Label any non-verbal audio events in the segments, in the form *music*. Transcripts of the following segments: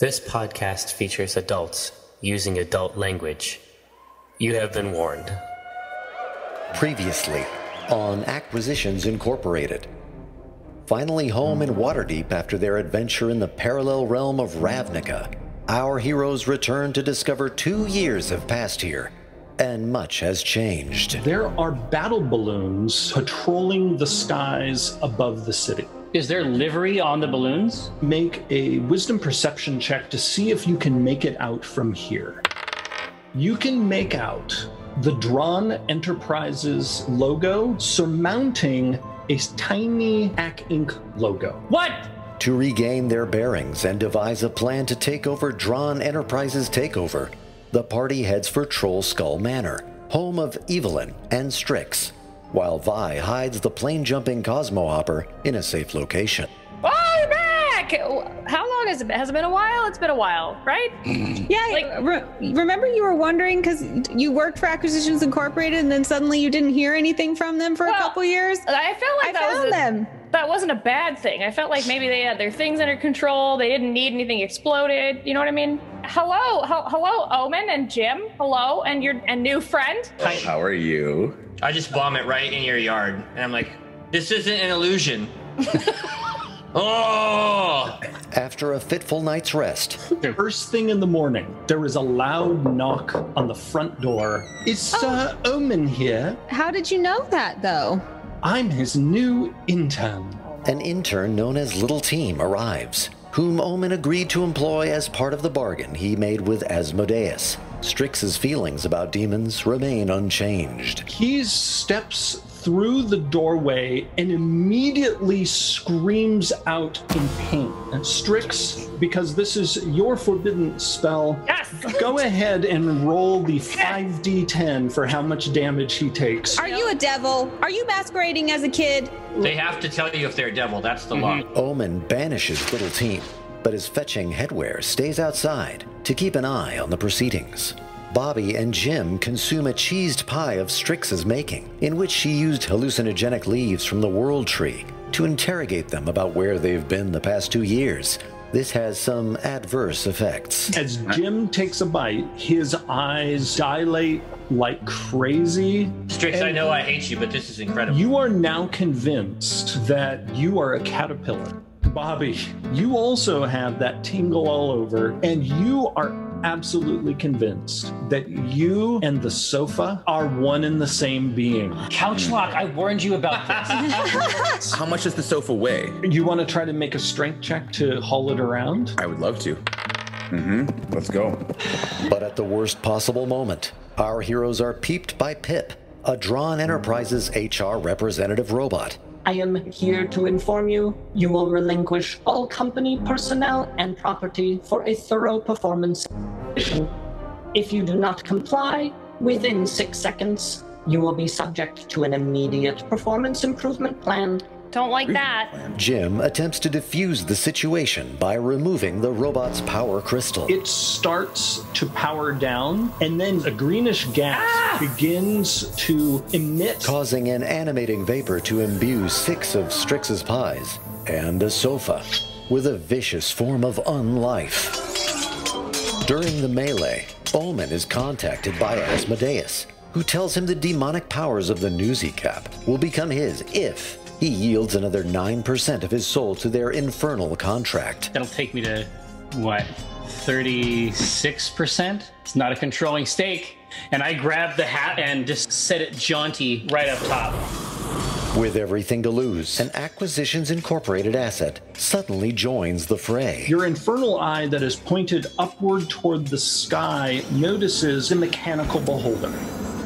This podcast features adults using adult language. You have been warned. Previously on Acquisitions Incorporated. Finally home in Waterdeep after their adventure in the parallel realm of Ravnica, our heroes return to discover two years have passed here, and much has changed. There are battle balloons patrolling the skies above the city. Is there livery on the balloons? Make a wisdom perception check to see if you can make it out from here. You can make out the Dran Enterprises logo surmounting a tiny Acq Inc. logo. What? To regain their bearings and devise a plan to take over Dran Enterprises Takeover, the party heads for Trollskull Manor, home of Evelyn and Strix, while Vi hides the plane jumping Cosmo Hopper in a safe location. Oh, you're back! How long has it been? Has it been a while? It's been a while, right? *clears throat* Yeah, Like- re- remember you were wondering because you worked for Acquisitions Incorporated, and then suddenly you didn't hear anything from them for a couple years. I felt like I that was found a- them. That wasn't a bad thing. I felt like maybe they had their things under control. They didn't need anything exploded. You know what I mean? Hello, Hel- hello, Omin and Jim. Hello, and your and new friend. Hi. How are you? I just bomb it right in your yard, and I'm like, this isn't an illusion. *laughs* oh! After a fitful night's rest, First thing in the morning, there is a loud knock on the front door. Is Sir Omin here? How did you know that though? I'm his new intern. an intern known as Little Team arrives, whom Omin agreed to employ as part of the bargain he made with Asmodeus. Strix's feelings about demons remain unchanged. He steps through the doorway and immediately screams out in pain. Strix, because this is your forbidden spell, Yes. go *laughs* ahead and roll the 5d10 for how much damage he takes. Are you a devil? Are you masquerading as a kid? They have to tell you if they're a devil. That's the law. Mm-hmm. Omin banishes Little Team, but his fetching headwear stays outside to keep an eye on the proceedings. Bobby and Jim consume a cheesed pie of Strix's making, in which she used hallucinogenic leaves from the World Tree to interrogate them about where they've been the past two years. This has some adverse effects. As Jim takes a bite, his eyes dilate like crazy. Strix, I know I hate you, but this is incredible. You are now convinced that you are a caterpillar. Bobby, you also have that tingle all over, and you are absolutely convinced that you and the sofa are one and the same being. Couch lock, I warned you about this. *laughs* *laughs* How much does the sofa weigh? You want to try to make a strength check to haul it around? I would love to. Mm-hmm. Let's go. But at the worst possible moment, our heroes are peeped by Pip, a Dran Enterprises HR representative robot. I am here to inform you you will relinquish all company personnel and property for a thorough performance. If you do not comply within six seconds, you will be subject to an immediate performance improvement plan. Don't like that. Jim attempts to defuse the situation by removing the robot's power crystal. It starts to power down, and then a greenish gas ah! begins to emit. causing an animating vapor to imbue six of Strix's pies and a sofa with a vicious form of unlife. During the melee, Omin is contacted by Asmodeus, who tells him the demonic powers of the Newsy Cap will become his if he yields another 9% of his soul to their infernal contract. That'll take me to what? 36%? It's not a controlling stake. And I grabbed the hat and just set it jaunty right up top. With everything to lose, an Acquisitions Incorporated asset suddenly joins the fray. Your infernal eye that is pointed upward toward the sky notices a mechanical beholder.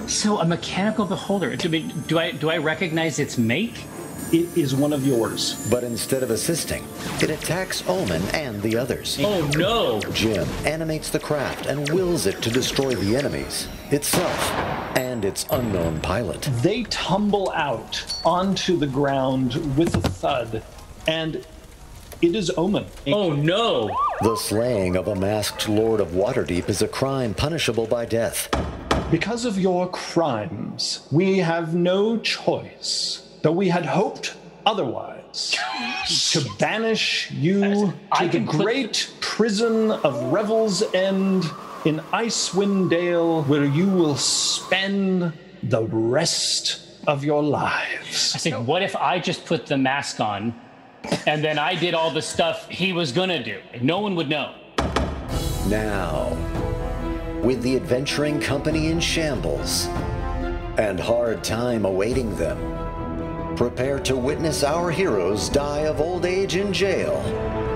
So a mechanical beholder. Do, we- do I do I recognize its make? It is one of yours. But instead of assisting, it attacks Omin and the others. Oh no! Jim animates the craft and wills it to destroy the enemies, itself, and its unknown pilot. They tumble out onto the ground with a thud, and it is Omin. Oh no! The slaying of a masked Lord of Waterdeep is a crime punishable by death. Because of your crimes, we have no choice, though we had hoped otherwise, to banish you I to the can put- great prison of Revel's End in Icewind Dale, where you will spend the rest of your lives. I said, what if I just put the mask on and then I did all the stuff he was gonna do? No one would know. Now, with the adventuring company in shambles and hard time awaiting them, prepare to witness our heroes die of old age in jail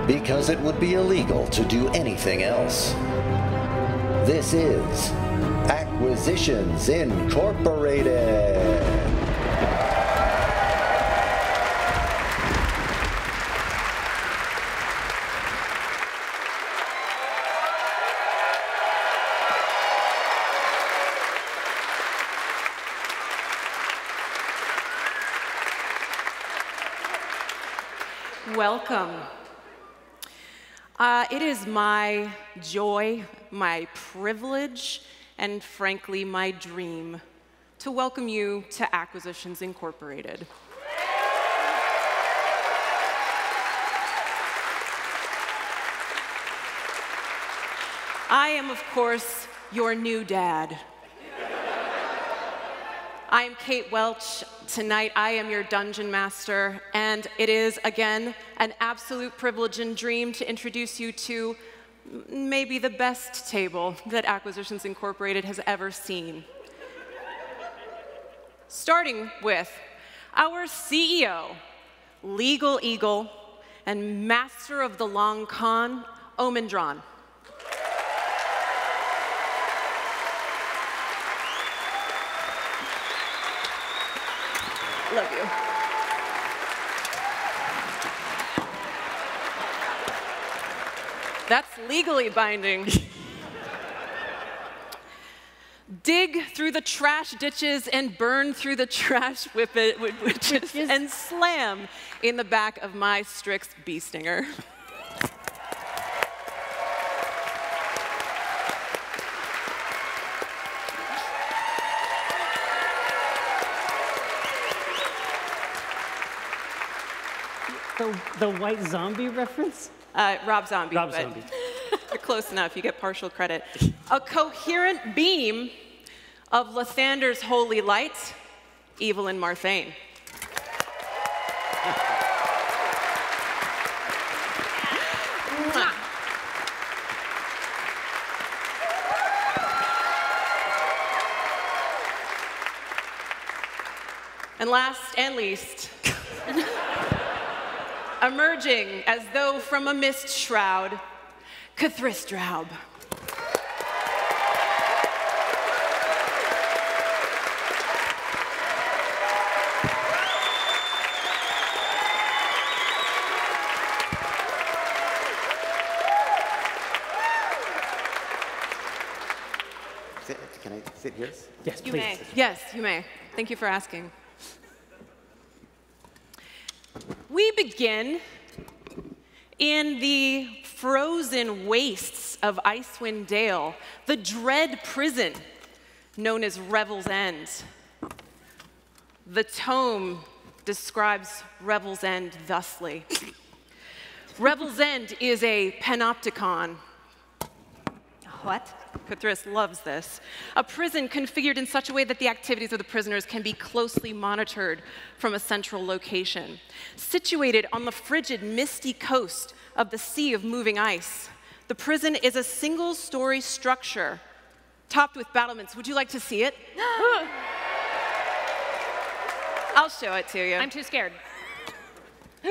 because it would be illegal to do anything else. This is Acquisitions Incorporated. Welcome. Uh, it is my joy, my privilege, and frankly, my dream to welcome you to Acquisitions Incorporated. I am, of course, your new dad. I am Kate Welch. Tonight, I am your dungeon master, and it is, again, an absolute privilege and dream to introduce you to maybe the best table that Acquisitions Incorporated has ever seen. Starting with our CEO, Legal Eagle, and master of the long con, Omin Dran. Love you. That's legally binding. Dig through the trash ditches and burn through the trash whippet, wi- witches and slam in the back of my Strix Beestinger. The, the white zombie reference? Uh, Rob Zombie. Rob Zombie. *laughs* You're close enough. You get partial credit. A coherent beam of Lathander's holy light, Evelyn Marthain. And last and least, emerging as though from a mist shroud, K'thriss Drow'b. Sit, can I sit here? Yes, You please. may. Yes, you may. Thank you for asking. We begin in the frozen wastes of Icewind Dale, the dread prison known as Revel's End. The tome describes Revel's End thusly Revel's End is a panopticon. What? Cthulhu loves this. A prison configured in such a way that the activities of the prisoners can be closely monitored from a central location. Situated on the frigid, misty coast of the Sea of Moving Ice, the prison is a single story structure topped with battlements. Would you like to see it? *gasps* I'll show it to you. I'm too scared.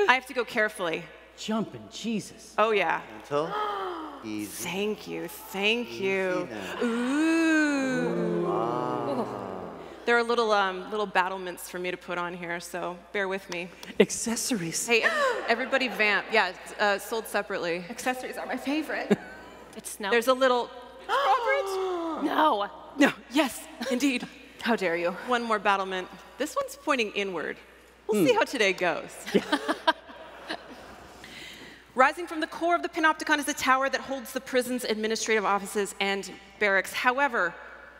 I have to go carefully. Jumping, Jesus. Oh, yeah. Gentle. *gasps* *gasps* Easy. Thank you, thank you. now. Ooh. There are little um, little battlements for me to put on here, so bear with me. Accessories. Hey, everybody vamp. Yeah, uh, sold separately. Accessories are my favorite. *laughs* it's snow. There's a little. *gasps* no. No, yes, indeed. How dare you? One more battlement. This one's pointing inward. We'll see how today goes. *laughs* *laughs* Rising from the core of the Panopticon is a tower that holds the prison's administrative offices and barracks. However,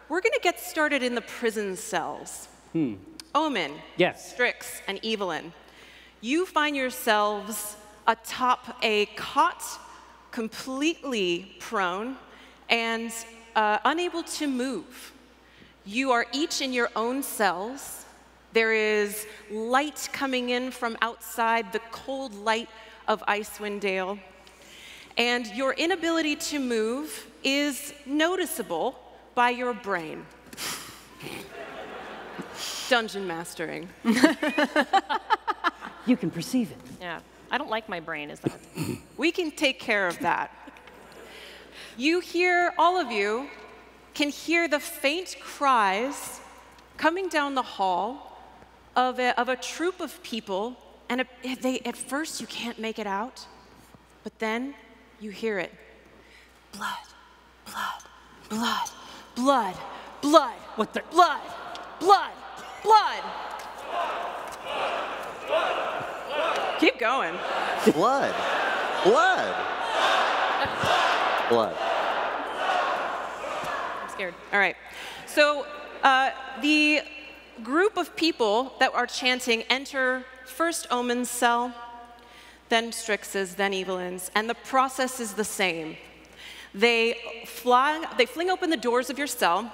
we're going to get started in the prison cells. Omin, Yes. Strix, and Evelyn, you find yourselves atop a cot completely prone and uh, unable to move. You are each in your own cells. There is light coming in from outside, the cold light of Icewind Dale. And your inability to move is noticeable by your brain. Dungeon mastering. *laughs* You can perceive it. Yeah. I don't like my brain, is that? We can take care of that. You hear, all of you can hear the faint cries coming down the hall of a, of a troop of people, and it- they, at first you can't make it out, but then you hear it. Blood, blood, blood, blood, blood. What the? Blood, blood, blood. Keep going. Blood. Blood. Blood. I'm scared. All right. So uh, the group of people that are chanting enter first Omin's cell, then Strix's, then Evelyn's, and the process is the same. They fly, they fling open the doors of your cell,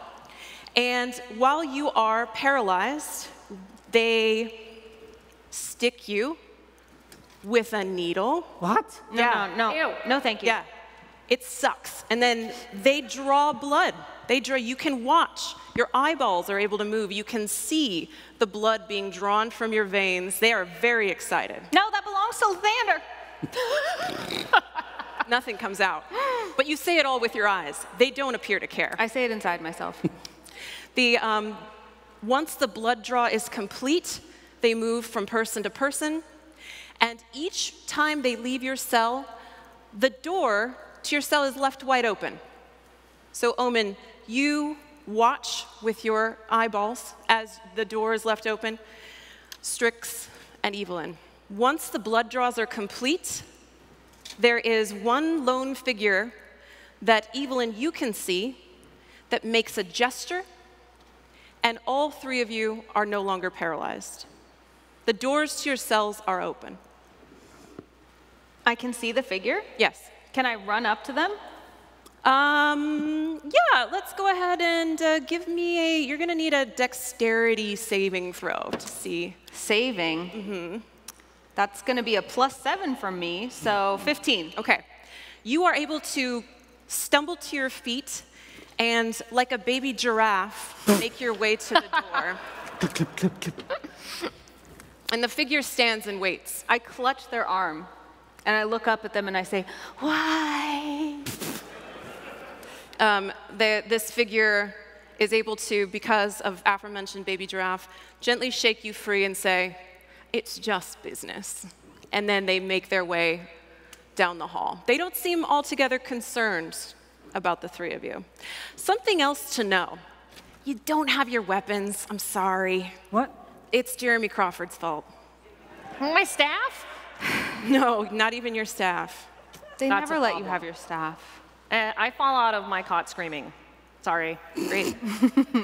and while you are paralyzed, they stick you with a needle. What? No, no, no. Ew. No, thank you. Yeah, it sucks. And then they draw blood. They draw, you can watch. Your eyeballs are able to move. You can see the blood being drawn from your veins. They are very excited. No, that belongs to Xander. *laughs* Nothing comes out. But you say it all with your eyes. They don't appear to care. I say it inside myself. *laughs* The, um, once the blood draw is complete, they move from person to person. And each time they leave your cell, the door to your cell is left wide open. So, Omin, you watch with your eyeballs as the door is left open. Strix and Evelyn. Once the blood draws are complete, there is one lone figure that Evelyn you can see that makes a gesture, and all three of you are no longer paralyzed. The doors to your cells are open. I can see the figure. Yes. Can I run up to them? Um, yeah, let's go ahead and uh, give me a. You're gonna need a dexterity saving throw to see. Saving. Mm-hmm. That's going to be a plus seven from me, so 15. Okay. You are able to stumble to your feet and, like a baby giraffe, make your way to the *laughs* door. and the figure stands and waits. I clutch their arm and I look up at them and I say, Why? Um, the, this figure is able to, because of aforementioned baby giraffe, gently shake you free and say, It's just business. And then they make their way down the hall. They don't seem altogether concerned about the three of you. Something else to know you don't have your weapons. I'm sorry. What? It's Jeremy Crawford's fault. My staff? *sighs* No, not even your staff. They That's never let you have your staff. Uh, I fall out of my cot screaming. Sorry. Great.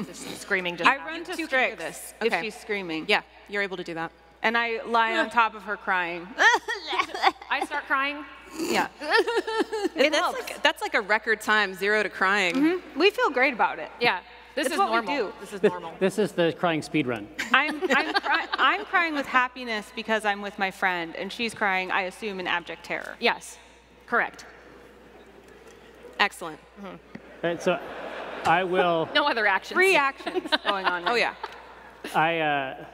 Just *laughs* screaming just I now. run to two can do Strix this. if she's screaming. Yeah, you're able to do that. And I lie on *laughs* top of her crying. *laughs* I start crying. yeah. It that's, like, that's like a record time, zero to crying. We feel great about it. Yeah. This It's is what we do. This is normal. This is the crying speed run. I'm, I'm, cry- I'm crying with happiness because I'm with my friend, and she's crying, I assume, in abject terror. Yes. Correct. Excellent. Right, so I will. *laughs* No other actions. Three actions *laughs* going on. Oh, yeah. I, uh,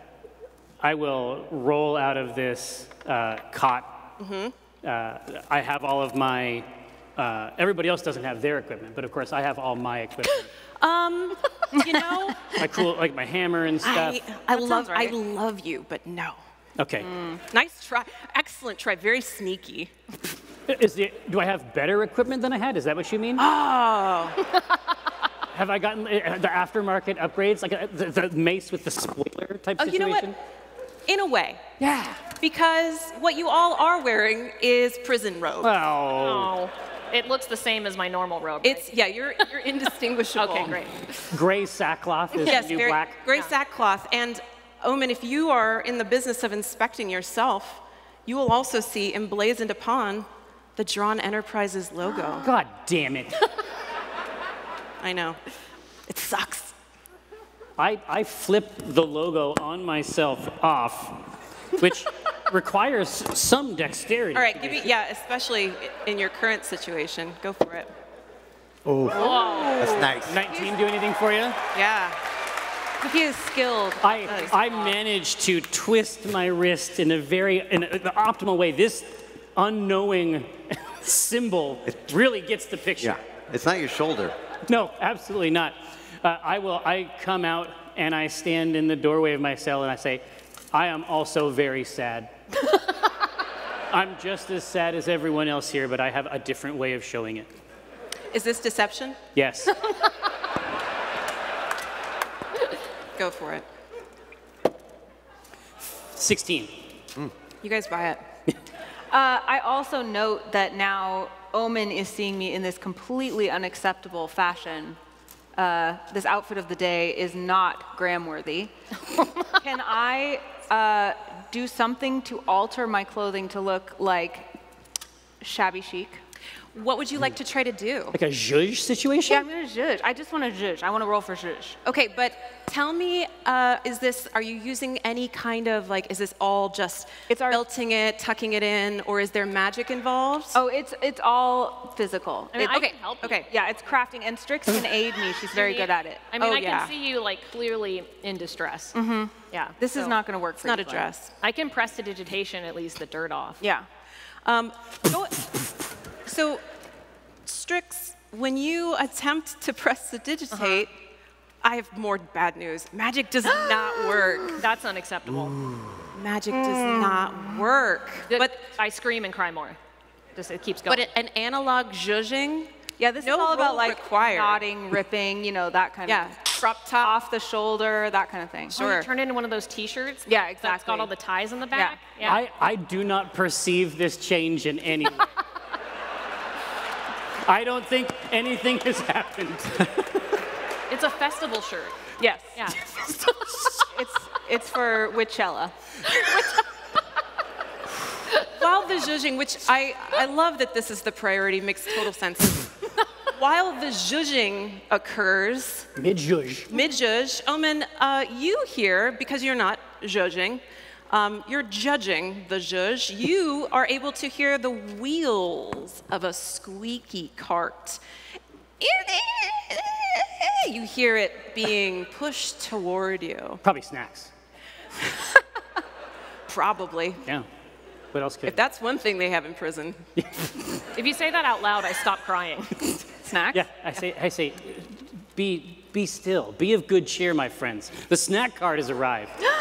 I will roll out of this uh, cot. Uh, I have all of my. Uh, everybody else doesn't have their equipment, but of course I have all my equipment. *laughs* Um, you know, my cool, like my hammer and stuff. I, I love right. I love you, but no. okay. Nice try. Excellent try. Very sneaky. Is the, do I have better equipment than I had? Is that what you mean? Oh. Have I gotten uh, the aftermarket upgrades, like uh, the, the mace with the spoiler type Oh, you know what? In a way. Yeah. Because what you all are wearing is prison robes. Well, Oh. It looks the same as my normal robe. It's yeah, you're you're *laughs* indistinguishable. okay, great. gray sackcloth is Yes, the new very, black. gray sackcloth. And Omin, if you are in the business of inspecting yourself, you will also see emblazoned upon The Dran Enterprises logo. God damn it. I know. It sucks. I, I flipped the logo on myself off, which requires some dexterity. All right, give me, yeah, especially in your current situation. Go for it. Oh, that's nice. 19 do anything for you? Yeah. He is skilled. I, I managed to twist my wrist in a very, in a, the optimal way. This unknowing symbol really gets the picture. Yeah, it's not your shoulder. No, absolutely not. Uh, I will. I come out and I stand in the doorway of my cell and I say, "I am also very sad. *laughs* I'm just as sad as everyone else here, but I have a different way of showing it." Is this deception? Yes. *laughs* Go for it. 16. You guys buy it. *laughs* Uh, I also note that now Omin is seeing me in this completely unacceptable fashion. Uh, this outfit of the day is not gram worthy. *laughs* Can I uh, do something to alter my clothing to look like shabby chic? What would you like to try to do? Like a zhuzh situation? Yeah, I'm gonna zhuzh. I just want to zhuzh. I want to roll for zhuzh. Okay, but tell me, uh, is this, are you using any kind of, like, is this all just It's our- belting it, tucking it in, or is there magic involved? Oh, it's it's all physical. I mean, It- I okay, can help you. okay, yeah, it's crafting, and Strix can aid me. She's very good at it. I mean, Oh, I yeah. can see you like clearly in distress. Mm-hmm. Yeah. This is not going to work It's for not a dress. I can prestidigitation at least the dirt off. Yeah. Um, go- *coughs* so, Strix, when you attempt to prestidigitate, uh-huh. I have more bad news. Magic does not *gasps* work. That's unacceptable. Magic does hmm. not work. Th- But I scream and cry more. Just it keeps going. but an analog zhuzhing, Yeah, this No is all about like required. nodding, ripping, you know, that kind yeah, of crop top. off the shoulder, that kind of thing. Oh, you turn it into one of those T-shirts. Yeah, That's exactly. got all the ties in the back. Yeah. I, I do not perceive this change in any way. *laughs* I don't think anything has happened. *laughs* It's a festival shirt. Yes. Yeah. *laughs* It's it's for Witchella. *laughs* While the zhuzhing, which I, I love that this is the priority, makes total sense. While the zhuzhing occurs, Mid zhuzh. mid zhuzh, Omin, uh, you here, because you're not zhuzhing, um, you're judging the zhuzh, you are able to hear the wheels of a squeaky cart. You hear it being pushed toward you. Probably snacks. *laughs* Probably. Yeah. What else could? If that's one thing they have in prison. *laughs* If you say that out loud, I stop crying. *laughs* Snacks? Yeah, I say, I say, be, be still. Be of good cheer, my friends. The snack cart has arrived. *gasps* *gasps* *gasps*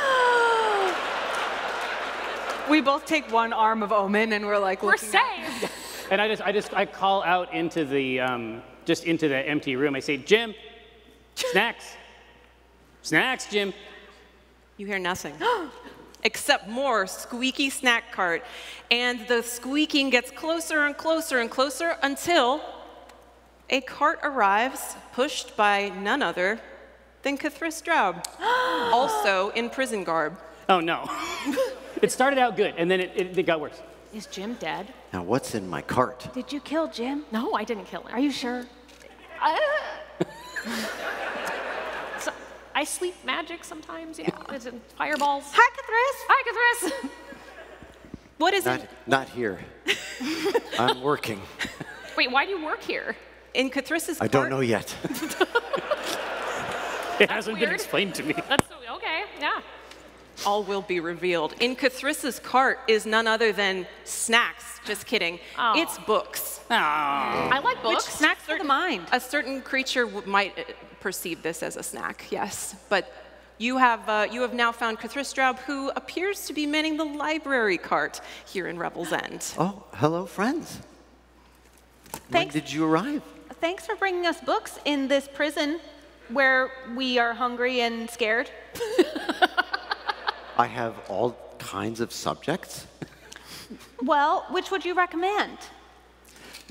We both take one arm of Omin and we're like, We're looking at- saved. *laughs* And I just, I just, I call out into the, um, just into the empty room. I say, Jim, snacks, snacks, Jim. You hear nothing. *gasps* Except more squeaky snack cart. And the squeaking gets closer and closer and closer until a cart arrives, pushed by none other than K'thriss Drow'b, *gasps* also in prison garb. Oh no. *laughs* it started out good, and then it, it, it got worse. Is Jim dead? Now, what's in my cart? Did you kill Jim? No, I didn't kill him. Are you sure? Uh. *laughs* So, I sleep magic sometimes. yeah. *laughs* it's in fireballs. Hi, K'thriss. Hi, K'thriss. *laughs* What is Not, it not here. I'm working. Wait, why do you work here? in K'thriss's I don't know yet. It hasn't been explained to me. That's so, okay. Yeah. All will be revealed. In K'thriss's cart is none other than snacks. Just kidding. Aw. It's books. I like books. Snacks for the mind. A certain creature w- might uh, perceive this as a snack, yes. But you have, uh, you have now found K'thriss Drow'b, who appears to be manning the library cart here in Revel's End. Oh, hello, friends. Thanks. When did you arrive? Thanks for bringing us books in this prison where we are hungry and scared. *laughs* I have all kinds of subjects. *laughs* Well, which would you recommend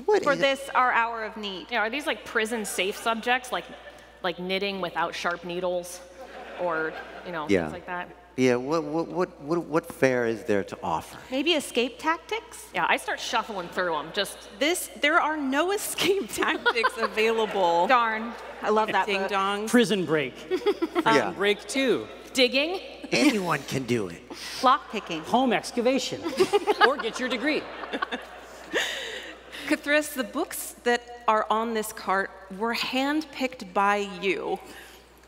What for is- this, our hour of need? Yeah, are these like prison safe subjects, like like knitting without sharp needles? or you know Yeah. things like that. Yeah, what, what, what, what, what fare is there to offer? Maybe escape tactics? Yeah, I start shuffling through them. Just This, there are no *laughs* escape tactics available. Darn. I love that Ding book. dong. Prison break. *laughs* Um, yeah. break two. Digging. Anyone can do it. Lock picking. Home excavation. *laughs* or get your degree. K'thriss, the books that are on this cart were handpicked by you.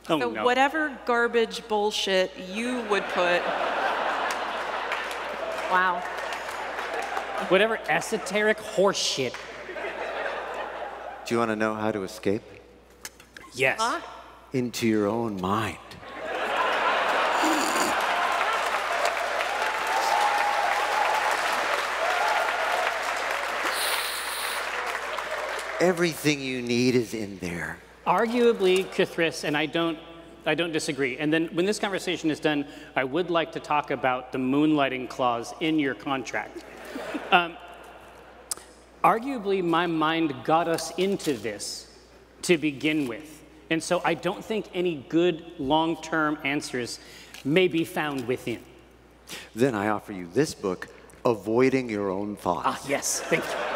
Oh, so no. whatever garbage bullshit you would put. Wow. Whatever esoteric horseshit. Do you want to know how to escape? Yes. Into your own mind. Everything you need is in there. Arguably, Cthulhu, and I don't, I don't disagree. And then when this conversation is done, I would like to talk about the moonlighting clause in your contract. *laughs* Um, arguably, my mind got us into this to begin with. And so I don't think any good long-term answers may be found within. Then I offer you this book, Avoiding Your Own Thoughts. Ah, yes, thank you.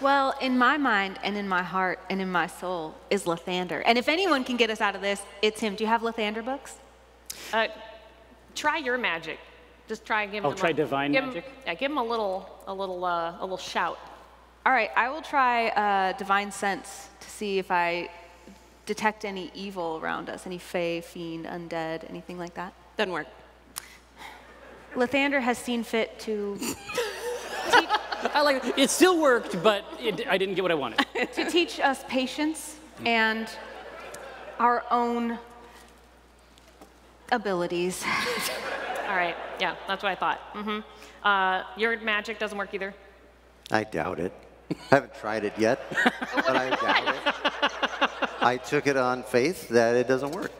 Well, in my mind and in my heart and in my soul is Lathander. And if anyone can get us out of this, it's him. Do you have Lathander books? Uh, try your magic. Just try and give I'll him try a, divine give him- magic? yeah, give him a little, a little, uh, a little shout. All right, I will try uh, divine sense to see if I detect any evil around us, any fae, fiend, undead, anything like that. Doesn't work. Lathander has seen fit to *laughs* I like it. It still worked, but it, I didn't get what I wanted. *laughs* to teach us patience and our own abilities. *laughs* All right. Yeah, that's what I thought. Mm-hmm. Uh, your magic doesn't work either. I doubt it. I haven't tried it yet, but I doubt it. I took it on faith that it doesn't work.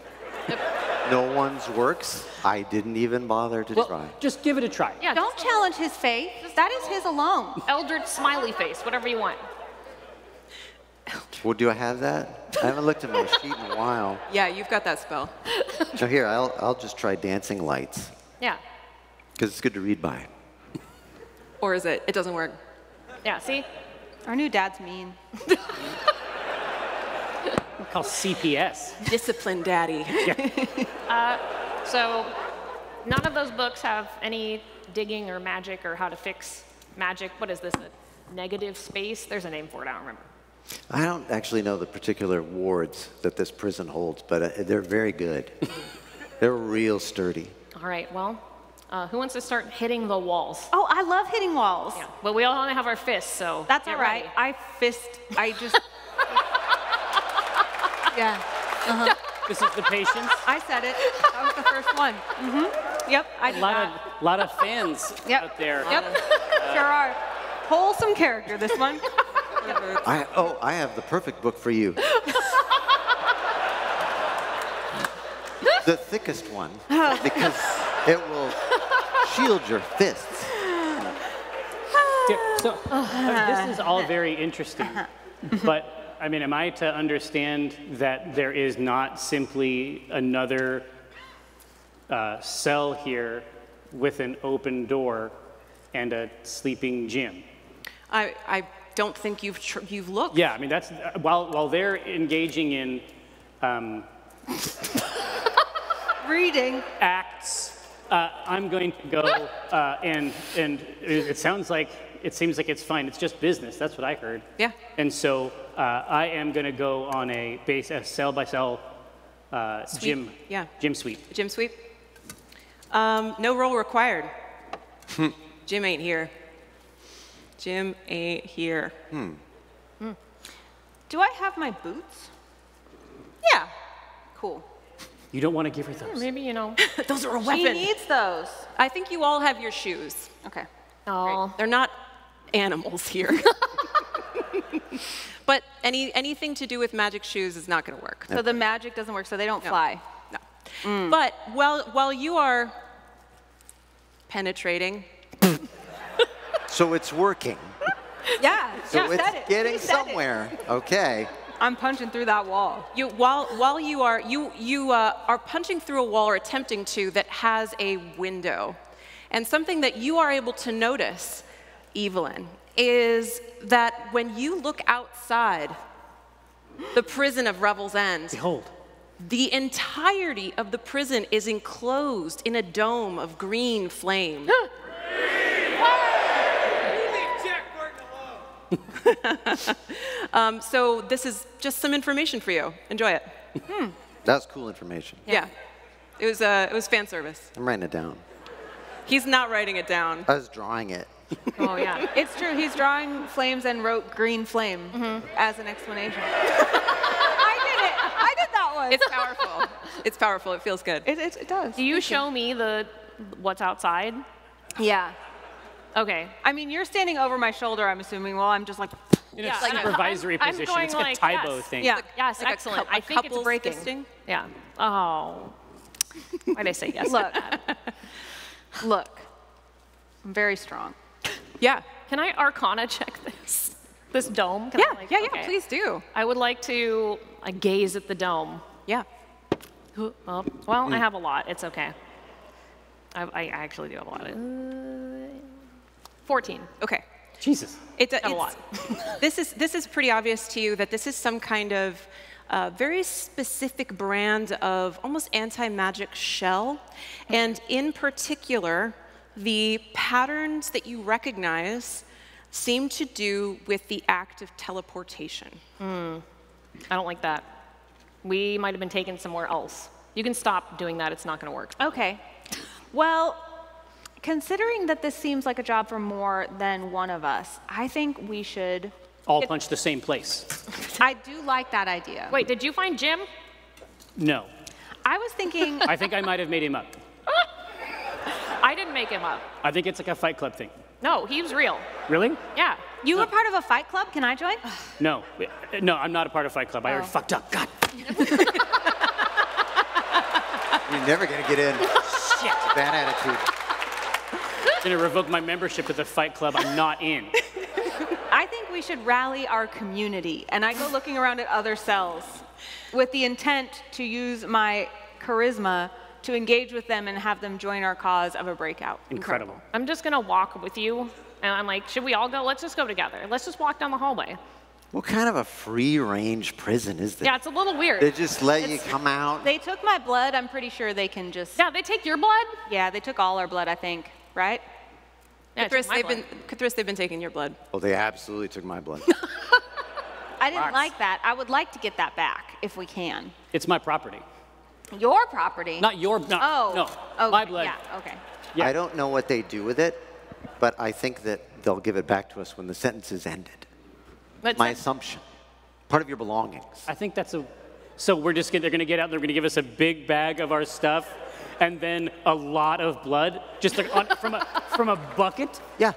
No one's works. I didn't even bother to Well, try. just give it a try. Yeah. Don't challenge his faith. That is his alone. Eldritch smiley face, whatever you want. Well, do I have that? I haven't looked at my sheet in a while. *laughs* Yeah, you've got that spell. So here, I'll, I'll just try dancing lights Yeah. because it's good to read by. Or is it? It doesn't work. Yeah. See. Our new dad's mean. *laughs* Called CPS. Discipline, daddy. *laughs* Uh, so, none of those books have any digging or magic or how to fix magic. What is this? A negative space? There's a name for it. I don't remember. I don't actually know the particular wards that this prison holds, but uh, they're very good. *laughs* they're real sturdy. All right. Well, uh, who wants to start hitting the walls? Oh, I love hitting walls. Yeah. Well, we all only have our fists, so That's all right. ready. I fist. I just. *laughs* yeah. Uh-huh. *laughs* This is the patience. I said it. That was the first one. Mm-hmm. Yep. I A did lot that. of, lot of fans *laughs* Yep. out there. Yep. *laughs* sure are. Wholesome character. This one. I, oh, I have the perfect book for you. the thickest one, because it will shield your fists. Yeah, so uh, this is all very interesting, but I mean, am I to understand that there is not simply another uh, cell here with an open door and a sleeping Jim? I, I don't think you've, tr- you've looked. Yeah, I mean, that's uh, while while they're engaging in um, Reading. acts. Uh, I'm going to go uh, and and it, it sounds like it seems like it's fine. It's just business. That's what I heard. Yeah. And so uh, I am going to go on a base a cell by cell uh, Sweep. Jim Yeah. Jim sweep. Jim sweep? Um, no roll required. Jim ain't here. Jim ain't here. Hmm. Do I have my boots? Yeah. Cool. You don't want to give her those. Maybe you know. *laughs* Those are a weapon. She weapon. needs those. I think you all have your shoes. Okay. Oh. They're not animals here. *laughs* but any anything to do with magic shoes is not going to work. So the magic doesn't work, so they don't fly. No. But while while you are penetrating, *laughs* So it's working. *laughs* Yeah. So you it's said it. getting You said it. somewhere. Okay. I'm punching through that wall. You, while, while you are, you, you uh, are punching through a wall or attempting to that has a window. And something that you are able to notice, Evelyn, is that when you look outside the prison of Revel's End, Behold. the entirety of the prison is enclosed in a dome of green flame. *gasps* *laughs* um, so this is just some information for you. Enjoy it. That's cool information. Yeah. It was, uh, it was fan service. I'm writing it down. He's not writing it down. I was drawing it. *laughs* Oh yeah, it's true. He's drawing flames and wrote green flame Mm-hmm. as an explanation. *laughs* I did it. I did that one. It's powerful. it's powerful. It feels good. It, it, it does. Do you show me the what's outside? Yeah. Okay. I mean, you're standing over my shoulder. I'm assuming. Well, I'm just like. In a Yeah, and I'm- supervisory I'm position, going it's a like, Tybo yes. thing. Yeah. Yes, Like excellent. cou- a I think it's breaking. fisting? Yeah. Oh. Why'd I say yes? Look. Look. I'm very strong. Yeah. Can I Arcana check this? This dome? Can I, Yeah, like- yeah, yeah, please do. I would like to uh, gaze at the dome. Yeah. Oh, well, I have a lot. It's okay. I, I actually do have a lot. Uh, 14. Okay. Jesus. It, uh, a lot. *laughs* this is this is pretty obvious to you that this is some kind of uh, very specific brand of almost anti-magic shell, and in particular, the patterns that you recognize seem to do with the act of teleportation. Hmm. I don't like that. We might have been taken somewhere else. You can stop doing that. It's not going to work. Okay. Well, considering that this seems like a job for more than one of us, I think we should. All punch the same place. *laughs* I do like that idea. Wait, did you find Jim? No. I was thinking. I think I might have made him up. I didn't make him up. I think it's like a Fight Club thing. No, he was real. Really? Yeah. You were part of a fight club. Can I join? *sighs* No. No, I'm not a part of Fight Club. I already Oh. fucked up. God. *laughs* You're never gonna get in. Shit. Bad attitude. I'm gonna revoke my membership to the Fight Club I'm not in. I think we should rally our community, and I go looking around at other cells with the intent to use my charisma to engage with them and have them join our cause of a breakout. Incredible. I'm just going to walk with you. And I'm like, should we all go? Let's just go together. Let's just walk down the hallway. What kind of a free range prison is this? Yeah, it's a little weird. They just let you come out. They took my blood. I'm pretty sure they can just. Yeah, they take your blood? Yeah, they took all our blood, I think, right? Yeah, K'thriss, they've blood. been, K'thriss, they've been taking your blood. Oh, they absolutely took my blood. *laughs* I didn't like that. I would like to get that back if we can. It's my property. Your property. Not your. No. Oh. No. Okay, My blood. Yeah. Okay. Yeah. I don't know what they do with it, but I think that they'll give it back to us when the sentence is ended. But My since- assumption. Part of your belongings. I think that's a. So we're just gonna, they're gonna get out. They're gonna give us a big bag of our stuff, and then a lot of blood, just like on, from a from a bucket. Yeah.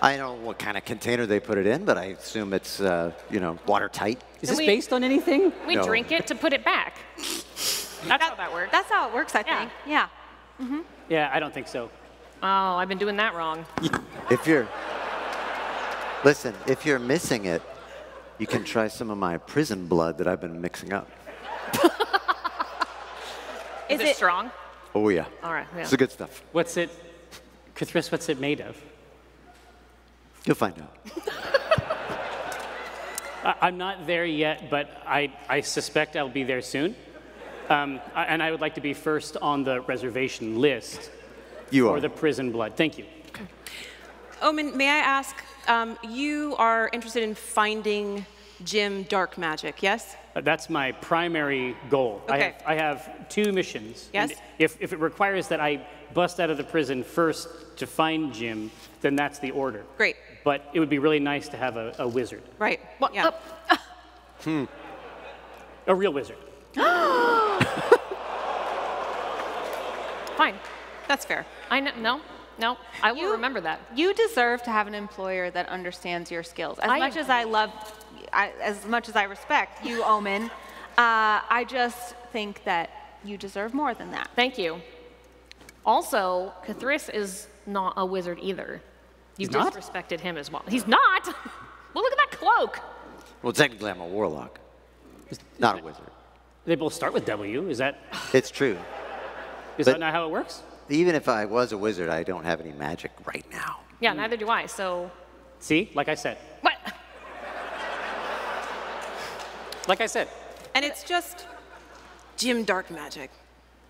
I don't know what kind of container they put it in, but I assume it's, uh, you know, watertight. Is Can this we- based on anything? we No. drink it to put it back. That's how that works. That's how it works, I Yeah. think. Yeah. Mhm. Yeah, I don't think so. Oh, I've been doing that wrong. *laughs* If you're, listen, if you're missing it, you can try some of my prison blood that I've been mixing up. *laughs* Is, Is it it- strong? Oh, yeah. All right. Yeah. It's the good stuff. What's it? K'thriss, what's it made of? You'll find out. I, I'm not there yet, but I, I suspect I'll be there soon. Um, and I would like to be first on the reservation list You for are. the prison blood. Thank you. Omin, may I ask, um, you are interested in finding Jim Darkmagic, yes? Uh, That's my primary goal. I, Okay. have, I have two missions. Yes? If, if it requires that I bust out of the prison first to find Jim, then that's the order. Great. But it would be really nice to have a, a wizard, Right. What? Yeah. Oh, a real wizard. *gasps* fine. That's fair. I know. No, no. I will You- remember that. You deserve to have an employer that understands your skills. As I- much as I love, I, as much as I respect you, Omin, uh, I just think that you deserve more than that. Thank you. Also, K'thriss is not a wizard either. You He's not? disrespected him as well. He's not. *laughs* well, look at that cloak. Well, technically, I'm a warlock, not a wizard. They both start with W. Is that *sighs* It's true. is But- that not how it works? Even if I was a wizard, I don't have any magic right now. Yeah, neither do I. So See, like I said. what? Like I said. And it's just Jim Darkmagic.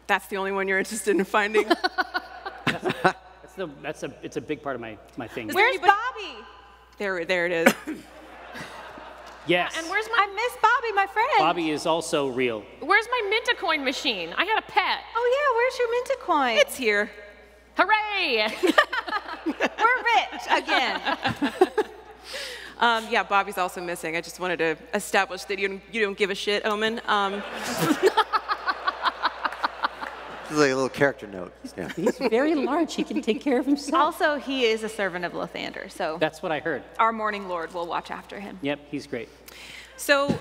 That's the only one you're interested in finding. *laughs* That's the that's a it's a big part of my my thing. Is Where's anybody- Bobby? There, there it is. *laughs* Yes. And where's my I my miss Bobby, my friend. Bobby is also real. where's my Mintacoin machine? I had a pet. Oh yeah, where's your Minta coin? it's here. Hooray! *laughs* We're rich again. *laughs* Um, yeah, Bobby's also missing. I just wanted to establish that you don't, you don't give a shit, Omin. Um, This is like a little character note. Yeah. He's very large. He can take care of himself. also, he is a servant of Lathander, so That's what I heard. our morning lord will watch after him. Yep, he's great. so,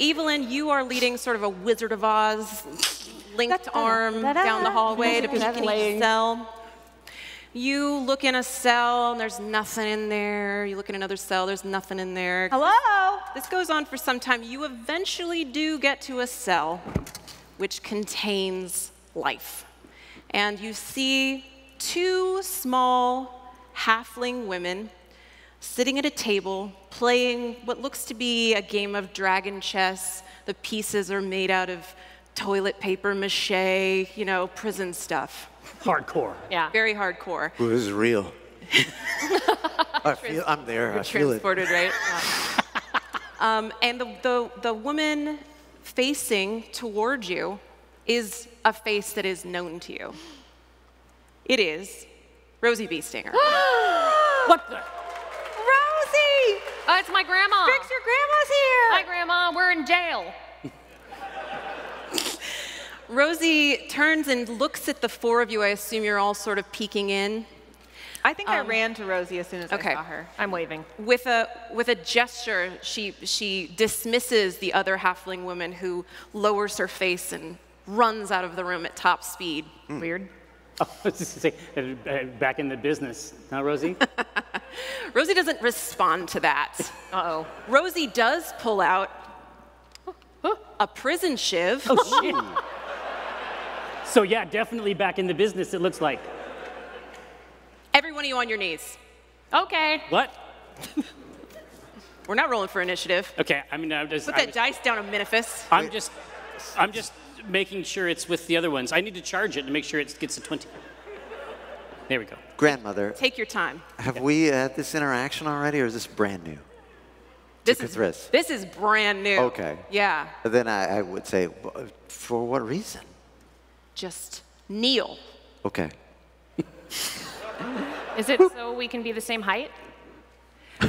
Evelyn, you are leading sort of a Wizard of Oz linked arm down the hallway to peek in cell. You look in a cell and there's nothing in there. You look in another cell, there's nothing in there. Hello? This goes on for some time. You eventually do get to a cell which contains life. And you see two small halfling women sitting at a table playing what looks to be a game of dragon chess. The pieces are made out of toilet paper mache, you know, prison stuff. Hardcore. yeah. Very hardcore. Ooh, this is real. *laughs* I feel, I'm there. I feel it. transported, right? um, and the, the, the woman facing toward you is a face that is known to you. It is Rosie Beestinger. *gasps* What the? Rosie! Oh, it's my grandma. Trix, your grandma's here! Hi, grandma. We're in jail. Rosie turns and looks at the four of you. I assume you're all sort of peeking in. I think I um, ran to Rosie as soon as okay. I saw her. I'm waving. With a with a gesture, she she dismisses the other halfling woman who lowers her face and runs out of the room at top speed. Weird. Oh, *laughs* I was just gonna say, uh, uh, back in the business, huh, Rosie? *laughs* Rosie doesn't respond to that. Uh oh. Rosie does pull out a prison shiv. Oh *laughs* shit. so yeah, definitely back in the business. It looks like. Every one of you on your knees. Okay. What? We're not rolling for initiative. Okay, I mean, I'm just. Put I that was- dice down a Minifus. I'm just, I'm just making sure it's with the other ones. I need to charge it to make sure it gets a 20. There we go. Grandmother, Take your time. have we had this interaction already, or is this brand new? This To is Cthulhu. this is brand new. Okay. Yeah. Then I, I would say, for what reason? Just kneel. Okay. Is it so we can be the same height?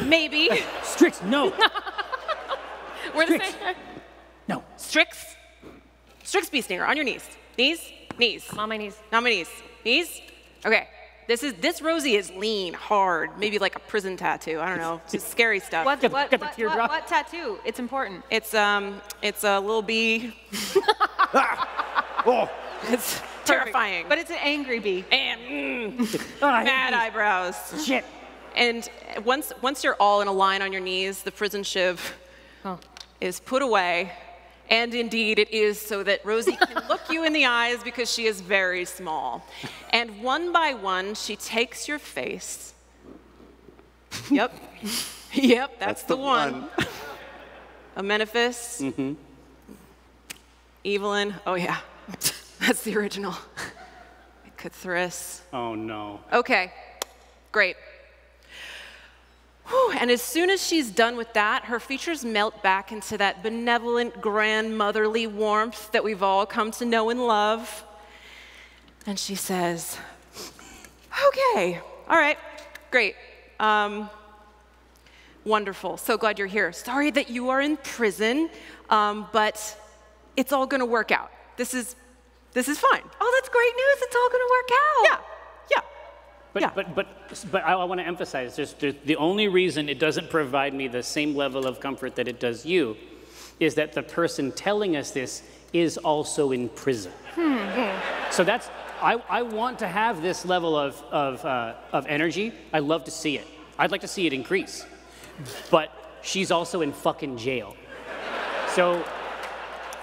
Maybe. Strix, no. *laughs* We're the same. No. Strix. Strix Beestinger, on your knees. Knees, knees. I'm on my knees. Not my knees. Knees. Okay. This is this Rosie is lean, hard, maybe like a prison tattoo. I don't know. It's just scary *laughs* stuff. What, Got- what, what, what, what tattoo? It's important. It's um, it's a little bee. *laughs* Oh, It's terrifying. But it's an angry bee. and mm, Oh, mad eyebrows. Shit. And once once you're all in a line on your knees, the prison shiv is put away. And indeed, it is so that Rosie can *laughs* look you in the eyes because she is very small. And one by one, she takes your face. *laughs* Yep. yep, that's, the, one. *laughs* Amenophis. Mm-hmm. Evelyn. Oh, yeah. that's the original. Cthulhu. Oh no. Okay, great. Whew, And as soon as she's done with that, her features melt back into that benevolent, grandmotherly warmth that we've all come to know and love. And she says, Okay, all right, great. Um, wonderful. So glad you're here. Sorry that you are in prison, um, but it's all gonna work out. This is, this is fine. Oh, that's great news. It's all going to work out. Yeah. But, Yeah. but, but, but I, I want to emphasize there's, there's, the only reason it doesn't provide me the same level of comfort that it does you is that the person telling us this is also in prison. So that's, I, I want to have this level of, of, uh, of energy. I love to see it. I'd like to see it increase. But she's also in fucking jail. So,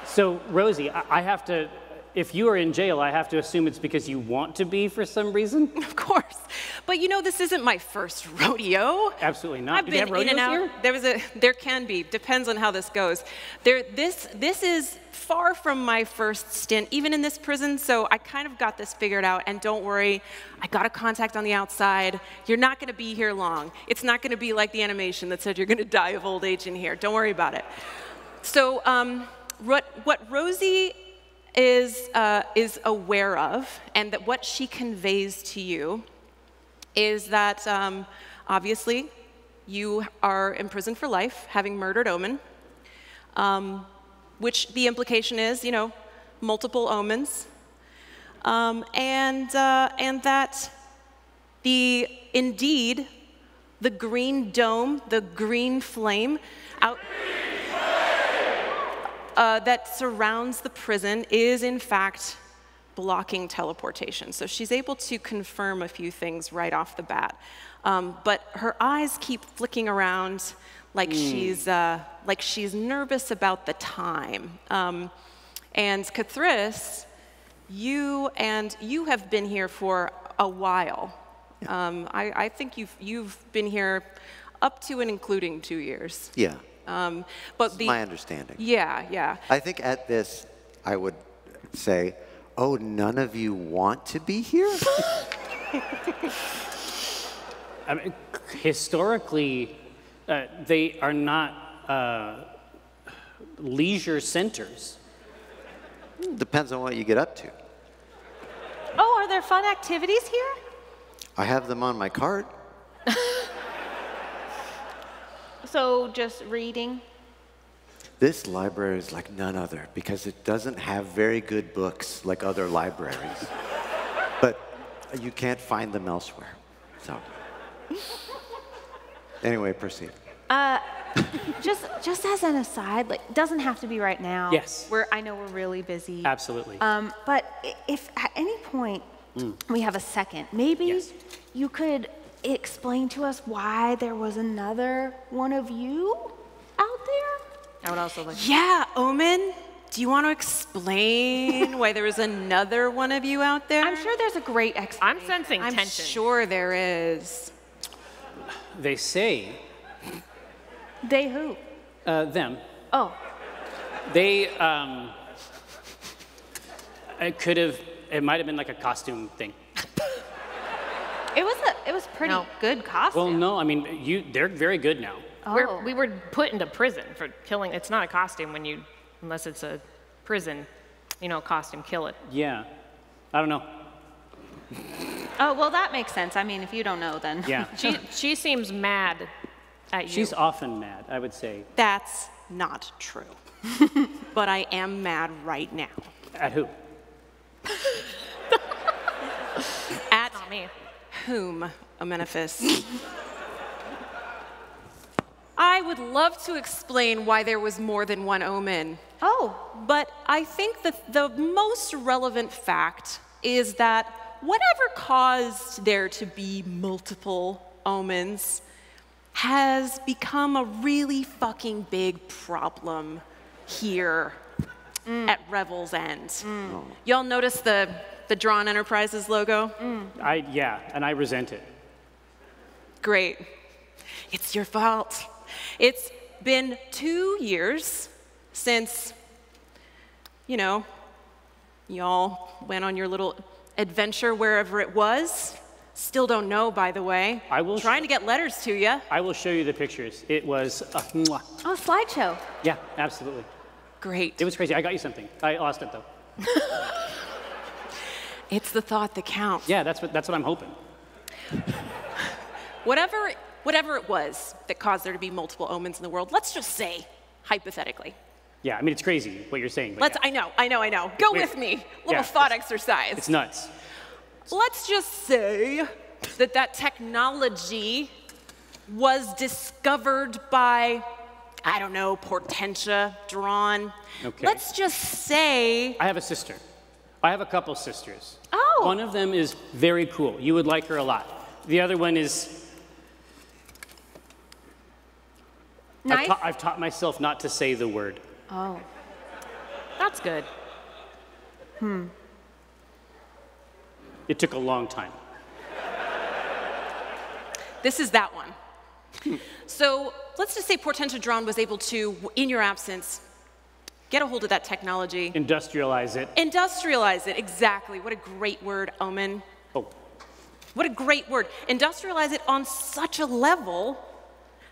so Rosie, I, I have to. If you are in jail, I have to assume it's because you want to be for some reason. *laughs* Of course. But you know, this isn't my first *laughs* rodeo. Absolutely not. I've Do been in and out. here? There was a, there can be. Depends on how this goes. There, this, this is far from my first stint, even in this prison. So I kind of got this figured out. And don't worry, I got a contact on the outside. You're not going to be here long. It's not going to be like the animation that said you're going *laughs* to die of old age in here. Don't worry about it. So um, what, what Rosie is, uh, is aware of, and that what she conveys to you, is that um, obviously you are imprisoned for life, having murdered Omin, um, which the implication is, you know, multiple Omins, um, and, uh, and that the indeed the green dome, the green flame out uh, that surrounds the prison is in fact blocking teleportation. So she's able to confirm a few things right off the bat. Um, but her eyes keep flicking around like Mm. she's uh, like she's nervous about the time. Um, and K'thriss, you and you have been here for a while. Um, I, I think you've you've been here up to and including two years. Yeah, Um, but the my understanding. yeah, yeah. I think at this, I would say, oh, none of you want to be here? *laughs* I mean, historically, uh, they are not uh, leisure centers. Depends on what you get up to. Oh, are there fun activities here? I have them on my card. *laughs* So just reading. This library is like none other because it doesn't have very good books like other libraries. *laughs* but you can't find them elsewhere. So, anyway, proceed. Uh, *laughs* just just as an aside, like doesn't have to be right now. Yes. We're I know we're really busy. Absolutely. Um, but if at any point Mm. we have a second, maybe you could explain to us why there was another one of you out there. I would also like. Yeah, Omin. Do you want to explain why there was another one of you out there? I'm sure there's a great explanation. I'm sensing I'm tension. sure there is. They say They who? uh, them. Oh, They um, it could have. It might have been like a costume thing. *laughs* it was a it was pretty good costume. Well, no, I mean you. They're very good now. Oh. We're, we were put into prison for killing. It's not a costume when you, unless it's a prison, you know, costume. Kill it. Yeah. I don't know. Oh well, that makes sense. I mean, if you don't know, then Yeah. *laughs* She she seems mad at you. She's often mad. I would say. That's not true. *laughs* but I am mad right now. At who? At *laughs* Not me. Whom, Amenophis? *laughs* I would love to explain why there was more than one Omin. Oh. But I think that the most relevant fact is that whatever caused there to be multiple Omins has become a really fucking big problem here mm. at Revel's End. Mm. Y'all notice the, the Dran Enterprises logo? I yeah, and I resent it. Great. It's your fault. It's been two years since, you know, y'all went on your little adventure wherever it was. Still don't know, by the way. I will. Trying to get letters to you. I will show you the pictures. It was. Uh, mwah. Oh, slideshow. Yeah, absolutely. Great. It was crazy. I got you something. I lost it though. *laughs* It's the thought that counts. Yeah, that's what that's what I'm hoping. *laughs* Whatever, whatever it was that caused there to be multiple Omins in the world, let's just say, hypothetically. Yeah, I mean it's crazy what you're saying. But Let's, I know, I know, I know. Go Wait. with me. Little Yeah, thought exercise. It's nuts. Let's just say that that technology was discovered by, I don't know, Portentia, Dran. Okay. Let's just say, I have a sister. I have a couple sisters. Oh. One of them is very cool. You would like her a lot. The other one is Nice? I've, ta- I've taught myself not to say the word. Oh. That's good. Hmm. It took a long time. This is that one. *laughs* so let's just say Portentia Portentodron was able to, in your absence, get a hold of that technology, Industrialize it. industrialize it. Exactly. What a great word, Omin. Oh. What a great word. Industrialize it on such a level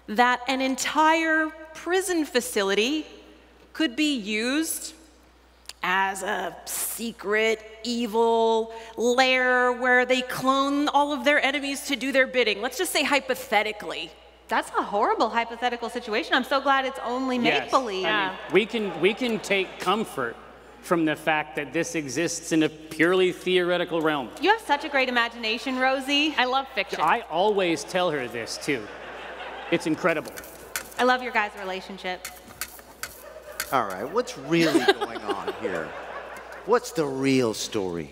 that an entire prison facility could be used as a secret, evil lair where they clone all of their enemies to do their bidding. Let's just say hypothetically. That's a horrible hypothetical situation. I'm so glad it's only make Yes. believe. I mean, we can we can take comfort from the fact that this exists in a purely theoretical realm. You have such a great imagination, Rosie. I love fiction. I always tell her this too. It's incredible. I love your guys' relationship. All right, what's really *laughs* going on here? What's the real story?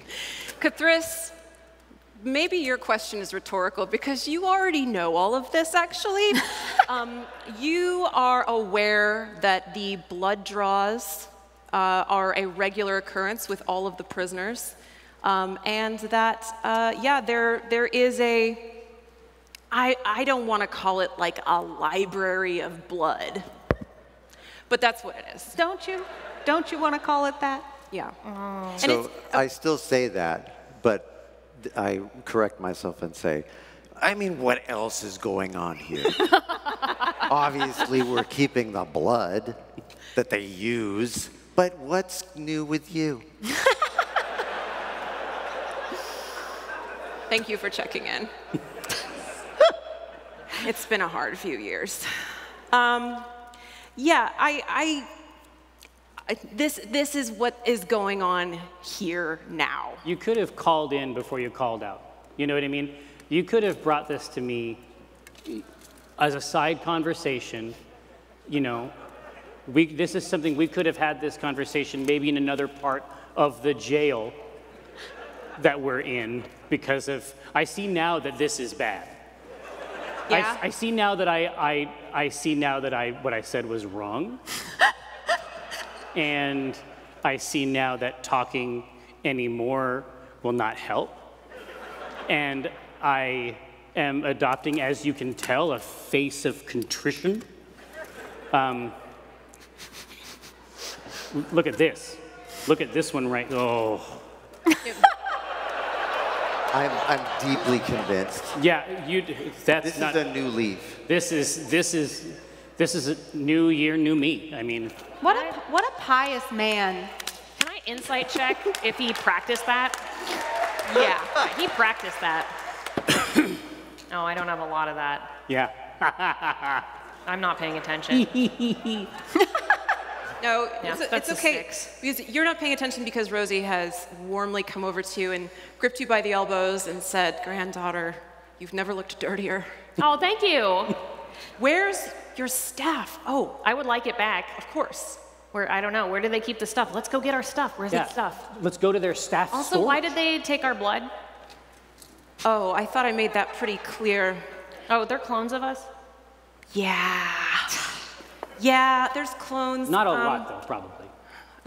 K'thriss, maybe your question is rhetorical because you already know all of this, actually. *laughs* um, you are aware that the blood draws uh, are a regular occurrence with all of the prisoners, um, and that, uh, yeah, there, there is a, I, I don't want to call it like a library of blood, but that's what it is. Don't you? Don't you want to call it that? Yeah. So I still say that, but th- I correct myself and say, I mean, what else is going on here? *laughs* Obviously, we're keeping the blood that they use, but what's new with you? *laughs* Thank you for checking in. *laughs* it's been a hard few years. Um, yeah, I, I, I, this, this is what is going on here now. You could have called in before you called out. You know what I mean? You could have brought this to me as a side conversation. You know, we, this is something we could have had this conversation maybe in another part of the jail that we're in because of, I see now that this is bad. I- Yeah. I, see now that I, I, I see now that I, what I said was wrong. *laughs* and I see now that talking anymore will not help. And I am adopting, as you can tell, a face of contrition. Um, look at this. Look at this one right. Oh. *laughs* I'm, I'm deeply convinced. Yeah, you. That's This not. is a new leaf. This is this is this is a new year, new me. I mean, What a what a pious man. Can I insight check *laughs* if he practiced that? Yeah. He practiced that. *coughs* oh, I don't have a lot of that. yeah. *laughs* I'm not paying attention. *laughs* No, Yeah, it's, that's it's a okay. Because you're not paying attention because Rosie has warmly come over to you and gripped you by the elbows and said, Granddaughter, you've never looked dirtier. oh, thank you. Where's your staff? Oh, I would like it back. of course. Where I don't know. Where do they keep the stuff? Let's go get our stuff. Where's yeah. that stuff? Let's go to their staff Also, store. why did they take our blood? Oh, I thought I made that pretty clear. Oh, they're clones of us. Yeah. Yeah, there's clones. Not a um, lot, though, probably.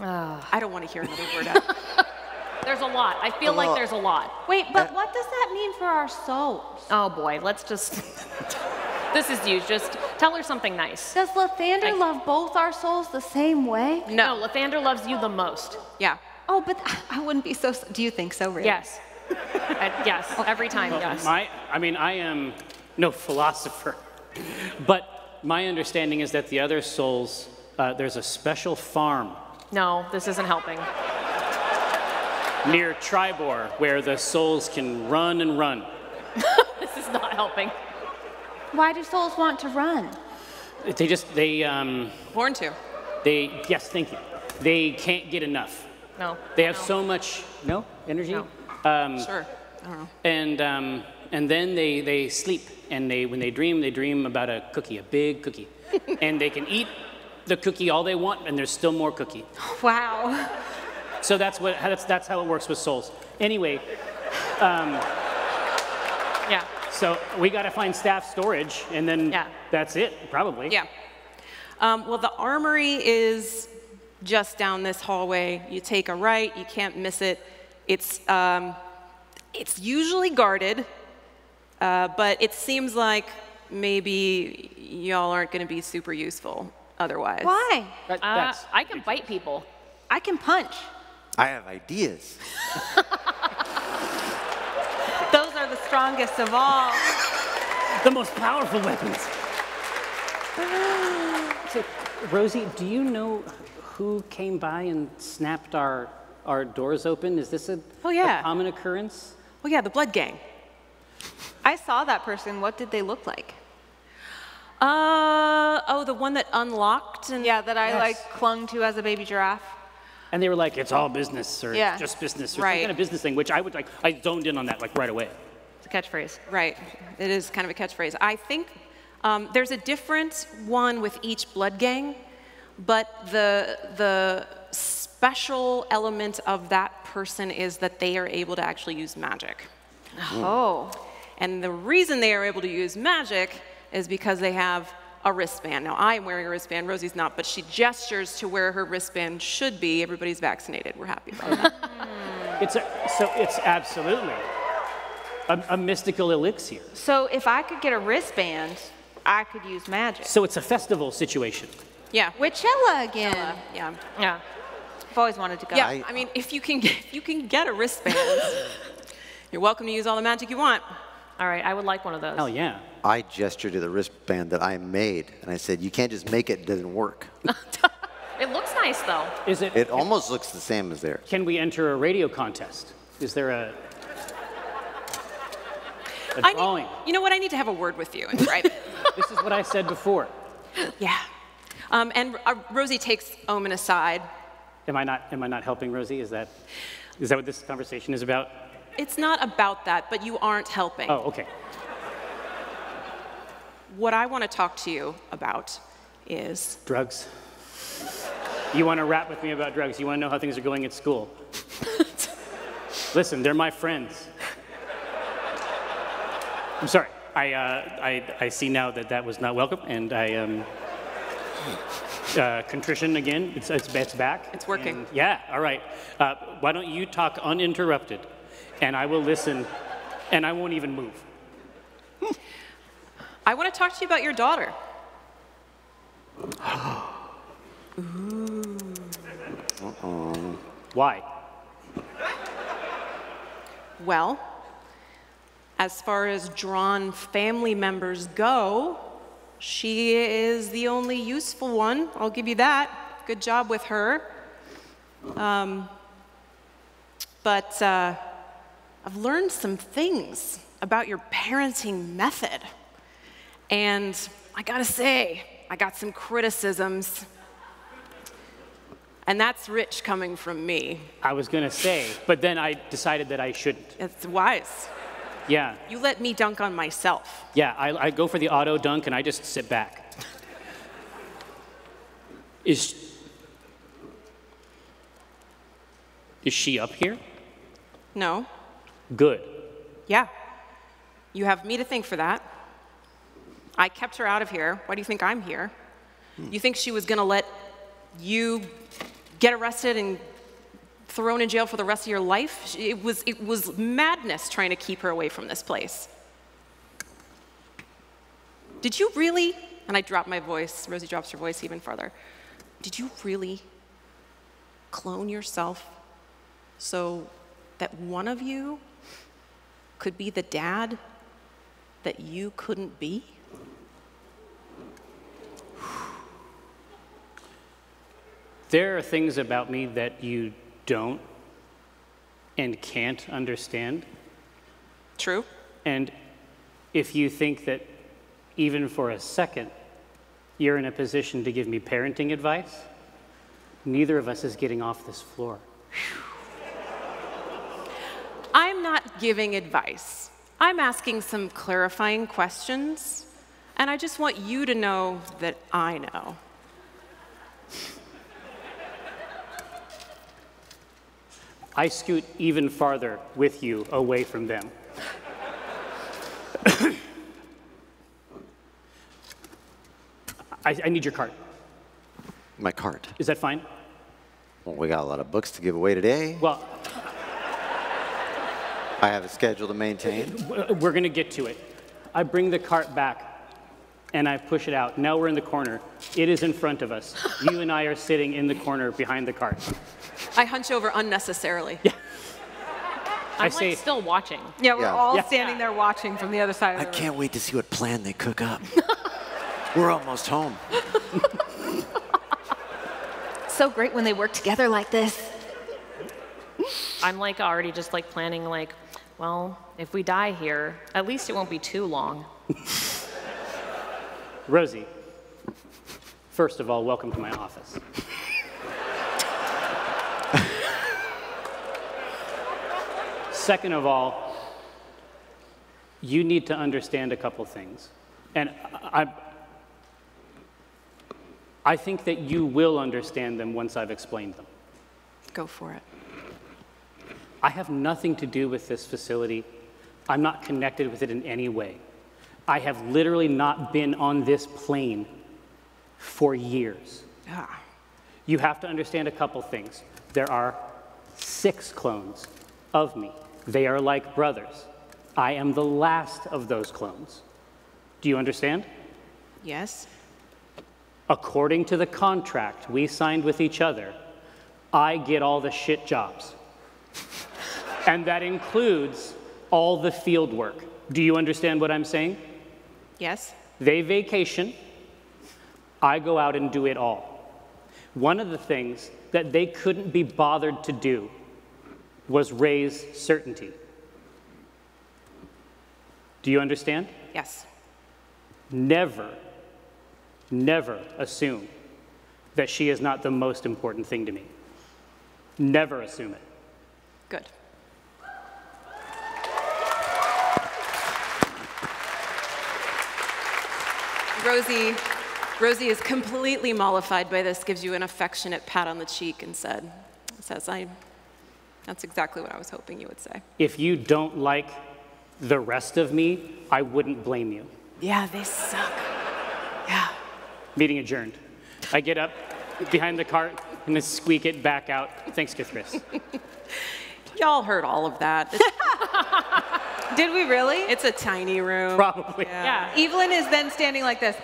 *sighs* I don't want to hear another word out. *laughs* There's a lot. I feel like there's a lot. Wait, but what does that mean for our souls? Oh boy, let's just. *laughs* this is you. Just tell her something nice. Does Lathander love both our souls the same way? No, Lathander loves you the most. Yeah. Oh, but I wouldn't be so. Do you think so, really? Yes. Uh, yes. Every time. Yes. My, I mean, I am no philosopher, *laughs* but my understanding is that the other souls, uh, there's a special farm No, this isn't helping. near Tribor where the souls can run and run. *laughs* this is not helping. Why do souls want to run? They just, they, um, Born to. they, yes, thank you. They can't get enough. No. They have so much, no, energy? No. Um, Sure. I don't know. And, um, and then they, they sleep, and they, when they dream, they dream about a cookie, a big cookie. *laughs* and they can eat the cookie all they want, and there's still more cookie. Wow. So that's, what, that's, that's how it works with souls. Anyway, um, Yeah. So we got to find staff storage, and then Yeah. that's it, probably. Yeah. Um, well, the armory is just down this hallway. You take a right, you can't miss it. It's, um, it's usually guarded, uh, but it seems like maybe y'all aren't going to be super useful otherwise. Why? Uh, I can bite people. I can punch. I have ideas. *laughs* Those are the strongest of all. The most powerful weapons. *gasps* so, Rosie, do you know who came by and snapped our, our doors open? Is this a, Oh, yeah. a common occurrence? Oh, yeah, the blood gang. I saw that person. What did they look like? Uh, oh, the one that unlocked and Yeah, that I Yes. like clung to as a baby giraffe. And they were like, it's all business, or Yeah. just business, or Right. some kind of business thing, which I would like, I zoned in on that like right away. It's a catchphrase. Right. It is kind of a catchphrase. I think um, there's a different one with each blood gang, but the the special element of that person is that they are able to actually use magic. Oh. And the reason they are able to use magic is because they have a wristband. Now, I am wearing a wristband, Rosie's not, but she gestures to where her wristband should be. Everybody's vaccinated. We're happy about that. *laughs* It's a, so it's absolutely a, a mystical elixir. So if I could get a wristband, I could use magic. So it's a festival situation. yeah. Witchella again. Yeah. Yeah. I've always wanted to go. Yeah, I mean, if you can get, you can get a wristband, *laughs* you're welcome to use all the magic you want. All right, I would like one of those. Hell yeah. I gestured to the wristband that I made, and I said, "You can't just make it; it doesn't work." *laughs* It looks nice though. Is it? It almost looks the same as theirs. Can we enter a radio contest? Is there a, I need, you know what? I need to have a word with you in private. *laughs* this is what I said before. yeah. Um, and uh, Rosie takes Omin aside. Am I not? Am I not helping Rosie? Is that? Is that what this conversation is about? It's not about that, but you aren't helping. Oh, okay. What I want to talk to you about is Drugs. You want to rap with me about drugs? You want to know how things are going at school? *laughs* Listen, they're my friends. I'm sorry. I, uh, I, I see now that that was not welcome, and I um, uh, contrition again. It's, it's, it's back. It's working. And yeah. All right. Uh, why don't you talk uninterrupted, and I will listen, and I won't even move. I want to talk to you about your daughter. Why? Well, as far as Dran family members go, she is the only useful one. I'll give you that. Good job with her. Um, but uh, I've learned some things about your parenting method. And I gotta say, I got some criticisms. And that's rich coming from me. I was gonna say, but then I decided that I shouldn't. It's wise. Yeah. You let me dunk on myself. Yeah, I, I go for the auto dunk and I just sit back. Is is she up here? No. Good. Yeah. You have me to thank for that. I kept her out of here. Why do you think I'm here? You think she was going to let you get arrested and thrown in jail for the rest of your life? It was, it was madness trying to keep her away from this place. Did you really? And I drop my voice. Rosie drops her voice even farther. Did you really clone yourself so that one of you could be the dad that you couldn't be? There are things about me that you don't and can't understand. True. And if you think that even for a second you're in a position to give me parenting advice, neither of us is getting off this floor. *laughs* I'm not giving advice. I'm asking some clarifying questions, and I just want you to know that I know. I scoot even farther with you away from them. *coughs* I, I need your cart. My cart. Is that fine? Well, we got a lot of books to give away today. Well, I have a schedule to maintain. we're going to get to it. I bring the cart back and I push it out. Now we're in the corner. It is in front of us. You and I are sitting in the corner behind the cart. I hunch over unnecessarily. Yeah. I'm I say- like still watching. Yeah, we're Yeah. all Yeah. standing there watching from the other side of I room. can't wait to see what plan they cook up. *laughs* We're almost home. So great when they work together like this. I'm like already just like planning like, well, if we die here, at least it won't be too long. *laughs* Rosie, first of all, welcome to my office. Second of all, you need to understand a couple things. And I, I- I think that you will understand them once I've explained them. Go for it. I have nothing to do with this facility. I'm not connected with it in any way. I have literally not been on this plane for years. Ah. You have to understand a couple things. There are six clones of me, they are like brothers. I am the last of those clones. Do you understand? Yes. According to the contract we signed with each other, I get all the shit jobs. and that includes all the field work. Do you understand what I'm saying? Yes. They vacation, I go out and do it all. One of the things that they couldn't be bothered to do was raise certainty. Do you understand? Yes. Never, never assume that she is not the most important thing to me. Never assume it. Good. Rosie, Rosie is completely mollified by this, gives you an affectionate pat on the cheek and said, says, I, that's exactly what I was hoping you would say. If you don't like the rest of me, I wouldn't blame you. Yeah, they suck. Yeah. Meeting adjourned. I get up behind the cart and I squeak it back out. Thanks, K'thriss. *laughs* Y'all heard all of that. *laughs* Did we really? It's a tiny room. Probably. Yeah. Evelyn is then standing like this.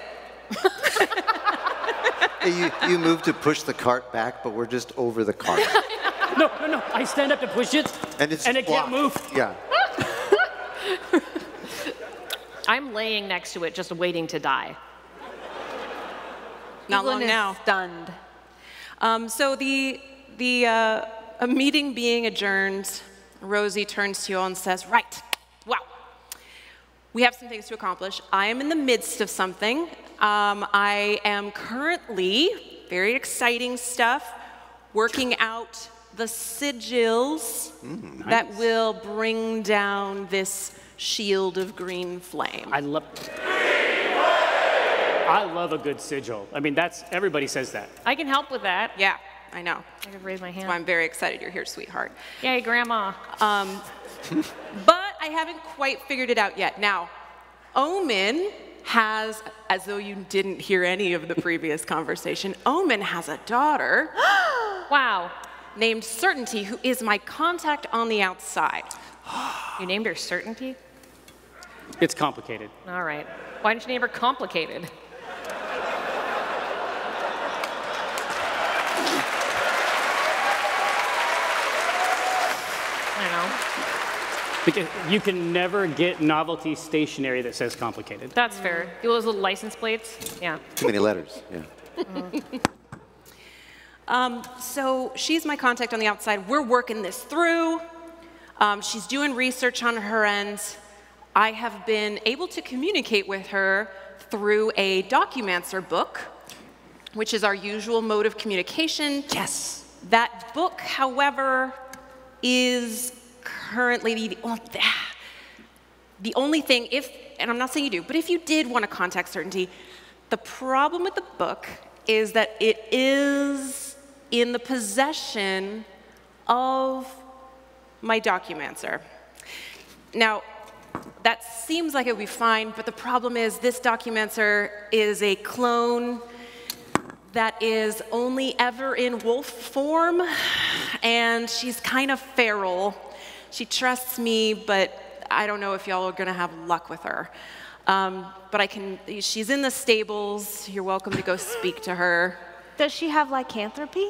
You, you move to push the cart back, but we're just over the cart. *laughs* No, no, no. I stand up to push it And it's and it can't move. Yeah. *laughs* I'm laying next to it, just waiting to die. Not Evelyn long is now. Stunned. Um, so the the uh, a meeting being adjourned, Rosie turns to you and says, "Right, wow, we have some things to accomplish. I am in the midst of something. Um, I am currently very exciting stuff, working out the sigils that will bring down this shield of green flame. I love. I love a good sigil. I mean, that's everybody says that. I can help with that. Yeah, I know. I could raise my That's hand. why I'm very excited you're here, sweetheart. Yay, Grandma. Um, *laughs* but I haven't quite figured it out yet. Now, Omin has, as though you didn't hear any of the previous conversation, Omin has a daughter *gasps* wow. named Certainty, who is my contact on the outside. *gasps* You named her Certainty? It's complicated. All right. Why didn't you name her Complicated? I don't know. Because you can never get novelty stationery that says complicated. That's fair. You those little license plates? Yeah. Too many letters. Yeah. *laughs* Um, so she's my contact on the outside. We're working this through. Um, she's doing research on her end. I have been able to communicate with her through a Documancer book, which is our usual mode of communication. Yes. That book, however, is currently the, well, the only thing, if, and I'm not saying you do, but if you did want to contact certainty, the problem with the book is that it is in the possession of my Documancer. Now, that seems like it would be fine, but the problem is this Documancer is a clone that is only ever in wolf form, and she's kind of feral. She trusts me, but I don't know if y'all are gonna have luck with her. Um, but I can, she's in the stables. You're welcome to go speak to her. Does she have lycanthropy?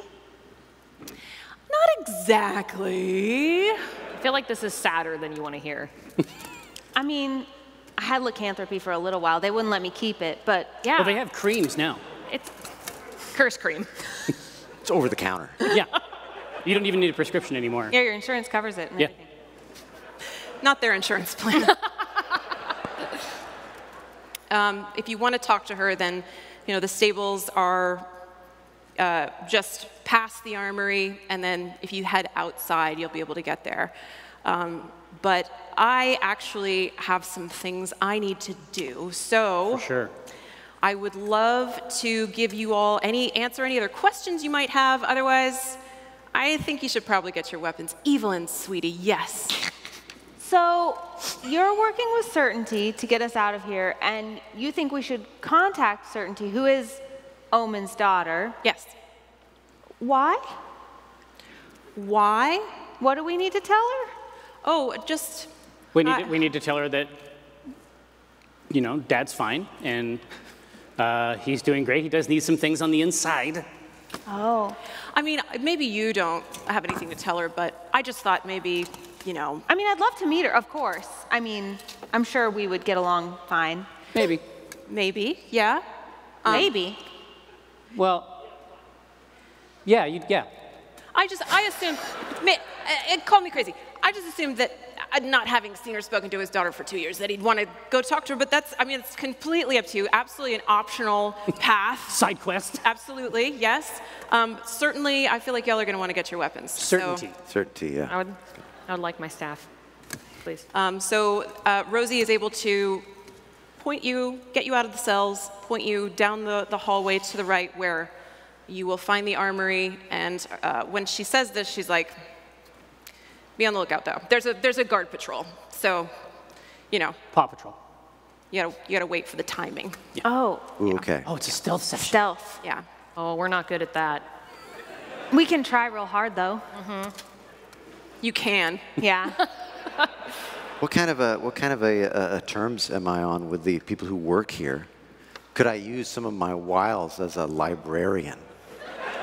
Not exactly. I feel like this is sadder than you want to hear. *laughs* I mean, I had lycanthropy for a little while. They wouldn't let me keep it, but Yeah. Well, they have creams now. It's curse cream. It's over the counter. yeah. You don't even need a prescription anymore. yeah, your insurance covers it. and Yeah. everything. Not their insurance plan. *laughs* um, if you want to talk to her, then you know the stables are uh, just past the armory, and then if you head outside, you'll be able to get there. Um, but I actually have some things I need to do, so Sure. I would love to give you all any answer any other questions you might have. Otherwise, I think you should probably get your weapons. Evelyn, sweetie, yes. So you're working with Certainty to get us out of here, and you think we should contact Certainty, who is Omin's daughter. Yes. Why? Why? What do we need to tell her? Oh, just We need, I- to, we need to tell her that, you know, dad's fine and uh, he's doing great. He does need some things on the inside. Oh. I mean, maybe you don't have anything to tell her, but I just thought maybe, you know. I mean, I'd love to meet her, of course. I mean, I'm sure we would get along fine. Maybe. Maybe, yeah. Um, Maybe. Well, yeah, You'd. yeah. I just, I assumed, ma- uh, it called me crazy. I just assumed that, uh, not having seen or spoken to his daughter for two years, that he'd want to go talk to her, but that's, I mean, it's completely up to you. Absolutely an optional *laughs* path. Side quest. Absolutely, yes. Um, certainly, I feel like y'all are going to want to get your weapons. So- Certainty. Certainty, yeah. I would, I would like my staff, please. Um, so uh, Rosie is able to point you, get you out of the cells, point you down the, the hallway to the right where you will find the armory. And uh, when she says this, she's like, be on the lookout though. There's a, there's a guard patrol. So, you know, Paw Patrol. you gotta, you gotta wait for the timing. Oh, Ooh, okay. Oh, it's a stealth session. stealth. Yeah. Oh, we're not good at that. We can try real hard, though. You can. Yeah. *laughs* What kind of a what kind of a, a, a terms am I on with the people who work here? Could I use some of my wiles as a librarian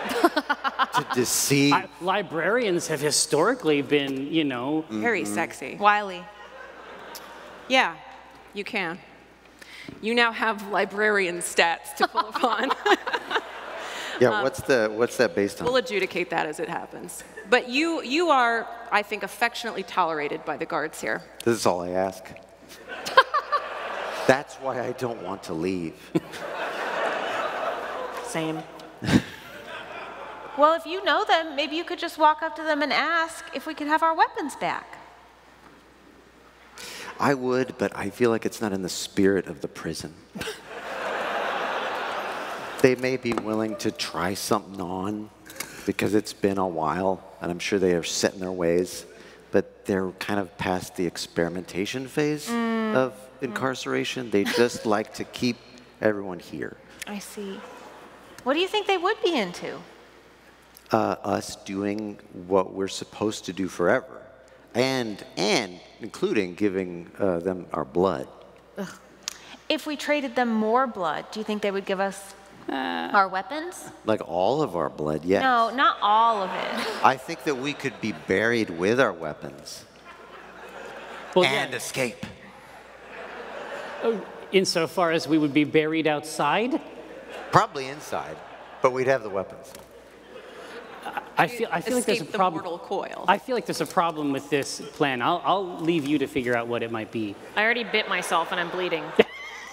*laughs* to deceive? I, librarians have historically been, you know, Very mm-hmm. sexy. wily. Yeah, you can. You now have librarian stats to pull *laughs* upon. yeah. Um, what's the what's that based on? We'll adjudicate that as it happens. But you, you are, I think, affectionately tolerated by the guards here. This is all I ask. That's why I don't want to leave. Same. *laughs* Well, if you know them, maybe you could just walk up to them and ask if we could have our weapons back. I would, but I feel like it's not in the spirit of the prison. *laughs* they may be willing to try something on because it's been a while, and I'm sure they are set in their ways, but they're kind of past the experimentation phase of incarceration. They just *laughs* like to keep everyone here. I see. What do you think they would be into? Uh, us doing what we're supposed to do forever, and and including giving uh, them our blood. If we traded them more blood, do you think they would give us Uh, our weapons? Like all of our blood, yes. No, not all of it. I think that we could be buried with our weapons well, and yeah, escape. Oh, insofar as we would be buried outside. Probably inside, but we'd have the weapons. I feel, I feel like there's a Escape the problem. coil. I feel like there's a problem with this plan. I'll, I'll leave you to figure out what it might be. I already bit myself and I'm bleeding. *laughs*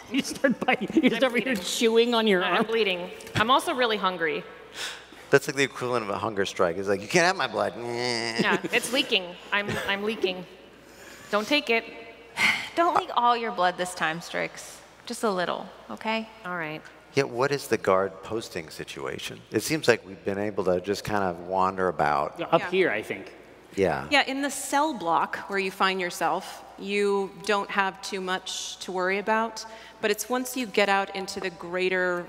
*laughs* You start biting, you start over here chewing on your I'm bleeding. I'm also really hungry. That's like the equivalent of a hunger strike. It's like, you can't have my blood. *laughs* Yeah, it's leaking. I'm, I'm leaking. Don't take it. *sighs* Don't leak all your blood this time, Strix. Just a little, okay? All right. Yet, what is the guard posting situation? It seems like we've been able to just kind of wander about. Up Yeah. here, I think. Yeah. Yeah, in the cell block where you find yourself, you don't have too much to worry about. But it's once you get out into the greater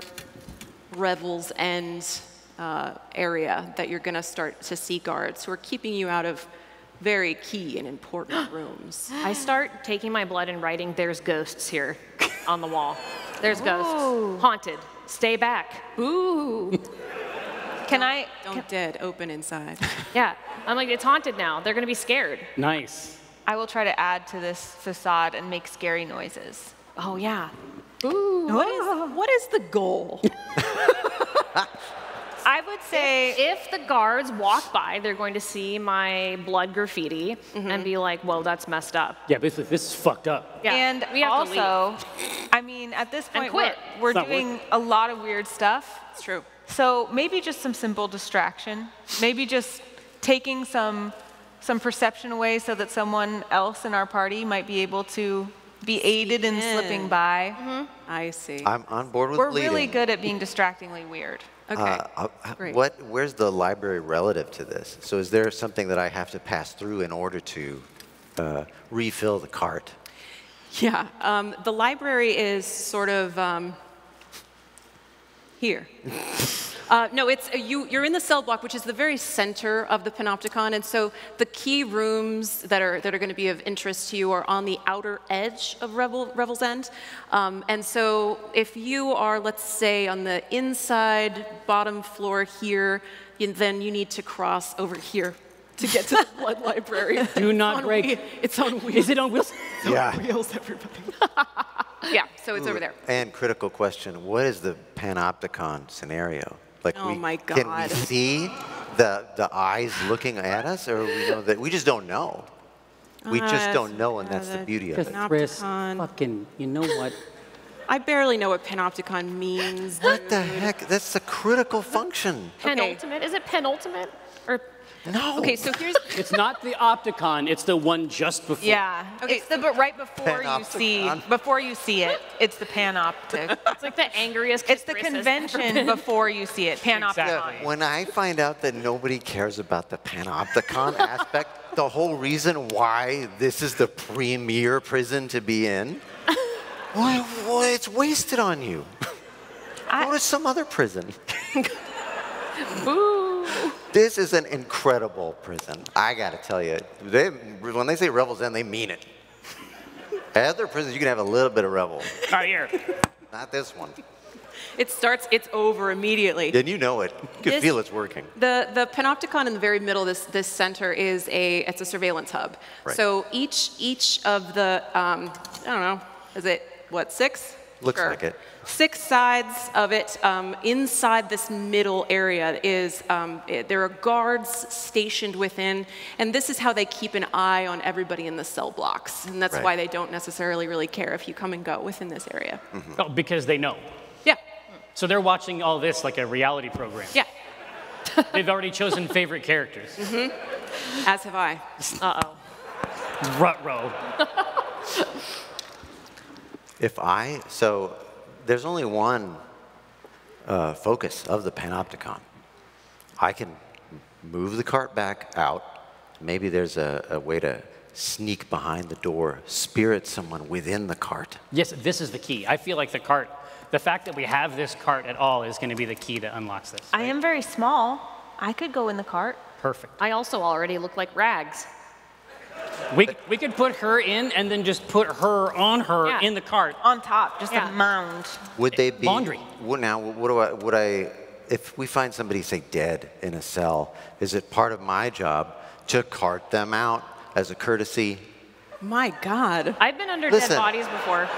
Revel's End uh, area that you're going to start to see guards who are keeping you out of very key and important *gasps* rooms. I start taking my blood and writing, there's ghosts here *laughs* on the wall. There's Ooh. ghosts. Haunted. Stay back. Ooh. Can I? Don't dead, open inside. *laughs* Yeah. I'm like, it's haunted now. They're going to be scared. Nice. I will try to add to this facade and make scary noises. Oh, yeah. Ooh. What is, what is the goal? *laughs* I would say If the guards walk by, they're going to see my blood graffiti mm-hmm. and be like, "Well, that's messed up. Yeah, basically, this is fucked up. Yeah. and we have to also, I mean, at this And point, we're, we're doing a lot of weird stuff. It's true. So maybe just some simple distraction. Maybe just taking some some perception away so that someone else in our party might be able to be aided in slipping by. I see. I'm on board with We're bleeding. really good at being distractingly weird. *laughs* Okay. Uh, uh, Great. what? Where's the library relative to this? So is there something that I have to pass through in order to uh, refill the cart? Yeah, um, the library is sort of um, here. *laughs* Uh, no, it's uh, you. You're in the cell block, which is the very center of the Panopticon, and so the key rooms that are that are going to be of interest to you are on the outer edge of Revel, Revel's End. Um, and so, if you are, let's say, on the inside bottom floor here, you, then you need to cross over here to get to the *laughs* blood library. Do not break. wheel- It's on wheels. Is it on wheels? Yeah. *laughs* wheels, everybody. Yeah, so it's over there. And critical question: What is the panopticon scenario? Like, Oh we, my can we see the the eyes looking at us, or we know that we just don't know? We Uh, just don't know, and uh, that's the the beauty of it. Kris, Panopticon. fucking, you know what? I barely know what panopticon means. What the heck? That's the critical function. Penultimate? Is it penultimate? Or No. Okay, so here's *laughs* It's not the Opticon, it's the one just before. Yeah. Okay. It's the but right before you see Panopticon. before you see it. It's the panoptic. *laughs* it's like the angriest. it's the Kris has ever convention before you see it. Panopticon. Exactly. When I find out that nobody cares about the panopticon *laughs* aspect, the whole reason why this is the premier prison to be in, why, why it's wasted on you. Go to some other prison. Boo. This is an incredible prison. I got to tell you, they, when they say Revel's End, they mean it. At other prisons, you can have a little bit of Rebel. Not here. Not this one. it starts, it's over immediately. And you know it. You can This- feel it's working. The, the panopticon in the very middle, this, this center is a, it's a surveillance hub. Right. So each, each of the, um, I don't know, is it, what, six? Looks Sure. like it. Six sides of it. Um, inside this middle area is um, it- there are guards stationed within, and this is how they keep an eye on everybody in the cell blocks, and that's Right. why they don't necessarily really care if you come and go within this area. Oh, because they know. Yeah, So they're watching all this like a reality program. yeah. *laughs* They've already chosen favorite characters. As have I. Uh oh. Rut-row. If I, so there's only one uh, focus of the panopticon. I can move the cart back out. Maybe there's a, a way to sneak behind the door, spirit someone within the cart. Yes, this is the key. I feel like the cart, the fact that we have this cart at all is going to be the key that unlocks this. I am very small. I could go in the cart. Perfect. I also already look like rags. We, we could put her in and then just put her on her Yeah. in the cart. On top, just Yeah. a mound. Would they be Laundry. Well, now, what do I? Would I? If we find somebody say dead in a cell, is it part of my job to cart them out as a courtesy? My God. I've been under Listen. dead bodies before.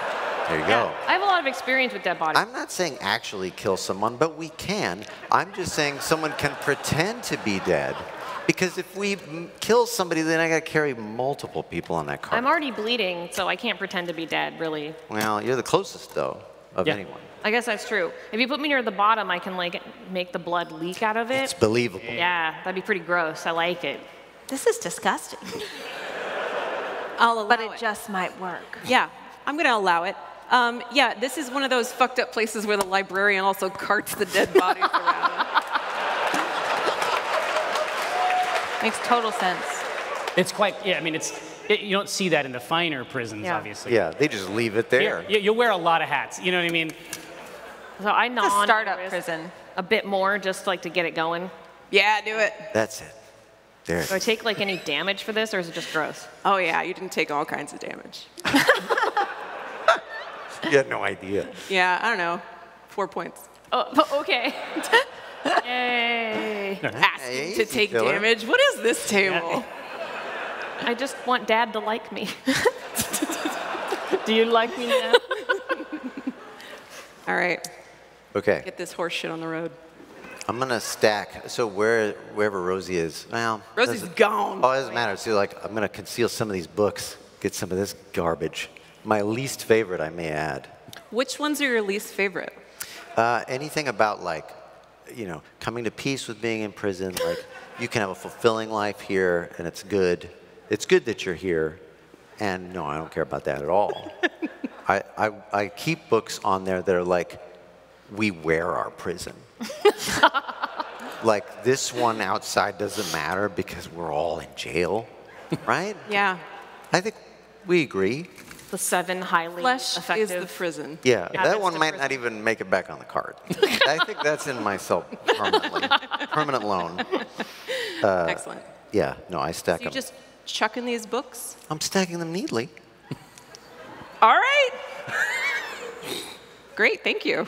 There you go. I have a lot of experience with dead bodies. I'm not saying actually kill someone, but we can. I'm just saying someone can pretend to be dead. Because if we kill somebody, then I got to carry multiple people on that cart. I'm already bleeding, so I can't pretend to be dead, really. well, you're the closest, though, of Yeah. anyone. I guess that's true. If you put me near the bottom, I can like make the blood leak out of it. It's believable. yeah, that'd be pretty gross. I like it. This is disgusting. *laughs* I'll allow But it just might work. Yeah, I'm going to allow it. Um, yeah, this is one of those fucked up places where the librarian also carts the dead bodies around. Makes total sense. It's quite, yeah, I mean, it's, it, you don't see that in the finer prisons, Yeah. obviously. Yeah, they just leave it there. Here, you'll wear a lot of hats, you know what I mean? So I gnaw It's a startup my prison. a bit more, just like to get it going. Yeah, do it. That's it. There. Do I take like any damage for this, or is it just gross? Oh yeah, you didn't take all kinds of damage. *laughs* You had no idea. Yeah, I don't know. Four points. Oh, *laughs* okay. *laughs* Yay! Asking Hey, to take killer. damage. What is this table? I just want Dad to like me. *laughs* Do you like me now? All right, Okay. get this horse shit on the road. I'm gonna stack. So where wherever Rosie is, well, Rosie's doesn't- gone. Oh, it doesn't matter. So like, I'm gonna conceal some of these books, get some of this garbage. My least favorite, I may add. Which ones are your least favorite? Uh, anything about like, you know, coming to peace with being in prison. Like, you can have a fulfilling life here, and it's good. It's good that you're here. And no, I don't care about that at all. I, I, I keep books on there that are like, we wear our prison. *laughs* like this one outside doesn't matter because we're all in jail, right? Yeah, I think we agree. The seven highly flesh effective. is the prison. Yeah, that one might prison. not even make it back on the card. *laughs* I think that's in myself permanently. Permanent loan. *laughs* Uh, Excellent. Yeah, no, I stack So you them. just chucking these books? I'm stacking them neatly. *laughs* All right. Great, thank you.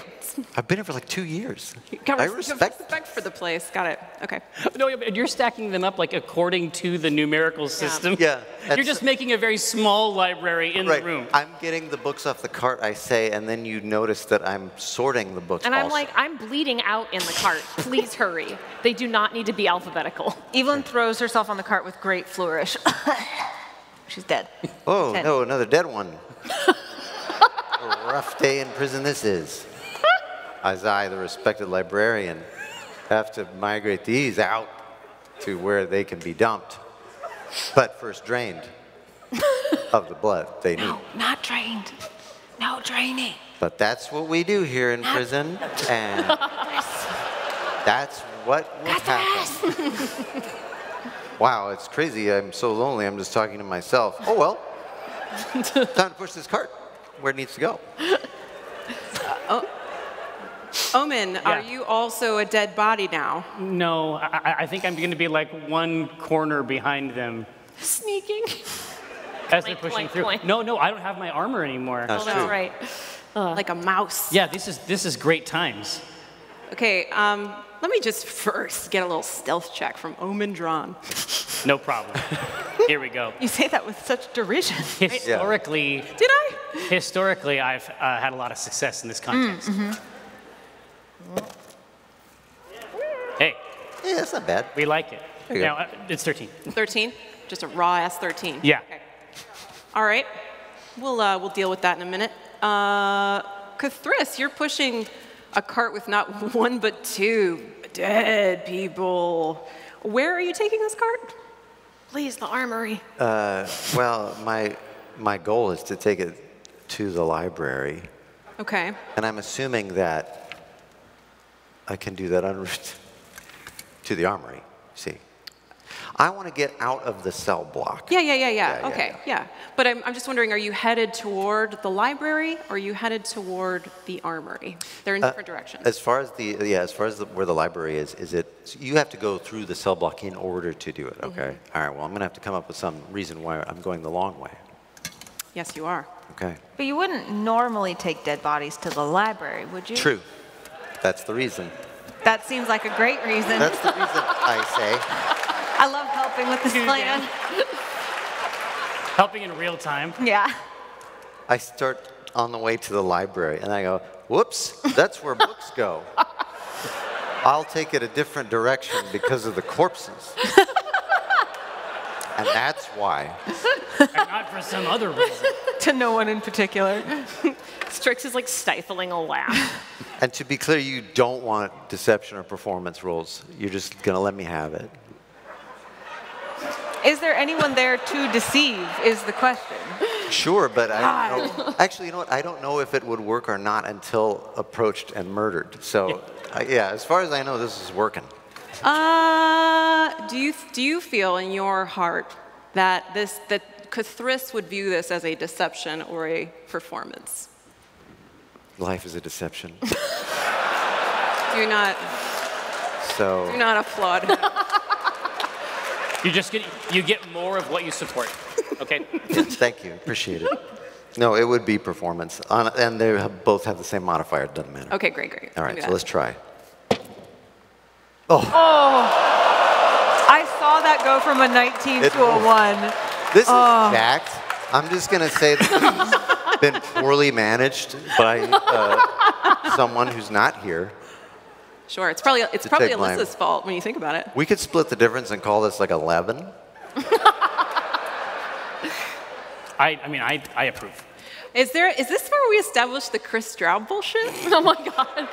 I've been here for like two years. Got I respect respect for the place. Got it. Okay. No, you're stacking them up like according to the numerical system. Yeah, *laughs* You're just making a very small library in Right. the room. I'm getting the books off the cart, I say, and then you notice that I'm sorting the books and I'm also. like, I'm bleeding out in the cart. Please hurry. They do not need to be alphabetical. Evelyn throws herself on the cart with great flourish. *laughs* She's dead. oh, Ten. no, another dead one. *laughs* a rough day in prison this is. As I, the respected librarian, have to migrate these out to where they can be dumped, but first drained *laughs* of the blood they need. No, Not drained. No draining. But that's what we do here in prison, *laughs* and that's what will happen. *laughs* wow, it's crazy. I'm so lonely. I'm just talking to myself. Oh well, time to push this cart where it needs to go. Uh, oh. Omin, are you also a dead body now? No, I, I- I think I'm going to be like one corner behind them Sneaking. as they're pushing plank, through. plank. No, no, I don't have my armor anymore. That's Oh, that's true. right. Like a mouse. Yeah, this is this is great times. Okay, um, let me just first get a little stealth check from Omin Dran. No problem. *laughs* Here we go. You say that with such derision. Historically, Did I? historically, I've uh, had a lot of success in this context. Hey, Yeah, that's not bad. we like it. There you go. Now, uh, it's 13. 13? Just a raw ass 13. Yeah. Okay. All right. We'll, uh, we'll deal with that in a minute. Uh, K'thriss, you're pushing a cart with not *laughs* one but two dead people. Where are you taking this cart? Please, the armory. Uh, well, my my goal is to take it to the library, Okay. and I'm assuming that I can do that en route *laughs* to the armory. See, I want to get out of the cell block. Yeah, yeah, yeah, yeah. Yeah, yeah, okay, yeah. But I'm, I'm just wondering, are you headed toward the library or are you headed toward the armory? They're in Uh, different directions. As far as the yeah, as far as the, where the library is, is it so you have to go through the cell block in order to do it? Mm-hmm. Okay. All right. Well, I'm gonna have to come up with some reason why I'm going the long way. yes, you are. Okay. But you wouldn't normally take dead bodies to the library, would you? True. That's the reason. That seems like a great reason. That's the reason I say. *laughs* I love helping with this plan. *laughs* Helping in real time. Yeah. I start on the way to the library and I go, whoops, that's where books go. *laughs* I'll take it a different direction because of the corpses. and that's why. and not for some other reason. to no one in particular. Strix is like stifling a laugh. And to be clear, you don't want deception or performance roles. You're just going to let me have it. Is there anyone there to deceive? Is the question. Sure, but I don't know. *laughs* Actually, you know what? I don't know if it would work or not until approached and murdered. So, I, yeah, as far as I know, this is working. Uh, do you do you feel in your heart that this that K'thriss would view this as a deception or a performance? Life is a deception. *laughs* Do not, So do not applaud. *laughs* You just get you get more of what you support. Okay. thank you, appreciate it. No, it would be performance, On, and they have, both have the same modifier. It doesn't matter. Okay, great, great. All right, so let's try. Oh, Oh. I saw that go from a 19 It to a 1. This Oh. is jacked. I'm just gonna say that this has been poorly managed by uh, someone who's not here. Sure, it's probably it's probably take blame. Alyssa's fault when you think about it. We could split the difference and call this like 11. I I mean I I approve. Is there is this where we establish the Kris Straub bullshit? *laughs* Oh my god.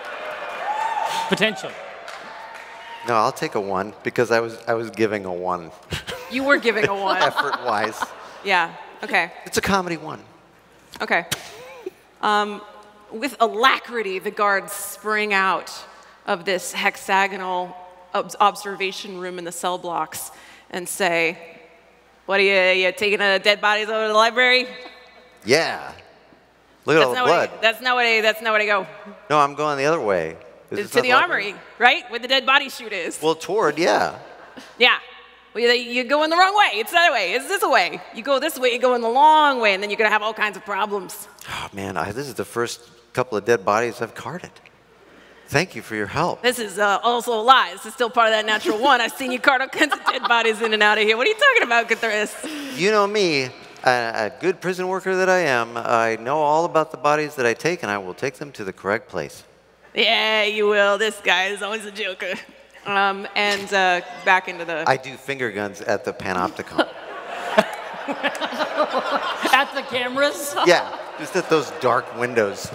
Potential. No, I'll take a one because I was I was giving a one You were giving a *laughs* one. effort wise. Yeah. Okay. It's a comedy one. Okay. Um, with alacrity, the guards spring out of this hexagonal ob- observation room in the cell blocks and say, "What are you? You taking the dead bodies over to the library? Yeah. Look at all the blood. I, that's not what I. That's not what I go. No, I'm going the other way. Is It's to the armory, right? Where the dead body chute is. Well, toward, yeah. Yeah. You, go in the wrong way. It's that way. It's this way. You go this way, you go in the long way, and then you're gonna have all kinds of problems. Oh, man, I, this is the first couple of dead bodies I've carted. Thank you for your help. This is uh, also a lie. This is still part of that natural *laughs* one. I've seen you cart all kinds of dead bodies in and out of here. What are you talking about, Cthulhu? You know me, a, a good prison worker that I am, I know all about the bodies that I take, and I will take them to the correct place. Yeah, you will. This guy is always a joker. Um, and uh, back into the. I do finger guns at the panopticon. *laughs* At the cameras. yeah, just at those dark windows.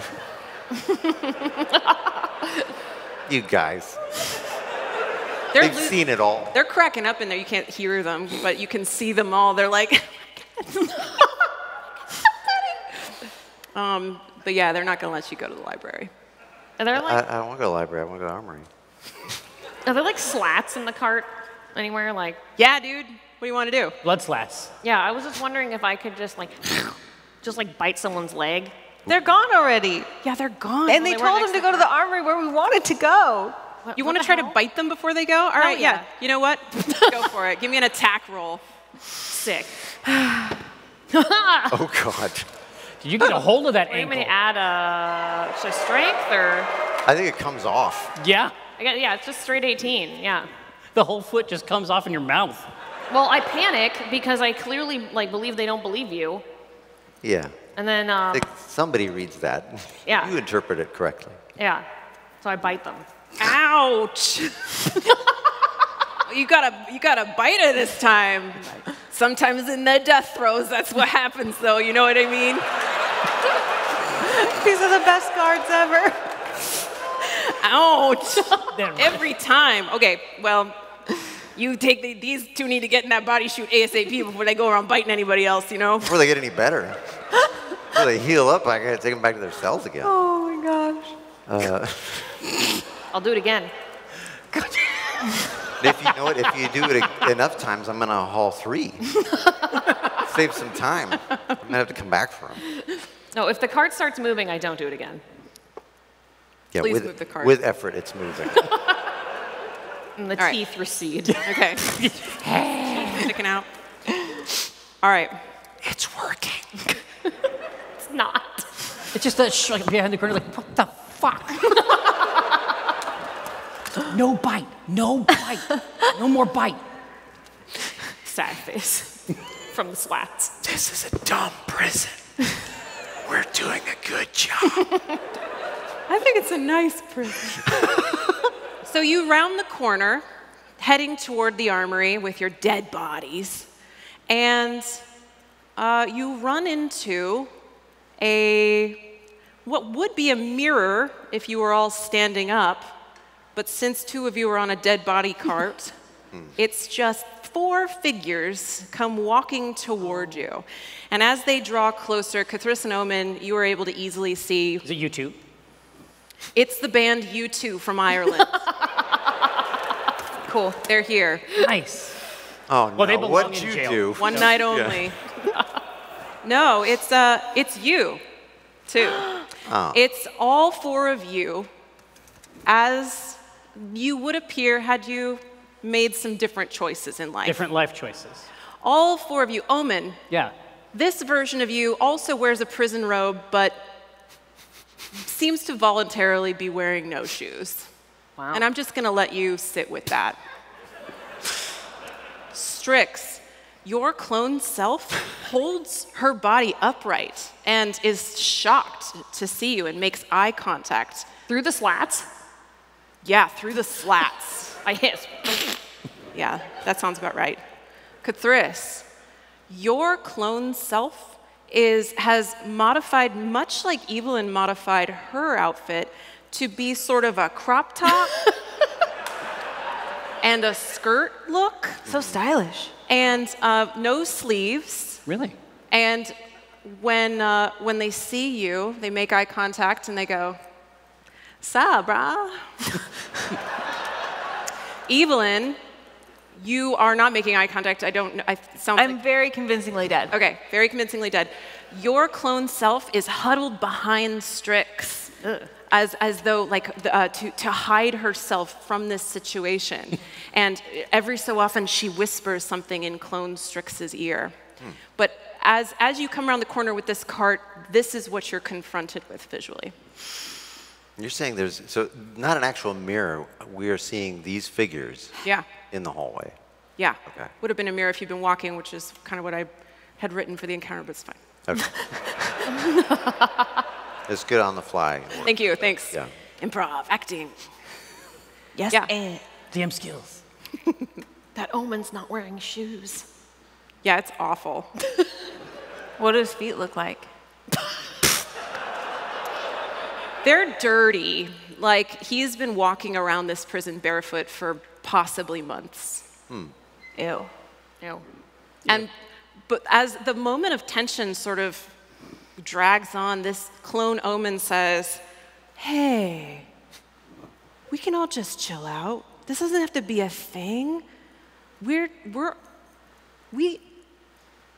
you guys, They're they've lo- seen it all. They're cracking up in there. You can't hear them, but you can see them all. They're like. *laughs* um, but yeah, they're not going to let you go to the library. Are there I, like I don't want to go to the library, I want to go to the armory. Are there like slats in the cart anywhere? Like Yeah, dude. What do you want to do? Blood slats. yeah, I was just wondering if I could just like *sniffs* just like bite someone's leg. They're gone already. Yeah, they're gone. And they they told next him to to go to the armory where we wanted to go. What- You want to the try to bite them before they go? All right, yeah. yeah. You know what? *laughs* go for it. Give me an attack roll. Sick. Oh, *laughs* God. Did you get a hold of that What do you ankle? mean to add uh strength or I think it comes off. Yeah. I got yeah, it's just straight 18. Yeah. The whole foot just comes off in your mouth. Well, I panic because I clearly like believe they don't believe you. Yeah. And then I um, think somebody reads that. *laughs* Yeah. You interpret it correctly. yeah. So I bite them. Ouch. *laughs* you got a you got a bite it this time. Sometimes in the death throes, that's what happens, though. You know what I mean? *laughs* These are the best guards ever. Ouch. *laughs* Every time. Okay, well, you take the, these two need to get in that body shoot ASAP before they go around biting anybody else. You know? Before they get any better. *laughs* Before they heal up, I gotta take them back to their cells again. Oh my gosh. Uh, I'll do it again. if you know it, if you do it enough times, I'm gonna haul three. *laughs* Save some time. I'm gonna have to come back for them. No, if the cart starts moving, I don't do it again. Yeah, Please with, move the cart. with effort, it's moving. *laughs* And the All right. teeth recede. *laughs* Okay. *laughs* Sticking out. All right. it's working. it's not. It's just that sh- like behind the corner, like, what the fuck? no bite. No bite. No more bite. Sad face from the slats. This is a dumb prison. We're doing a good job. I think it's a nice prison. *laughs* so you round the corner, heading toward the armory with your dead bodies, and uh, you run into a what would be a mirror if you were all standing up, but since two of you are on a dead body cart, *laughs* it's just four figures come walking toward you. And as they draw closer, K'thriss and Omin, you are able to easily see Is it you two? It's the band U2 from Ireland. *laughs* cool, they're here. Nice. Oh no! Well, they belong What'd in you jail. do? One night only. *laughs* no, it's uh, it's you, too. *gasps* Oh. It's all four of you as you would appear had you made some different choices in life. Different life choices. All four of you, Omin, Yeah. this version of you also wears a prison robe, but seems to voluntarily be wearing no shoes. Wow. And I'm just going to let you sit with that. Strix, your clone self holds her body upright and is shocked to see you and makes eye contact. Through the slats? Yeah, through the slats. I hiss. Yeah, that sounds about right. K'thriss, your clone self is has modified much like Evelyn modified her outfit to be sort of a crop top *laughs* and a skirt look. So stylish. And uh, no sleeves. Really? And when, uh, when they see you, they make eye contact and they go, Sup, brah? *laughs* Evelyn, you are not making eye contact. I don't know. I sound I'm very convincingly dead. Okay, very convincingly dead. Your clone self is huddled behind Strix. As, as though like the, uh, to, to hide herself from this situation *laughs* and every so often she whispers something in clone strix's ear but as, as you come around the corner with this cart this is what you're confronted with visually You're saying there's so not an actual mirror. We are seeing these figures yeah in the hallway. yeah Okay. would have been a mirror if you'd been walking which is kind of what i had written for the encounter but it's fine Okay. *laughs* it's good on the fly. thank you thanks Yeah. improv acting Yes, Yeah. and DM skills. *laughs* That Omin's not wearing shoes. yeah it's awful *laughs* what do his feet look like? They're dirty. Like he's been walking around this prison barefoot for possibly months. Hmm. Ew. Ew. And but as the moment of tension sort of drags on, this clone Omin says, "Hey, we can all just chill out. This doesn't have to be a thing. We're we're we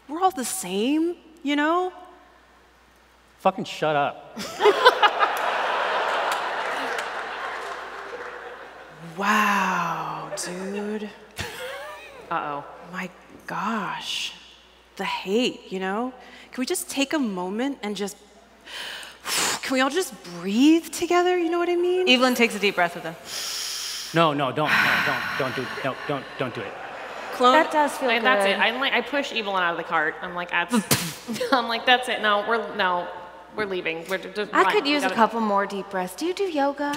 we're all the same, you know?" Fucking shut up. *laughs* Wow, dude. *laughs* Uh oh. My gosh. The hate, you know? Can we just take a moment and just. *sighs* Can we all just breathe together? You know what I mean? Evelyn takes a deep breath with him. No, no, don't, no, don't, don't do, no, don't, don't do it. Clone. That does feel Like, good. that's it. I'm like, I push Evelyn out of the cart. I'm like, that's. *laughs* I'm like, that's it. No, we're no, we're leaving. We're just. I run. could use a gotta- couple more deep breaths. Do you do yoga?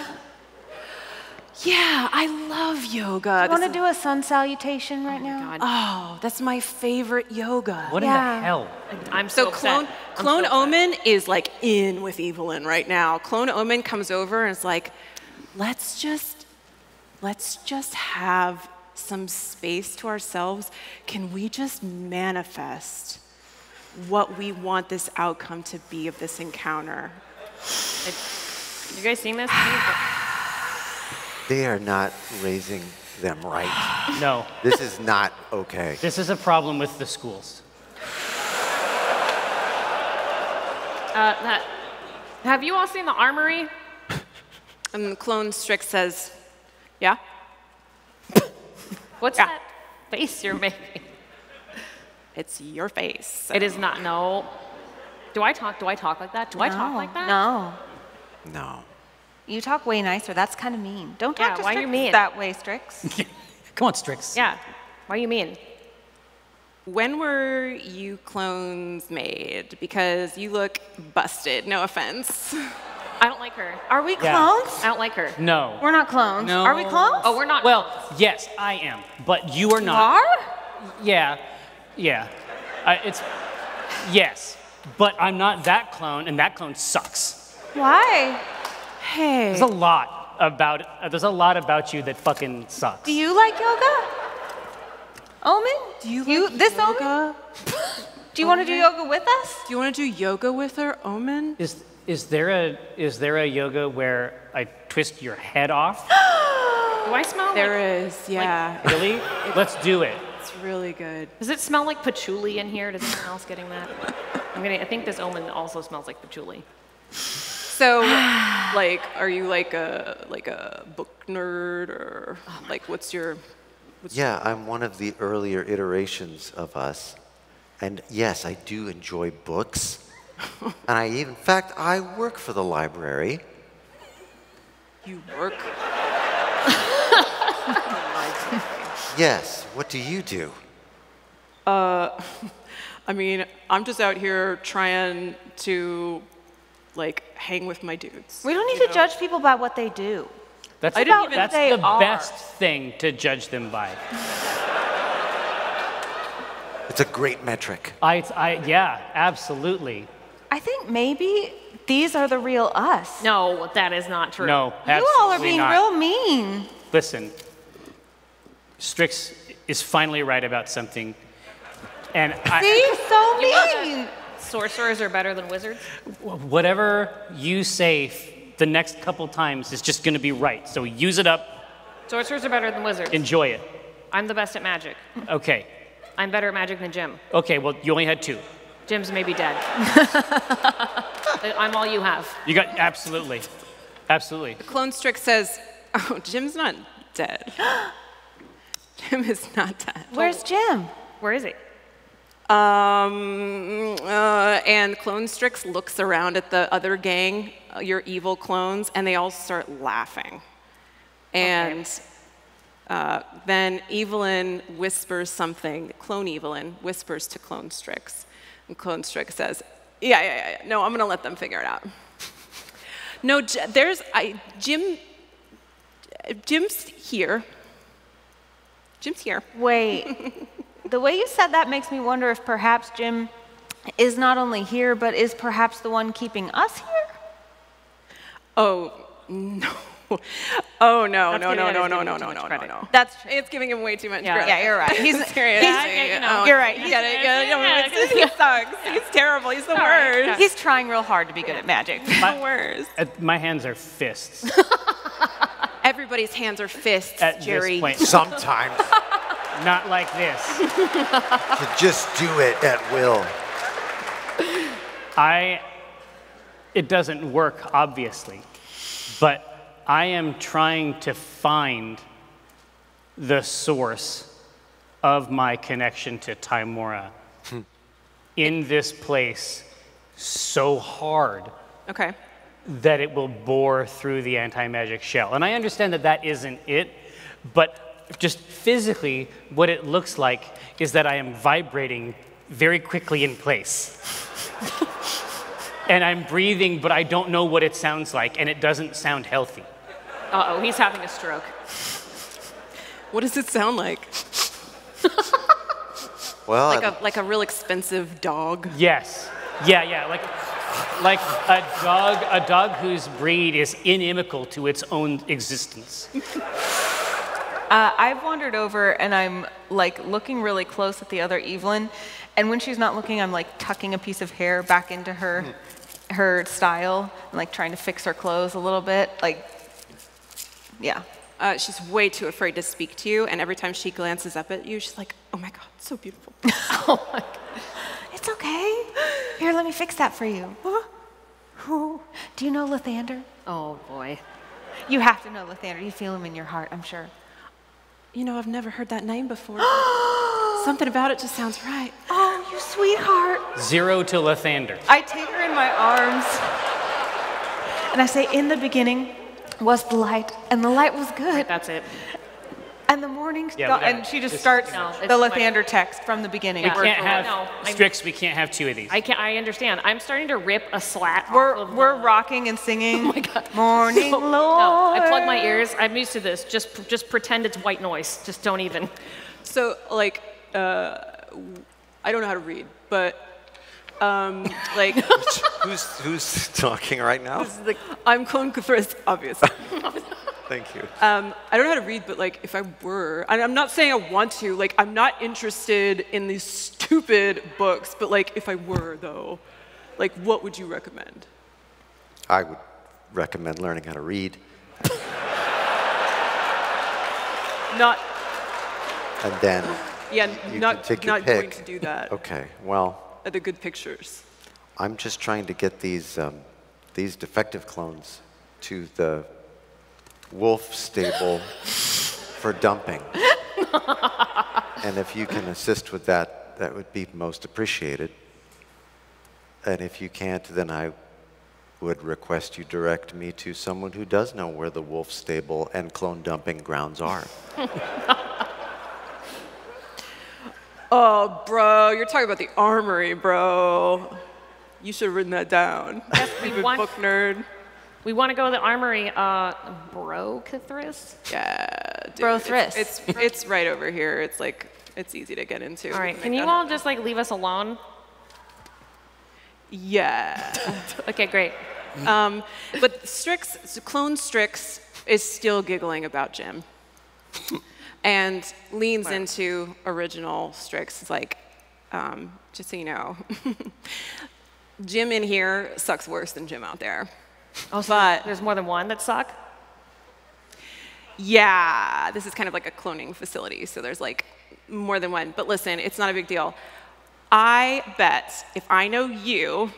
Yeah, I love yoga. Do you want to do a sun salutation oh right now? is- Oh, that's my favorite yoga. What Yeah. in the hell? I'm so, So upset. Clone, I'm Clone so upset. Omin is like in with Evelyn right now. Clone Omin comes over and is like, let's just, let's just have some space to ourselves. Can we just manifest what we want this outcome to be of this encounter? You guys seeing this? *sighs* They are not raising them right. *sighs* No, This is not okay. this is a problem with the schools. Uh, that, have you all seen the armory? *laughs* And Clone Strix says, yeah? *laughs* What's Yeah. that face you're making? It's your face. It is not. No. Do I talk? Do I talk like that? Do I talk like that? No. No. You talk way nicer. That's kind of mean. Don't talk Yeah, to why you Strix mean? that way, Strix. *laughs* Come on, Strix. Yeah. What do you mean? When were you clones made? Because you look busted, no offense. I don't like her. Are we Yeah. clones? I don't like her. No. We're not clones. No. Are we clones? Oh, we're not. Well, yes, I am, but you are you not. are? Yeah, yeah. I, it's yes, but I'm not that clone, and that clone sucks. Why? Hey. There's a lot about uh, there's a lot about you that fucking sucks. Do you like yoga? Omin? Do you, You- like this yoga? *laughs* Do you want to do yoga with us? Do you want to do yoga with her, Omin? Is is there a is there a yoga where I twist your head off? *gasps* Do I smell? There like, is, yeah. *laughs* really? Let's do it. it's really good. Does it smell like patchouli in here? Does anyone else getting that? I'm gonna. I think this Omin also smells like patchouli. So *sighs* like, are you like a like a book nerd or like what's your? What's Yeah, I'm one of the earlier iterations of us. And yes, I do enjoy books. *laughs* and I, in fact, I work for the library. You work. *laughs* Yes, what do you do? Uh, *laughs* I mean, I'm just out here trying to like hang with my dudes. We don't need to know? judge people by what they do. That's, I didn't even that's say the are. best thing to judge them by. *laughs* It's a great metric. I, I, yeah, absolutely. I think maybe these are the real us. No, that is not true. No, absolutely You all are being not. real mean. Listen, Strix is finally right about something. And I, See? So mean. Sorcerers are better than wizards. whatever you say f- the next couple times is just going to be right. So use it up, Sorcerers are better than wizards. enjoy it. I'm the best at magic. Okay. I'm better at magic than Jim. Okay, well, you only had two. Jim's maybe dead. *laughs* I'm all you have. You got absolutely. Absolutely. The Clone Strix says, "Oh, Jim's not dead. *gasps* Jim is not dead." Where's Jim? Where is he? Um, uh, and Clone Strix looks around at the other gang, uh, your evil clones, and they all start laughing. And uh, then Evelyn whispers something, Clone Evelyn whispers to Clone Strix. And Clone Strix says, Yeah, yeah, yeah, yeah. no, I'm gonna let them figure it out. *laughs* no, J- there's, I, Jim, Jim's here. Jim's here. Wait. *laughs* the way you said that makes me wonder if perhaps Jim is not only here, but is perhaps the one keeping us here? Oh, no. *laughs* Oh, no, no, no, no, no, no, no, no, no, no. That's It's giving him way too much Yeah, credit. yeah, you're right. *laughs* He's- seriously. he's- oh, you're right. You get it. Yeah, yeah, *laughs* he sucks. He's terrible. He's the Sorry. worst. He's trying real hard to be good at magic. the worst. My hands are fists Everybody's hands are fists, at Jerry. this point. Sometimes. Not like this. *laughs* to just do it at will. I, it doesn't work, obviously, but I am trying to find the source of my connection to Tymora hmm. in this place so hard Okay. that it will bore through the anti-magic shell. And I understand that that isn't it, but just physically, what it looks like is that I am vibrating very quickly in place. *laughs* and I'm breathing, but I don't know what it sounds like, and it doesn't sound healthy. Uh oh, he's having a stroke. What does it sound like? *laughs* Well, Like a like a real expensive dog. Yes. Yeah, yeah, like like a dog a dog whose breed is inimical to its own existence. *laughs* Uh, I've wandered over and I'm like looking really close at the other Evelyn, and when she's not looking, I'm like tucking a piece of hair back into her her style and like trying to fix her clothes a little bit. Like, yeah. Uh, she's way too afraid to speak to you, and every time she glances up at you, she's like, "Oh my God, so beautiful." *laughs* Oh my. It's okay. Here, let me fix that for you. Who? *laughs* Do you know Lathander? Oh boy. You have to know Lathander. You feel him in your heart, I'm sure. You know, I've never heard that name before. *gasps* Something about it just sounds right. Oh, you sweetheart. Zero to Lathander. I take her in my arms and I say, In the beginning was the light, and the light was good. That's it. And the morning, Yeah, got- we gotta- and she just this- starts No, the like- Lathander text from the beginning. We Yeah. word can't have No, I'm- Strix, we can't have two of these. I can I understand. I'm starting to rip a slat. We're, of we're the- rocking and singing. *laughs* Oh my God. Morning, Lord. *laughs* No, I plug my ears. I'm used to this. Just just pretend it's white noise. Just don't even. So, like, uh, I don't know how to read, but um, *laughs* like, who's who's talking right now? this is the, I'm Clone Cthulhu, obviously. Thank you. Um, I don't know how to read, but like, if I were, and I'm not saying I want to, like, I'm not interested in these stupid books, but like, if I were though, like, what would you recommend? I would recommend learning how to read. Not, And then yeah, you not, can take your not going pick. to do that. Okay, well, Are the good pictures? I'm just trying to get these, um, these defective clones to the wolf stable for dumping. and if you can assist with that, that would be most appreciated. And if you can't, then I would request you direct me to someone who does know where the wolf stable and clone dumping grounds are. *laughs* Oh, bro, you're talking about the armory, bro. You should have written that down. Yes, we Stupid want- book nerd. We want to go to the armory. Uh, bro, Cthulhu? Yeah, dude. Bro it's- Thris. It's, it's right over here. It's like it's easy to get into. All right, can you all just like leave us alone? Yeah. *laughs* Okay, great. Um, but Strix, clone Strix, is still giggling about Jim, and leans into original Strix. It's like, um, just so you know, *laughs* Jim in here sucks worse than Jim out there. Oh, so but there's more than one that suck. Yeah, this is kind of like a cloning facility, so there's like more than one. But listen, it's not a big deal. I bet if I know you,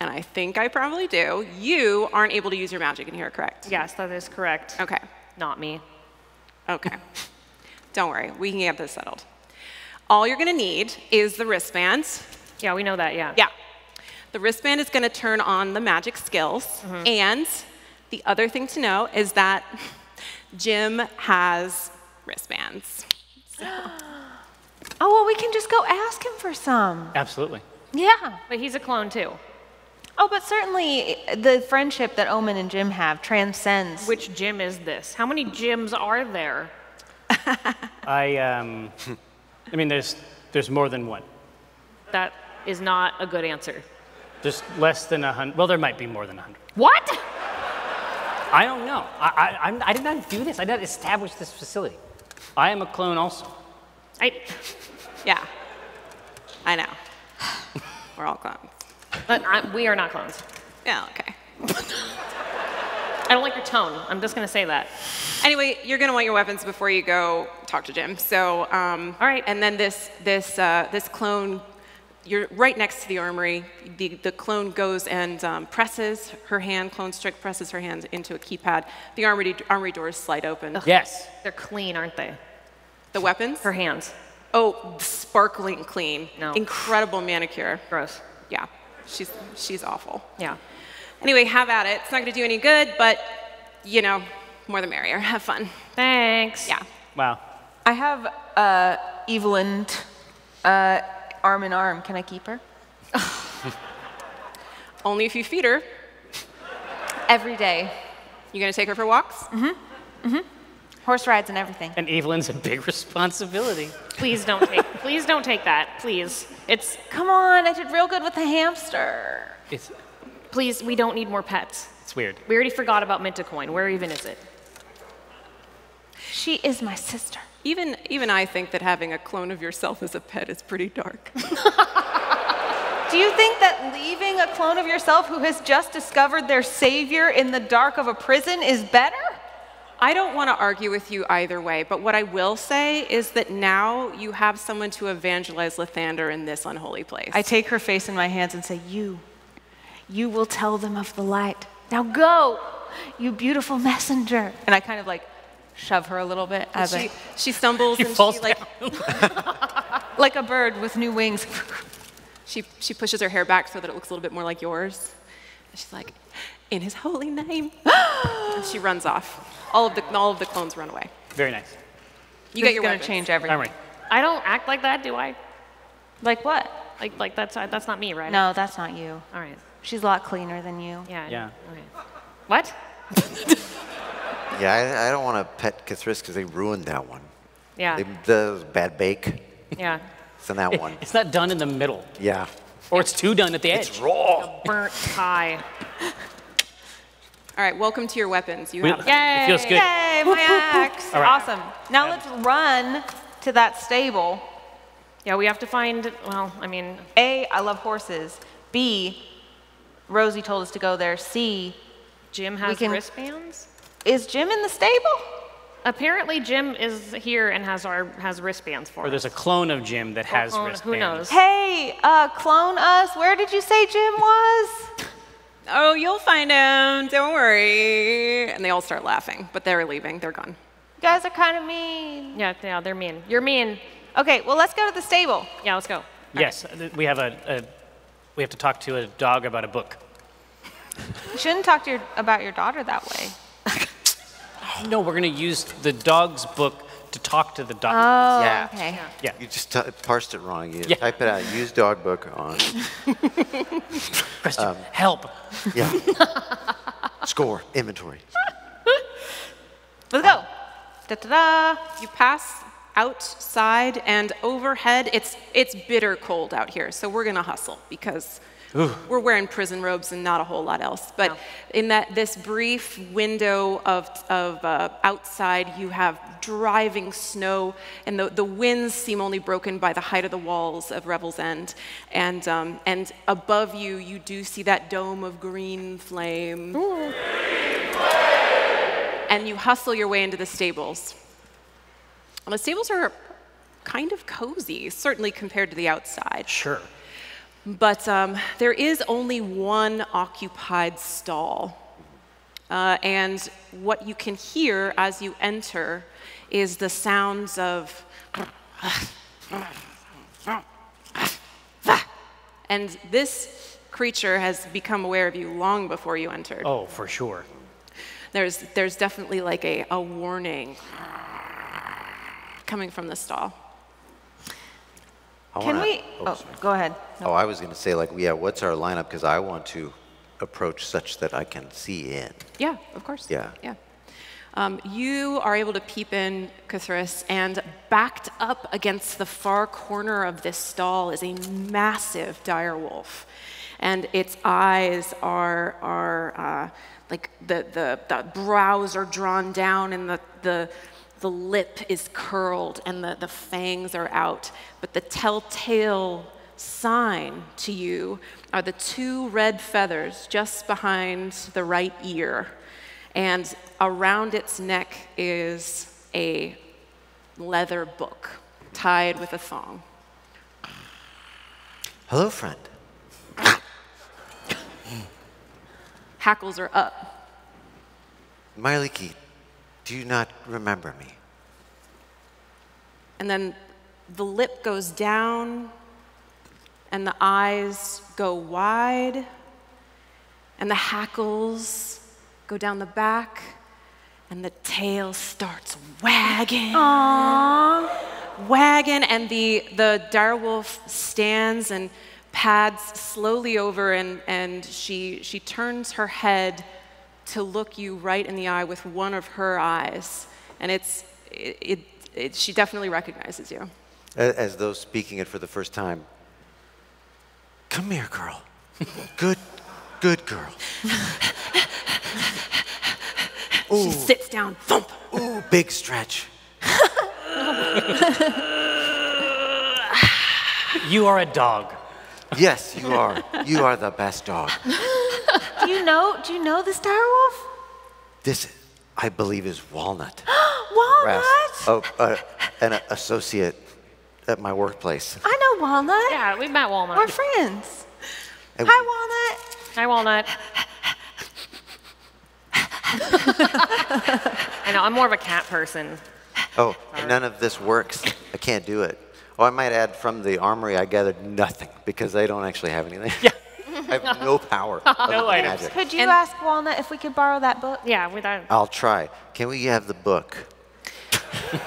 and I think I probably do, you aren't able to use your magic in here, correct? Yes, that is correct. Okay. Not me. Okay. *laughs* Don't worry, we can get this settled. All you're gonna need is the wristbands. Yeah, we know that, yeah. Yeah. The wristband is gonna turn on the magic skills. Mm-hmm. And the other thing to know is that Jim has wristbands. *gasps* Oh, well, we can just go ask him for some. Absolutely. Yeah. But he's a clone too. Oh, but certainly the friendship that Omin and Jim have transcends. Which Jim is this? How many Jims are there? *laughs* I, um, *laughs* I mean, there's, there's more than one. That is not a good answer. There's less than a hundred. Well, there might be more than a hundred. What? I don't know. I, I, I'm, I did not do this. I did not establish this facility. I am a clone also. I, Yeah. I know. *sighs* We're all clones. but I, we are not clones. Yeah, okay. I don't like your tone. I'm just gonna say that. Anyway, you're gonna want your weapons before you go talk to Jim. So, um, all right. And then this this uh, this clone, you're right next to the armory. The the clone goes and um, presses her hand. Clone Strick presses her hand into a keypad. The armory armory doors slide open. Yes. They're clean, aren't they? The weapons. Her hands. Oh, sparkling clean. No. Incredible manicure. Gross. Yeah. She's she's awful. Yeah. Anyway, have at it. It's not gonna do any good, but you know, more the merrier. Have fun. Thanks. Yeah. Wow. I have uh, Evelyn uh, arm in arm. Can I keep her? *laughs* Only if you feed her. Every day. You gonna take her for walks? Mm-hmm. Mm-hmm. Horse rides and everything. And Evelyn's a big responsibility. Please don't take. please don't take that. Please. It's. Come on, I did real good with the hamster. It's, Please, we don't need more pets. it's weird. We already forgot about Mintacoin. Where even is it? She is my sister. Even even I think that having a clone of yourself as a pet is pretty dark. *laughs* *laughs* Do you think that leaving a clone of yourself who has just discovered their savior in the dark of a prison is better? I don't want to argue with you either way, but what I will say is that now you have someone to evangelize Lathander in this unholy place. I take her face in my hands and say, You, you will tell them of the light. Now go, you beautiful messenger. And I kind of like shove her a little bit as she, I, *laughs* she stumbles She and falls she like *laughs* *laughs* like a bird with new wings. she she pushes her hair back so that it looks a little bit more like yours. And she's like, in his holy name. *gasps* and she runs off. All of the all of the clones run away. Very nice. You This get your gonna weapons. change everything. Armory. I don't act like that, do I? Like what? Like, like that's that's not me, right? No, that's not you. All right. She's a lot cleaner than you. Yeah. Yeah. Okay. What? Yeah, I, I don't want to pet Cthulhu because they ruined that one. Yeah. They, the bad bake. Yeah. *laughs* It's in that one. It's not done in the middle, Yeah. or it's too done at the edge. It's raw. Burnt pie. All right, welcome to your weapons. You We- have them. It feels good. Yay, my axe. All right. Awesome. Now let's run to that stable. Yeah, we have to find. Well, I mean, A, I love horses. B, Rosie told us to go there. C, Jim has can- wristbands. Is Jim in the stable? Apparently, Jim is here and has our has wristbands for Or us. there's a clone of Jim that has clone- wristbands. who knows? Hey, uh, clone us. Where did you say Jim was? Oh, you'll find him. Don't worry. And they all start laughing, but they're leaving. They're gone. You guys are kind of mean. Yeah, yeah, they're mean. You're mean. Okay, well, let's go to the stable. Yeah, let's go. Yes, th- we have a, a we have to talk to a dog about a book. You shouldn't talk to your, about your daughter that way. No, we're going to use the dog's book to talk to the dog. Oh, Yeah. okay. Yeah. You just t- parsed it wrong. You Yeah. type it out. Use dog book on. Christian, *laughs* um, help. Yeah. *laughs* Score. Inventory. *laughs* Let's go. Da-da-da. You pass outside and overhead. It's it's bitter cold out here, so we're gonna hustle because we're wearing prison robes and not a whole lot else. But in that this brief window of of uh, outside, you have driving snow, and the the winds seem only broken by the height of the walls of Revel's End, and um, and above you, you do see that dome of green flame. And you hustle your way into the stables. And the stables are kind of cozy, certainly compared to the outside. Sure. But um, there is only one occupied stall. Uh, and what you can hear as you enter is the sounds of. And this creature has become aware of you long before you entered. Oh, for sure. There's, there's definitely like a, a warning coming from the stall. I Can wanna- we? Oh, go ahead. Oh, I was going to say, like, yeah, what's our lineup? Because I want to approach such that I can see in. Yeah, of course. Yeah. Yeah. Um, you are able to peep in, Cthulhu, and backed up against the far corner of this stall is a massive dire wolf. And its eyes are, are uh, like the, the, the brows are drawn down and the, the, the lip is curled and the, the fangs are out. But the telltale sign to you are the two red feathers just behind the right ear. And around its neck is a leather book tied with a thong. Hello, friend. Hackles are up. Miley do you not remember me? And then the lip goes down, and the eyes go wide, and the hackles go down the back, and the tail starts wagging. Aww. Wagging, and the, the direwolf stands and pads slowly over, and, and she, she turns her head to look you right in the eye with one of her eyes. And it's, it, it, it, she definitely recognizes you. As though speaking it for the first time. Come here, girl. *laughs* Good, good girl. She sits down, thump. Ooh, big stretch. You are a dog. Yes, you are. You are the best dog. *laughs* *laughs* do you know? Do you know this direwolf? This, I believe, is Walnut. *gasps* Walnut. Oh, uh, an associate at my workplace. I know Walnut. Yeah, we met Walnut. We're friends. And Hi, Walnut. Hi, Walnut. I know, I'm more of a cat person. Oh, and none of this works. I can't do it. Oh, I might add from the armory, I gathered nothing because they don't actually have anything. *laughs* Yeah. I have no power. *laughs* other than magic. Could you ask Walnut if we could borrow that book? Yeah, we don't. I'll try. Can we have the book? *laughs*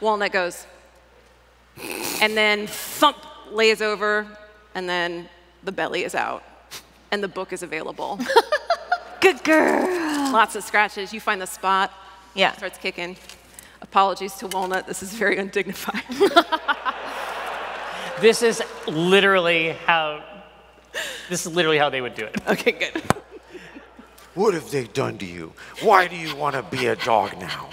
Walnut goes, and then thump lays over, and then the belly is out, and the book is available. *laughs* Good girl. Lots of scratches. You find the spot. Yeah. Starts kicking. Apologies to Walnut. This is very undignified. This is literally how. This is literally how they would do it. Okay, good. What have they done to you? Why do you want to be a dog now?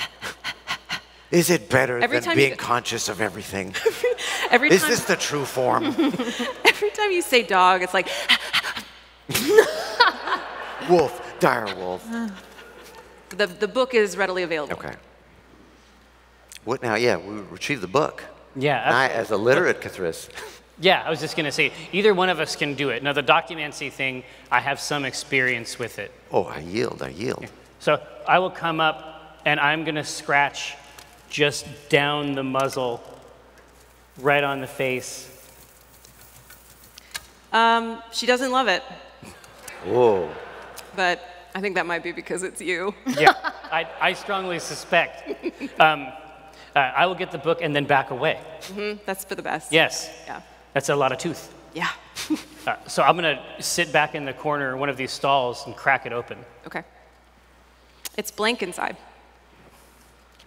Is it better Every than time you being conscious of everything? *laughs* Every Is time, this the true form? *laughs* every time you say dog, it's like, *laughs* wolf, dire wolf. Uh, the, the book is readily available. Okay. What now? Yeah, we retrieve the book. Yeah. And I, as a literate K'thriss, *laughs* Yeah, I was just going to say, either one of us can do it. Now, the documancy thing, I have some experience with it. Oh, I yield, I yield. So I will come up and I'm going to scratch just down the muzzle, right on the face. Um, she doesn't love it, Whoa. but I think that might be because it's you. Yeah, *laughs* I, I strongly suspect. Um, uh, I will get the book and then back away. hmm That's for the best. Yes. Yeah. That's a lot of tooth. Yeah. *laughs* Uh, so I'm going to sit back in the corner in one of these stalls and crack it open. Okay. It's blank inside.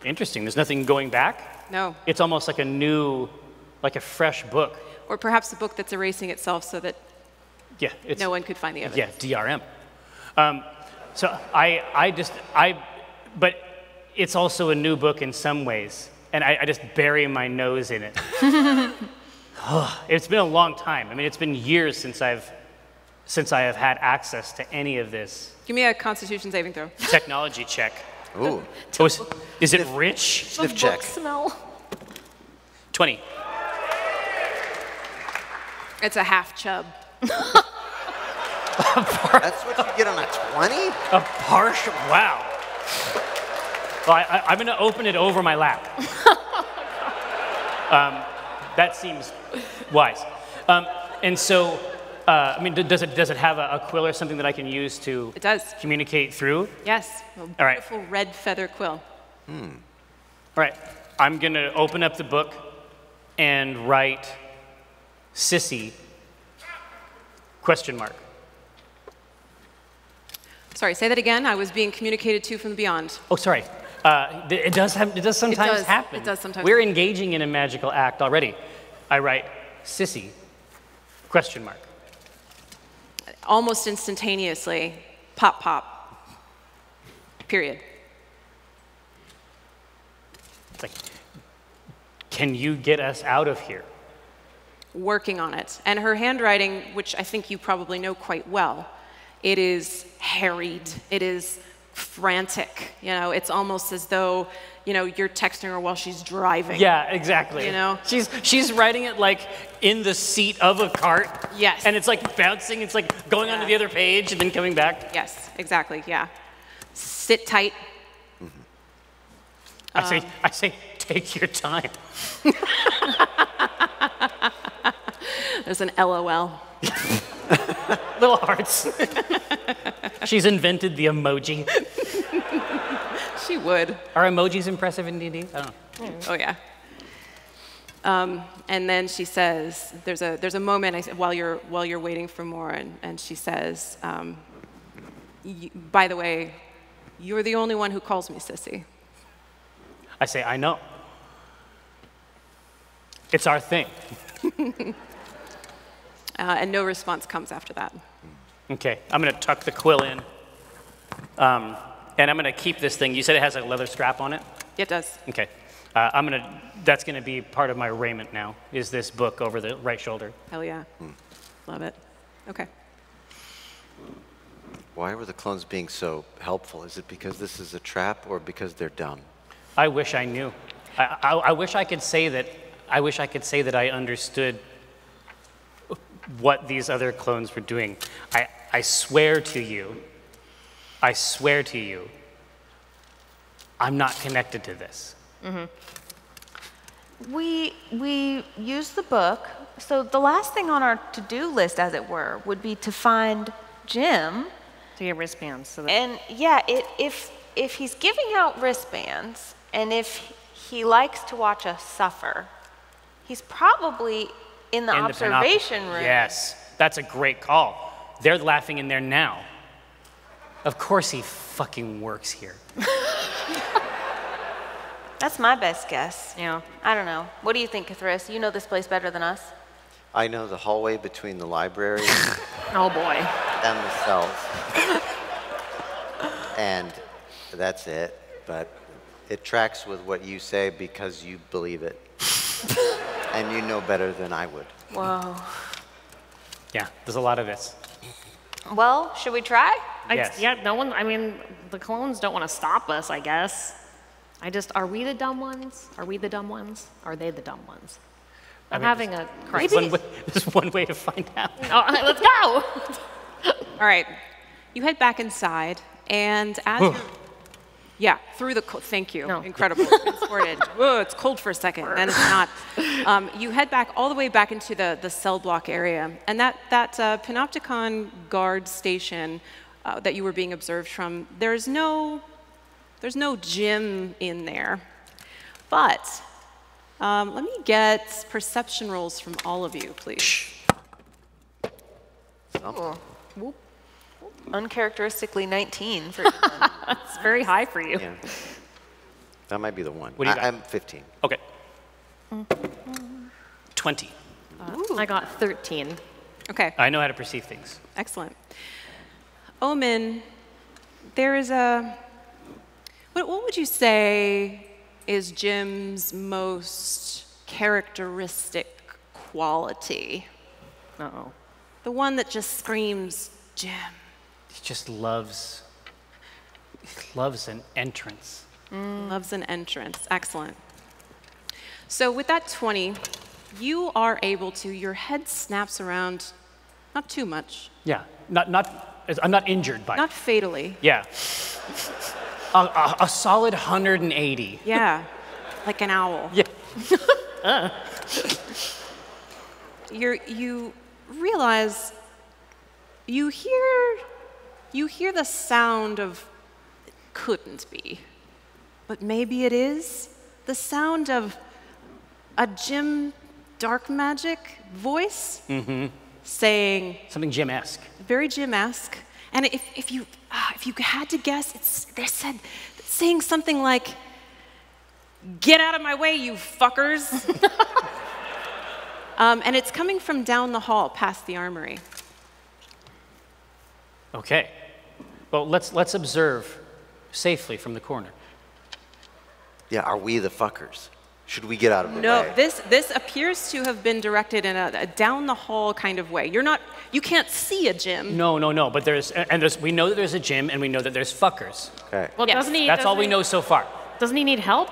Interesting. There's nothing going back? No. It's almost like a new, like a fresh book. Or perhaps a book that's erasing itself so that Yeah. It's, no one could find the evidence. Yeah, DRM. Um, so I, I just, I, but it's also a new book in some ways, and I, I just bury my nose in it. *laughs* *sighs* it's been a long time. I mean, it's been years since I've, since I have had access to any of this Give me a Constitution saving throw. technology check. Ooh. Oh, is, is it rich? Sniff check. smell. 20. It's a half chub. *laughs* That's what you get on a 20? A partial, wow. Well, I, I, I'm going to open it over my lap. *laughs* um, that seems wise. Um, and so, uh, I mean, d- does it, does it have a, a quill or something that I can use to It does. communicate through? Yes. A All right. beautiful red feather quill. All right. I'm going to open up the book and write sissy question mark. Sorry, say that again. I was being communicated to from beyond. Oh, sorry. Uh, it does have, it does sometimes does. happen. It does sometimes We're engaging in a magical act already. I write sissy question mark. Almost instantaneously, pop, pop. Period. It's like, can you get us out of here? Working on it. And her handwriting, which I think you probably know quite well, it is harried. It is frantic. You know, it's almost as though, you know, you're texting her while she's driving. Yeah, exactly. You know? she's she's writing it like in the seat of a cart. Yes. And it's like bouncing. It's like going onto the other page and then coming back. Yes, exactly. Yeah. Sit tight. I say Um, I say take your time. *laughs* There's an LOL. *laughs* Little hearts. *laughs* she's invented the emoji. She would. Are emojis impressive in D&D? I don't know. Oh yeah. Um, and then she says, "There's a there's a moment I, while you're while you're waiting for more, and, and she says, um, y- by the way, you're the only one who calls me sissy." I say I know. It's our thing. *laughs* Uh, and no response comes after that. Okay, I'm gonna tuck the quill in. Um, and I'm gonna keep this thing. You said it has a leather strap on it? It does. Okay. Uh, I'm gonna, that's gonna be part of my raiment now, is this book over the right shoulder. Hell yeah. Love it. Okay. Why were the clones being so helpful? Is it because this is a trap or because they're dumb? I wish I knew. I, I, I wish I could say that, I wish I could say that I understood what these other clones were doing. I, I swear to you, I swear to you, I'm not connected to this. Mm-hmm. We we use the book. So the last thing on our to-do list, as it were, would be to find Jim. To get wristbands. So that And yeah, it, if if he's giving out wristbands, and if he likes to watch us suffer, he's probably in the In the observation room. Yes, that's a great call. They're laughing in there now. Of course he fucking works here. *laughs* That's my best guess. Yeah. I don't know. What do you think, K'thriss? You know this place better than us. I know the hallway between the library *laughs* Oh boy. and the cells. and that's it. But it tracks with what you say because you believe it. *laughs* and you know better than I would. Whoa. Yeah, there's a lot of this. Well, should we try? I, Yes. Yeah, no one, I mean, the clones don't want to stop us, I guess. I just, are we the dumb ones? Are we the dumb ones? Are they the dumb ones? I'm having a There's crisis. one, way, *laughs* there's one way to find out. *laughs* Oh, let's go. All right. You head back inside, and as you're, yeah, through the co- thank you, No. incredible, transported. *laughs* Whoa, it's cold for a second, then it's not. Um, you head back all the way back into the the cell block area, and that that uh, Panopticon guard station uh, that you were being observed from. There's no there's no Jim in there, but um, let me get perception rolls from all of you, please. Ooh. Whoop. Uncharacteristically 19 for *laughs* That's very high for you. Yeah. That might be the one. What do you I, got? I'm 15. Okay. 20. I got 13. Okay. I know how to perceive things. Excellent. Omin, there is a. What, what would you say is Jim's most characteristic quality? Uh oh. The one that just screams, Jim. He just loves, he loves an entrance. Loves an entrance. Excellent. So with that 20, you are able to, your head snaps around, not too much, Yeah, not, not, I'm not injured by not it. fatally. Yeah. A, a, a solid 180. Yeah, like an owl. Yeah. *laughs* Uh. You're, you realize you hear you hear the sound of it couldn't be but maybe it is the sound of a jim dark magic voice Mm-hmm. saying Something Jim-esque. very jim-esque and if, if you ah, if you had to guess it's they said saying something like get out of my way you fuckers *laughs* um, and it's coming from down the hall past the armory Okay. Well, let's, let's observe safely from the corner. Yeah, are we the fuckers? Should we get out of the No, way? this this appears to have been directed in a, a down the hall kind of way. You're not, you can't see a Jim. No, no, no. But there's, and there's, we know that there's a Jim and we know that there's fuckers. Okay. Well, doesn't he? That's all doesn't we he- know so far. Doesn't he need help?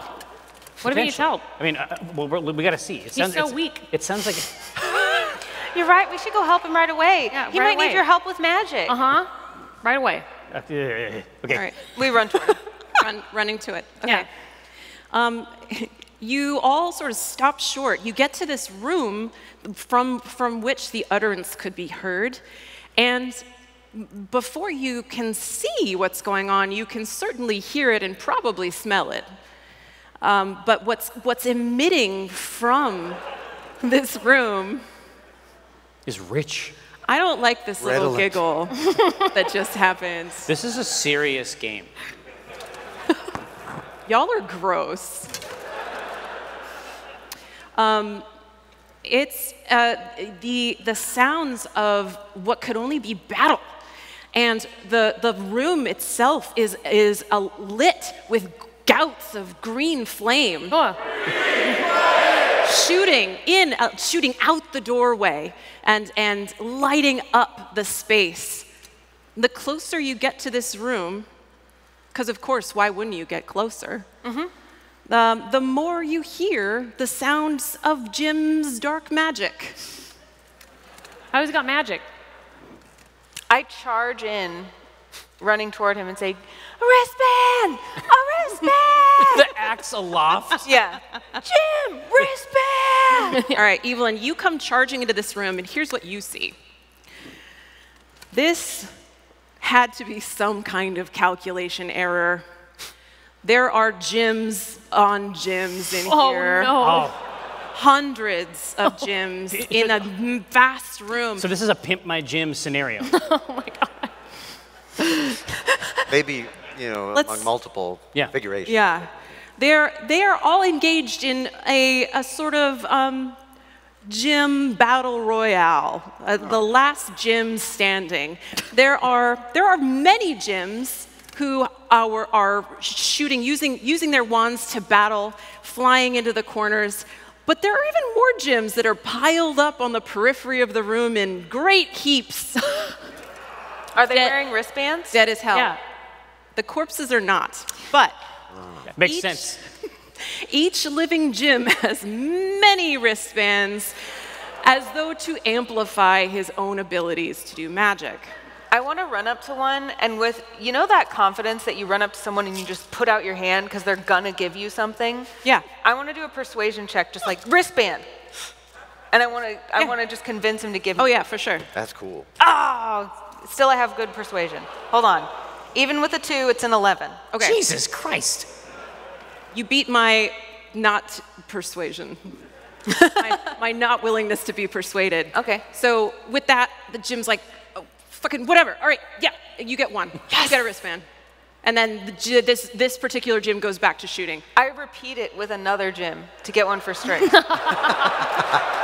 What if he needs help? I mean, uh, well, we're, we got to see. It He's so weak. It sounds like. *laughs* You're right. We should go help him right away. Yeah, he right might away. need your help with magic. Uh huh. Right away. Okay. All right, We run toward it. run, running to it. Okay. Yeah. Um, you all sort of stop short. You get to this room from, from which the utterance could be heard. And before you can see what's going on, you can certainly hear it and probably smell it. Um, but what's, what's emitting from this room, Is rich. I don't like this little giggle *laughs* that just happens. This is a serious game. *laughs* Y'all are gross. Um, it's uh, the, the sounds of what could only be battle. And the, the room itself is, is uh, lit with gouts of green flame. *laughs* shooting in, uh, shooting out the doorway and, and lighting up the space. The closer you get to this room, because of course, why wouldn't you get closer? Um, the more you hear the sounds of Jim's dark magic. How's he got magic? I charge in, running toward him and say, wristband! A wristband! *laughs* the axe aloft. yeah. Jim, wristband! *laughs* All right, Evelyn, you come charging into this room, and here's what you see. This had to be some kind of calculation error. There are Jims on Jims in Oh, here. no. Oh. Hundreds of *laughs* Jims in a vast room. So this is a pimp my Jim scenario. Oh my god. Maybe, you know, Let's- among multiple Yeah. configurations. Yeah. They're, they are all engaged in a, a sort of um, Jim battle royale, uh, the last Jim standing. There are, there are many Jims who are, are shooting, using, using their wands to battle, flying into the corners. But there are even more Jims that are piled up on the periphery of the room in great heaps. *laughs* Are they wearing wristbands? Dead as hell. Yeah. The corpses are not. But Makes Each- sense. *laughs* Each living Jim *laughs* has many wristbands as though to amplify his own abilities to do magic. I want to run up to one and with, you know that confidence that you run up to someone and you just put out your hand because they're gonna give you something? Yeah. I want to do a persuasion check, just like wristband. And I want to, I want to just convince him to give. Oh yeah, for sure. That's cool. Oh, still I have good persuasion. Hold on. Even with a two, it's an 11. Okay. Jesus Christ. You beat my not persuasion. my, my not willingness to be persuaded. Okay. So with that, the Jim's like, oh, fucking whatever. All right, yeah, you get one. You get a wristband. And then the, this, this particular Jim goes back to shooting. I repeat it with another Jim to get one for straight. *laughs*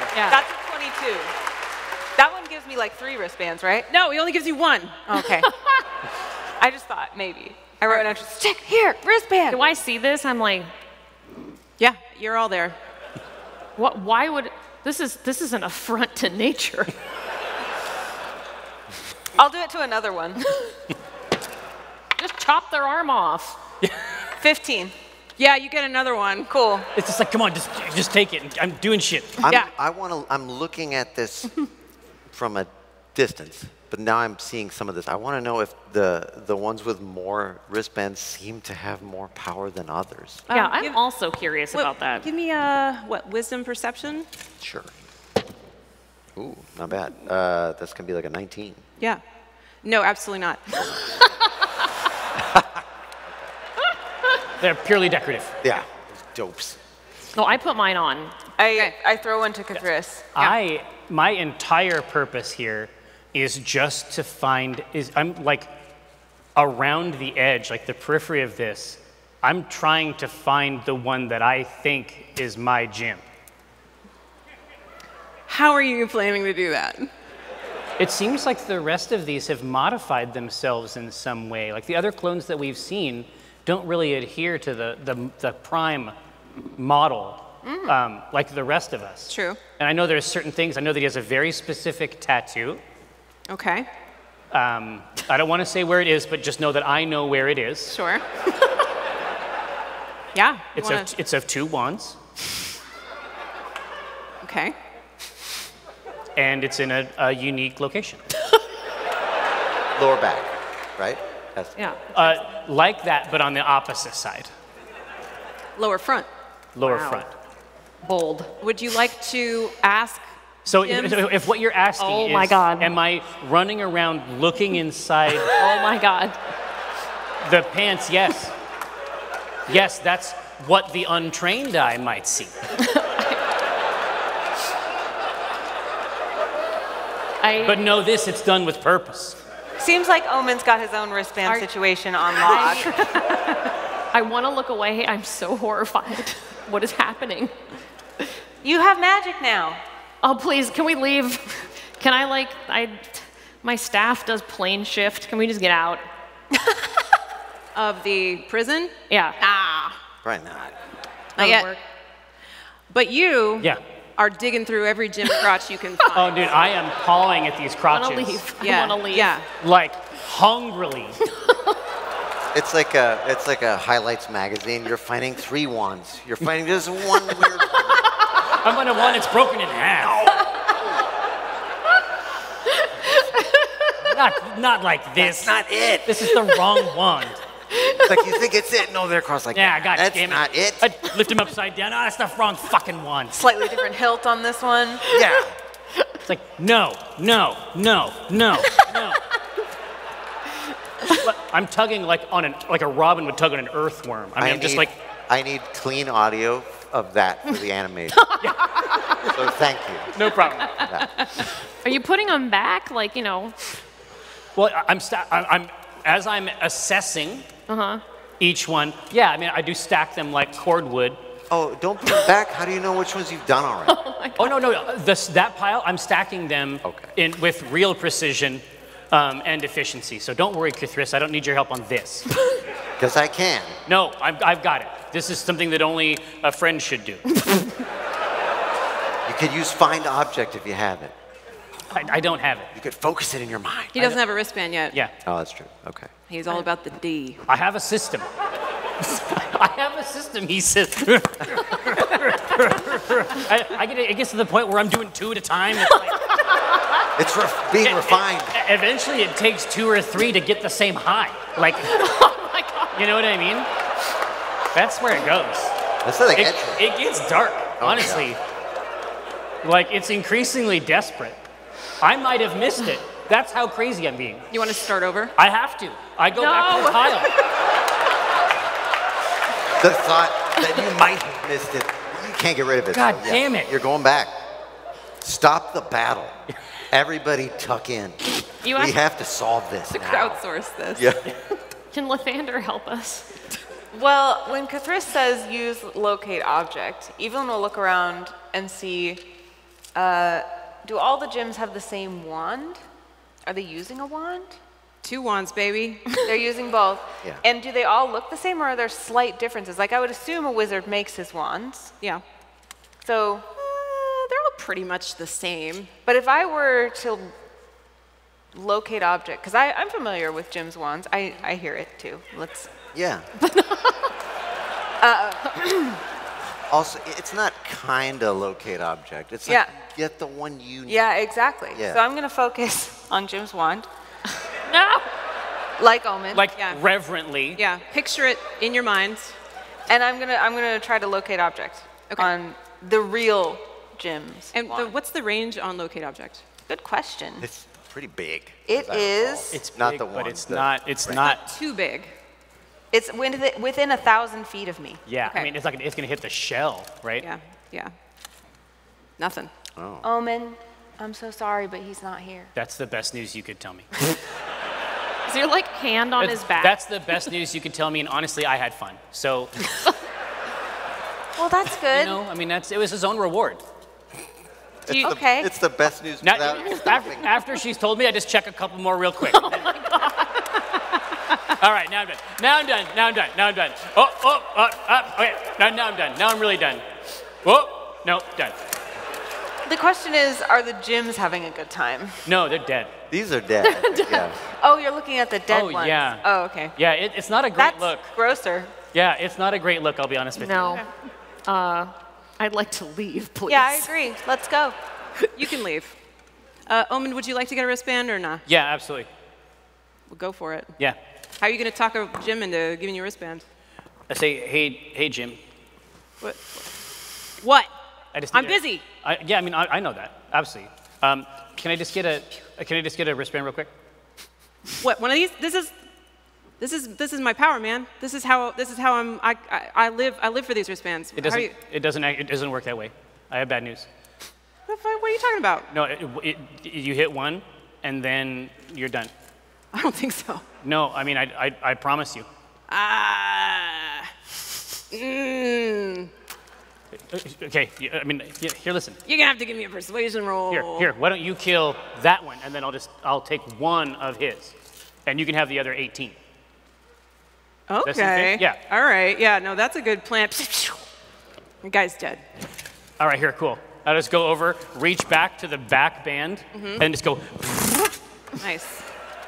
Now. Yeah. That's a 22. That one gives me like three wristbands, right? No, he only gives you one. Oh, okay. *laughs* I just thought maybe. I wrote an extra stick here, wristband. Do I see this? I'm like, Yeah, you're all there. what? Why would this is this is an affront to nature? *laughs* I'll do it to another one. *laughs* Just chop their arm off. 15. Yeah, you get another one. Cool. It's just like, come on, just just take it. I'm doing shit. I'm, Yeah. I want to. I'm looking at this *laughs* from a distance, but now I'm seeing some of this. I want to know if the the ones with more wristbands seem to have more power than others. yeah, Um, I'm give- also curious What- about that. Give me a, what, wisdom perception? Sure. Ooh, not bad. Uh, that's gonna be like a 19. Yeah. No, absolutely not. *laughs* They're purely decorative. Yeah, dopes. No, I put mine on. I, I throw one to K'thriss. I my entire purpose here is just to find is I'm like around the edge, like the periphery of this. I'm trying to find the one that I think is my Jim. How are you planning to do that? It seems like the rest of these have modified themselves in some way. Like the other clones that we've seen don't really adhere to the, the, the prime model um, like the rest of us. True. And I know there's certain things. I know that he has a very specific tattoo. Okay. Um, I don't want to say where it is, but just know that I know where it is. Sure. *laughs* yeah. It's wanna- of, it's of two wands, okay. and it's in a, a unique location. *laughs* Lower back, right? That's, Yeah. Uh, like that, but on the opposite side, Lower front. lower Wow. front. Bold. Would you like to ask? So Jim? if, if what you're asking Oh is, my God. am I running around looking inside *laughs* Oh my God. the pants? Yes. Yes, that's what the untrained eye might see. *laughs* I. But know this, it's done with purpose. Seems like Omin's got his own wristband Are- situation on lock. I want to look away. I'm so horrified. *laughs* What is happening? you have magic now. Oh, please, can we leave? Can I like I? My staff does plane shift. Can we just get out? *laughs* Of the prison? Yeah. Ah. Probably not. Not Doesn't yet. work. But you Yeah. Are digging through every Jim crotch you can *laughs* oh, find. Oh, dude, I am pawing at these I crotches. want to leave. yeah. I want to leave. Yeah. Like hungrily. *laughs* It's like a it's like a highlights magazine. You're finding three wands. You're finding just one weird one. *laughs* I'm on the one that's broken in half. not, not like this. That's not it. This is the wrong wand. It's like you think it's it. No, they're crossed like Yeah, I got you. That's damn it. not it. I lift him upside down. Ah, that's the wrong fucking wand. Slightly different hilt on this one. Yeah. It's like, no, no, no, no, no. I'm tugging like on an like a robin would tug on an earthworm. I mean, I am just like, I need clean audio of that for the animation. *laughs* so thank you. no problem. Are you putting them back? Like you know? Well, I- I'm, sta- I'm, I'm as I'm assessing Uh huh. each one. Yeah, I mean, I do stack them like cordwood. Oh, don't put it back. How do you know which ones you've done already? *laughs* Oh no, no, this, that pile, I'm stacking them Okay. in with real precision um, and efficiency. So don't worry, K'thriss, I don't need your help on this. *laughs* Because I can. No, I've, I've got it. This is something that only a friend should do. *laughs* You could use find object if you have it. I, I don't have it. You could focus it in your mind. He doesn't have a wristband yet. Yeah. Oh, that's true. Okay. He's all about the D. I have a system. *laughs* I have a system, he says. *laughs* I, I get, it gets to the point where I'm doing two at a time. It's, like, *laughs* it's ref- being it- refined. it- eventually, it takes two or three to get the same high. Like, oh my God. you know what I mean? That's where it goes. That's how they it, get it gets dark, Oh, honestly. Like, it's increasingly desperate. I might have missed it. That's how crazy I'm being. You want to start over? I have to. I go back to the No. The thought that you might have missed it, you can't get rid of it. God So, yeah, damn it. You're going back. Stop the battle. Everybody tuck in. You we have- have to solve this To now. crowdsource this. Yeah. Can Lathander help us? Well, when K'thriss says use locate object, Evelyn will look around and see, uh, do all the Jims have the same wand? Are they using a wand? Two wands, baby. *laughs* They're using both. Yeah. And do they all look the same or are there slight differences? Like I would assume a wizard makes his wands. Yeah. So, Uh, they're all pretty much the same. but if I were to locate object, because I'm familiar with Jim's wands, I, I hear it too. Let's. Yeah. *laughs* Uh, *clears throat* Also, it's not kind of locate object. It's like Yeah. get the one you need. yeah, exactly. Yeah. So I'm going to focus on Jim's wand. *laughs* No. Like Omin. Like, Yeah. reverently. Yeah. Picture it in your mind. And I'm gonna I'm gonna try to locate object on the real Jim's. And the, what's the range on locate object? Good question. It's pretty big. It is. as I recall. is. It's not big, the but one. it's the- not. It's right. not. Too big. It's within, within a thousand feet of me. Yeah, Okay. I mean, it's like it's gonna hit the shell, right? Yeah. Yeah. Nothing. Oh. Omin, I'm so sorry, but he's not here. That's the best news you could tell me. *laughs* Is your like hand on That's- his back? That's the best news you could tell me, and honestly, I had fun. So, Well, that's good. you know, I mean, that's it was his own reward. It's the, okay. It's the best news Now, without *laughs* after, after she's told me, I just check a couple more real quick. *laughs* Oh All right, now I'm done. Now I'm done. Now I'm done. Now I'm done. Oh, oh, oh, oh okay. Now, now I'm done. Now I'm really done. Oh, no, done. The question is, are the Jims having a good time? No, they're dead. These are dead. *laughs* yeah. Oh, you're looking at the dead oh, ones. yeah. Oh, okay. Yeah, it, it's not a great That's look. grosser. Yeah, it's not a great look, I'll be honest with no. you. Uh, I'd like to leave, please. Yeah, I agree. Let's go. *laughs* You can leave. Uh, Omin, would you like to get a wristband or not? Yeah, absolutely. We'll go for it. Yeah. How are you going to talk a Jim into giving you a wristband? I say, hey, hey, Jim. What? What? I just I'm busy. I, yeah, I mean, I, I know that, absolutely. Um, can I just get a, can I just get a wristband real quick? What? One of these? This is. This is this is my power, man. This is how this is how I'm. I, I, I live I live for these wristbands. It doesn't, it doesn't, it doesn't work that way. I have bad news. what, what are you talking about? No, it, it, you hit one, and then you're done. I don't think so. No, I mean, I, I, I promise you. Ah. mm, Okay, I mean, here, listen. you're gonna have to give me a persuasion roll. Here, here, why don't you kill that one, and then I'll just, I'll take one of his, and you can have the other 18. That seem? Okay. Yeah. All right. Yeah. No, that's a good plan. The guy's dead. All right, here, cool. I'll just go over, reach back to the back band, Mhm. and just go, Nice.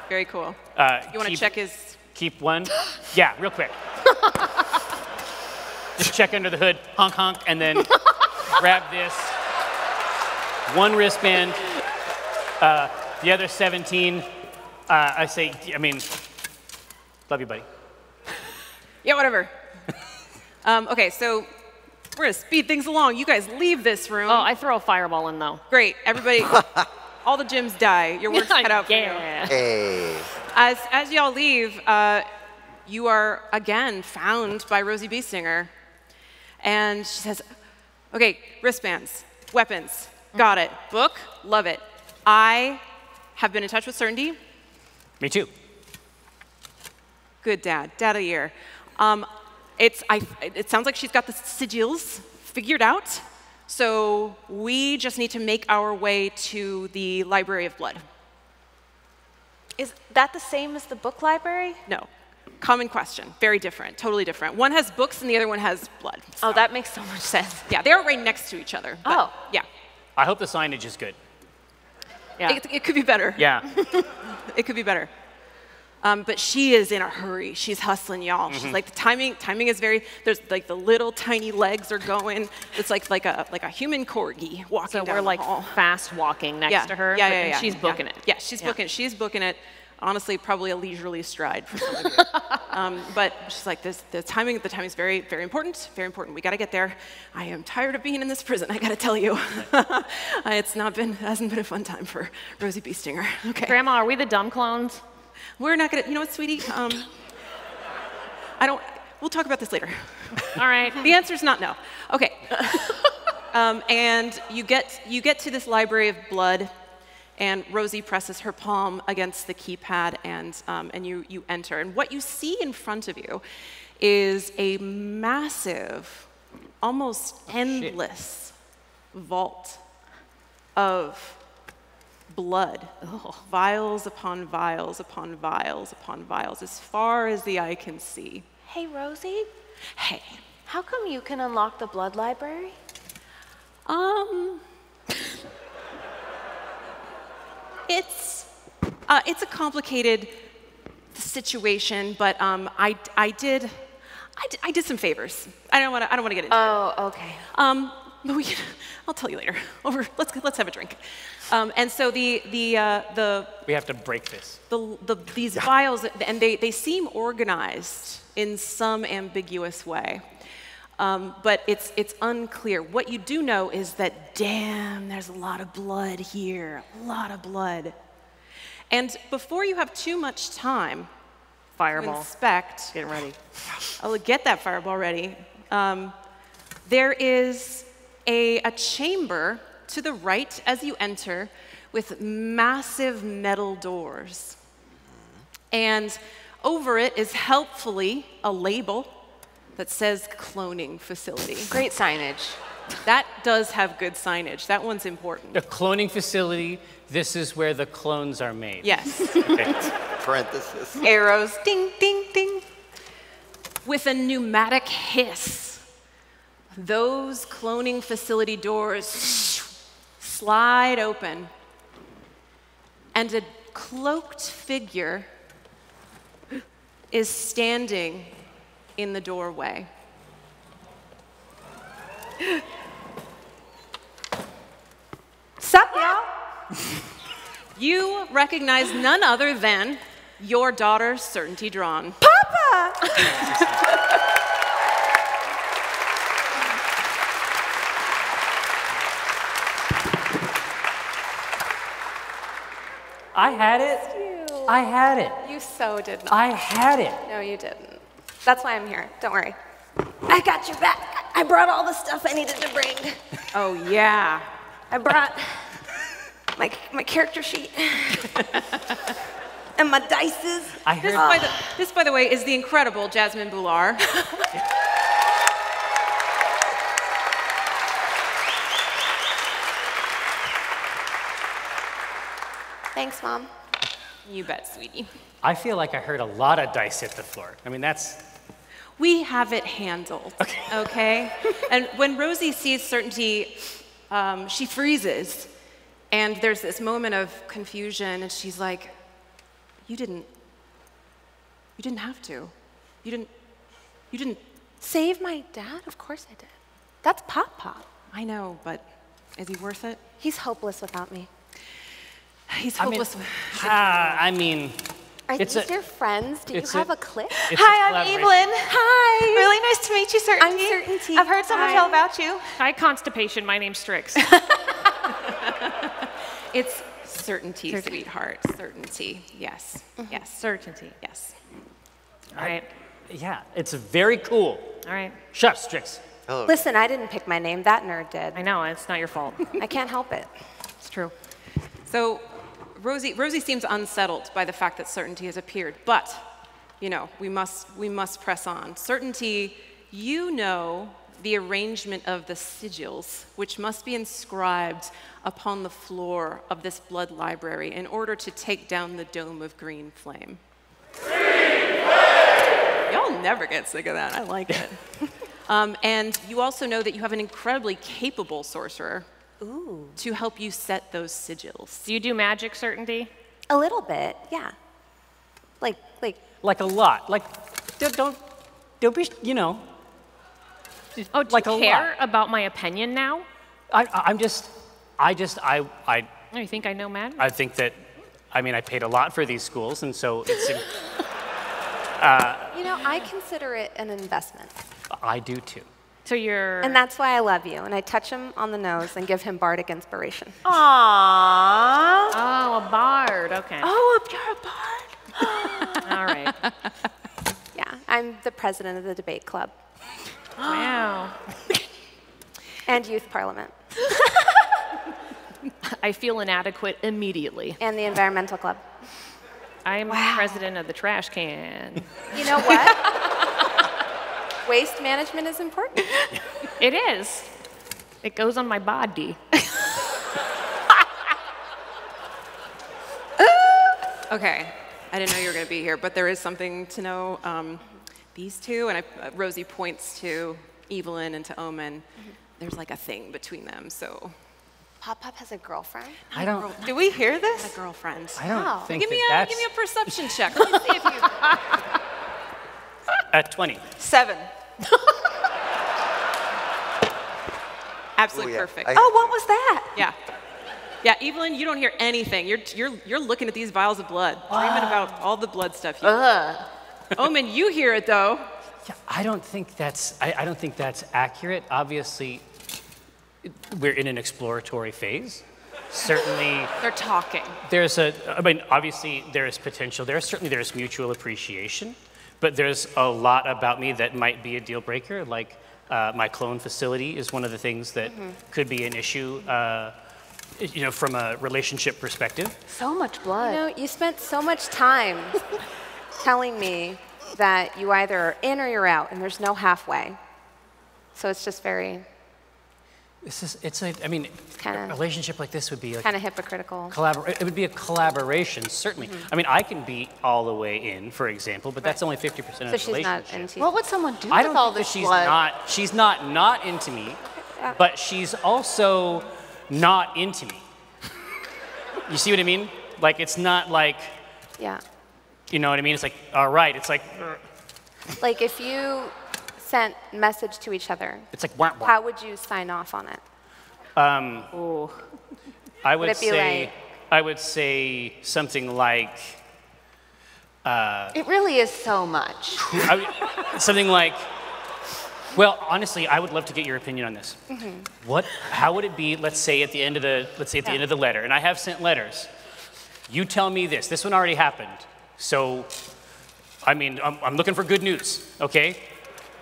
Very cool. uh, You want to check his? Keep one. *gasps* Yeah, real quick. *laughs* Just check under the hood, honk honk, and then *laughs* grab this. One wristband, uh, the other 17. Uh, I say, I mean, love you, buddy. Yeah. Whatever. um, okay. So we're gonna speed things along. You guys leave this room. Oh, I throw a fireball in though. Great. Everybody. *laughs* all the Jims die. Your work's cut out for you. yeah. Hey. As, as y'all leave, uh, you are again found by Rosie Beestinger. And she says, okay, wristbands, weapons, got it. Book, love it. I have been in touch with Certainty. Me too. Good dad, dad of the year. Um, it's, I, it sounds like she's got the sigils figured out. So we just need to make our way to the Library of Blood. Is that the same as the book library? No. Common question. Very different. Totally different. One has books and the other one has blood. Oh, that makes so much sense. Yeah, they're right next to each other. but- Oh. Yeah. I hope the signage is good. Yeah. It, it could be better. Yeah. *laughs* it could be better. Um, but she is in a hurry. She's hustling, y'all. She's Mhm. like the timing. Timing is very. There's like the little tiny legs are going. It's like like a like a human corgi walking So down we're the like hall. fast walking next yeah. to her. Yeah, but- yeah, yeah. She's yeah. booking it. Yeah, she's Yeah. booking it. She's booking it. Honestly, probably a leisurely stride for some of you. *laughs* um, but she's like, this, the timing, the timing is very, very important. Very important. We got to get there. I am tired of being in this prison. I got to tell you, *laughs* it's not been, hasn't been a fun time for Rosie Beestinger. *laughs* Okay. Grandma, are we the dumb clones? We're not gonna. You know what, sweetie? Um, I don't. We'll talk about this later. All right. the answer is not no. Okay. um, and you get you get to this library of blood, and Rosie presses her palm against the keypad, and um, and you you enter. And what you see in front of you is a massive, almost endless vault of blood, vials upon vials upon vials upon vials, as far as the eye can see. Hey, Rosie. Hey. How come you can unlock the blood library? Um, it's uh, it's a complicated situation, but um, I I did I did, I did some favors. I don't want to I don't want to get into. Oh, okay. Um, but we, I'll tell you later. *laughs* Over, let's let's have a drink. Um, and so the the uh, the We have to break this. the, the, these vials, and they, they seem organized in some ambiguous way. Um, but it's, it's unclear. What you do know is that, damn, there's a lot of blood here, a lot of blood. And before you have too much time to Fireball. inspect, Getting ready. I'll get that fireball ready. Um, there is a, a chamber to the right as you enter with massive metal doors. And over it is helpfully a label that says cloning facility. Great signage. That does have good signage. That one's important. The cloning facility, this is where the clones are made. Yes. *laughs* Parenthesis. Arrows. Ding, ding, ding. With a pneumatic hiss, those cloning facility doors slide open, and a cloaked figure is standing in the doorway. Sup, y'all? You recognize none other than your daughter, Certainty Dran. Papa! I had it. I had it. You so did not. I had it. No, you didn't. That's why I'm here. Don't worry. I got your back. I brought all the stuff I needed to bring. Oh, yeah. I brought my, my character sheet and my dices. I This, heard. by the, this, by the way, is the incredible Jasmine Bhullar. Thanks, Mom. You bet, sweetie. I feel like I heard a lot of dice hit the floor. I mean, that's. We have it handled. *laughs* Okay. and when Rosie sees certainty, um, she freezes, and there's this moment of confusion, and she's like, "You didn't. You didn't have to. You didn't. You didn't." Save my dad? Of course I did. That's Pop Pop. I know, but is he worth it? He's hopeless without me. He's I mean, hopeless. ah, I mean, Are It's these a- your friends? Do you it's a- have a, clique? it's a Hi, I'm. Evelyn. Hi. Really nice to meet you, Certainty. I'm Certainty. I've heard so much all about you. Hi, Constipation. My name's Strix. *laughs* it's certainty, sweetheart. Certainty. Yes. Mm-hmm. Yes. Certainty. Yes. All right. yeah, it's very cool. All right. Shut up, Strix. Hello. Listen, I didn't pick my name. That nerd did. I know. It's not your fault. I can't help it. It's true. So Rosie, Rosie seems unsettled by the fact that certainty has appeared, but you know, we must, we must press on. Certainty, you know the arrangement of the sigils, which must be inscribed upon the floor of this blood library in order to take down the dome of green flame. Y'all never get sick of that. I like it. *laughs* um, and you also know that you have an incredibly capable sorcerer Ooh. To help you set those sigils. Do you do magic certainty? A little bit, yeah. Like, like, Like a lot. Like, don't, don't, don't be, you know. Oh, do like you a care lot. about my opinion now? I, I- I'm just, I just, I, I, Oh, you think I know magic? I think that, I mean, I paid a lot for these schools, and so it's, uh, *laughs* you know, I consider it an investment. I do too. So you're. And that's why I love you. And I touch him on the nose and give him bardic inspiration. *laughs* Aww. Oh, a bard. Okay. Oh, you're a bard. *laughs* All right. *laughs* Yeah, I'm the president of the debate club Wow. and youth parliament I feel inadequate immediately. and the environmental club. I am the president of the trash can. You know what? Waste management is important. *laughs* It is. It goes on my body. *laughs* Okay, I didn't know you were going to be here, but there is something to know. Um, these two, and I, uh, Rosie points to Evelyn and to Omin. There's like a thing between them, so. Pop Pop has a girlfriend. I don't. Do we hear this? A girlfriend. I don't Wow. think give me that a give me a perception check. *laughs* Let me see if you. At 20. Seven. *laughs* Absolutely Oh, yeah. perfect. I- oh, what was that? Yeah. Yeah, Evelyn, you don't hear anything. You're, you're, you're looking at these vials of blood, dreaming about all the blood stuff. You... Omin, you hear it though. Yeah, I don't think that's. I, I don't think that's accurate. Obviously, it- we're in an exploratory phase. Certainly, *laughs* They're talking. there's a. I mean, obviously, there is potential. There certainly there's mutual appreciation, but there's a lot about me that might be a deal breaker. Like uh, my clone facility is one of the things that could be an issue. Uh, you know, from a relationship perspective. So much blood. You know, you spent so much time *laughs* telling me that you either are in or you're out, and there's no halfway. So it's just very This is. It's a. I mean, kinda- a relationship like this would be like kind of hypocritical. Collabor- it would be a collaboration, certainly. Mhm. I mean, I can be all the way in, for example, but that's only 50% of So the she's relationship. not into. What would someone do I with don't all think she's blood? not. She's not not into me, but she's also not into me. You see what I mean? Like it's not like Yeah. you know what I mean. It's like all right. It's like Like if you sent message to each other, it's like wah, wah. how would you sign off on it? Um, I would, Would it be say like- I would say something like. Uh, It really is so much. I something like, well, honestly, I would love to get your opinion on this. Mhm. What, how would it be, let's say at the end of the, let's say at the end of the letter, and I have sent letters. You tell me this. This one already happened. So, I mean, I'm, I'm looking for good news, okay?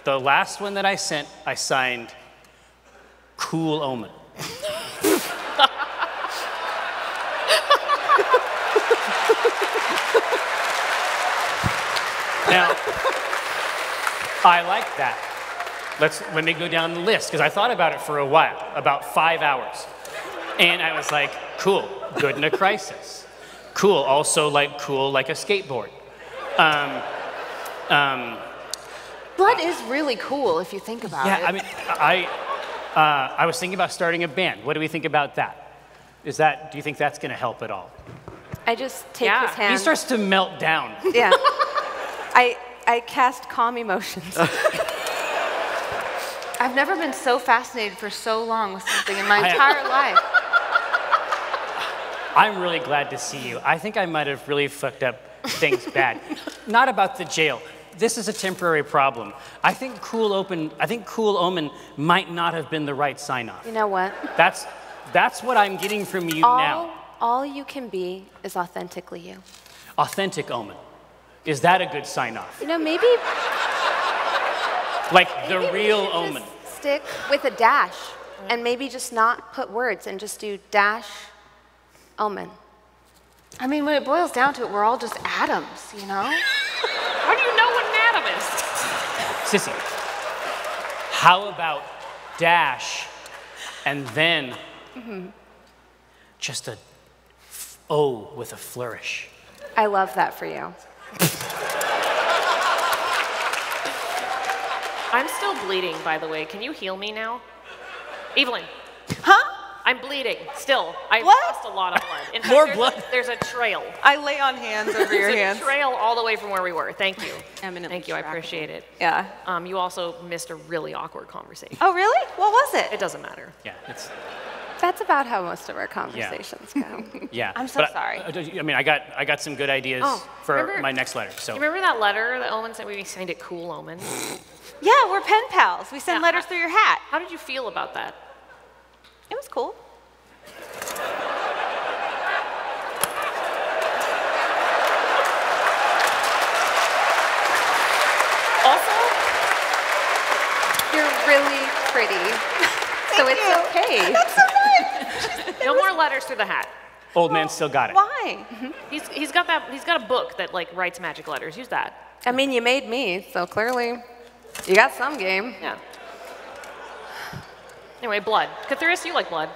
The last one that I sent, I signed Cool Omin. Now, I like that. Let's let me go down the list because I thought about it for a while, about five hours, and I was like, cool, good in a crisis. Cool, also like cool like a skateboard. Um, um, Blood is really cool if you think about it. yeah, I mean, I uh, I was thinking about starting a band. What do we think about that? Is that do you think that's going to help at all? I just take his hand. He starts to melt down. Yeah. *laughs* I I cast calm emotions. *laughs* I've never been so fascinated for so long with something in my I- entire life. *laughs* I'm really glad to see you. I think I might have really fucked up things bad. Not about the jail. This is a temporary problem. I think Cool Open, I think Cool Omin might not have been the right sign off. you know what? That's that's what I'm getting from you all, now. all you can be is authentically you. Authentic Omin. Is that a good sign off? You know, maybe Like the Maybe we real should Omin. just stick with a dash and maybe just not put words and just do dash omin. I mean, when it boils down to it, we're all just atoms, you know? How do you know what an atom is? Sissy, how about dash and then Mhm. just a f- O with a flourish? I love that for you. I'm still bleeding, by the way. Can you heal me now? Evelyn. Huh? I'm bleeding still. I've lost a lot of blood. In fact, More there's blood? A, there's a trail. I lay on hands over your There's hands. a trail all the way from where we were. Thank you. Eminently Thank you. I appreciate it. Yeah. Um, you also missed a really awkward conversation. Oh, really? What was it? It doesn't matter. Yeah, it's That's about how most of our conversations go. *laughs* yeah. I'm so But sorry. I, I mean, I got I got some good ideas Oh, for remember- my next letter. So You remember that letter that Omin sent? We signed it Cool Omin. *laughs* Yeah, we're pen pals. We send letters through your hat. How did you feel about that? It was cool. Also, you're really pretty. so it's okay. *laughs* That's so nice. no more letters through the hat. old man still got it. Why? Mm-hmm. He's, he's got that. He's got a book that like writes magic letters. Use that. I mean, you made me, so clearly you got some game. Yeah. Anyway, blood. Cthulhu, you like blood.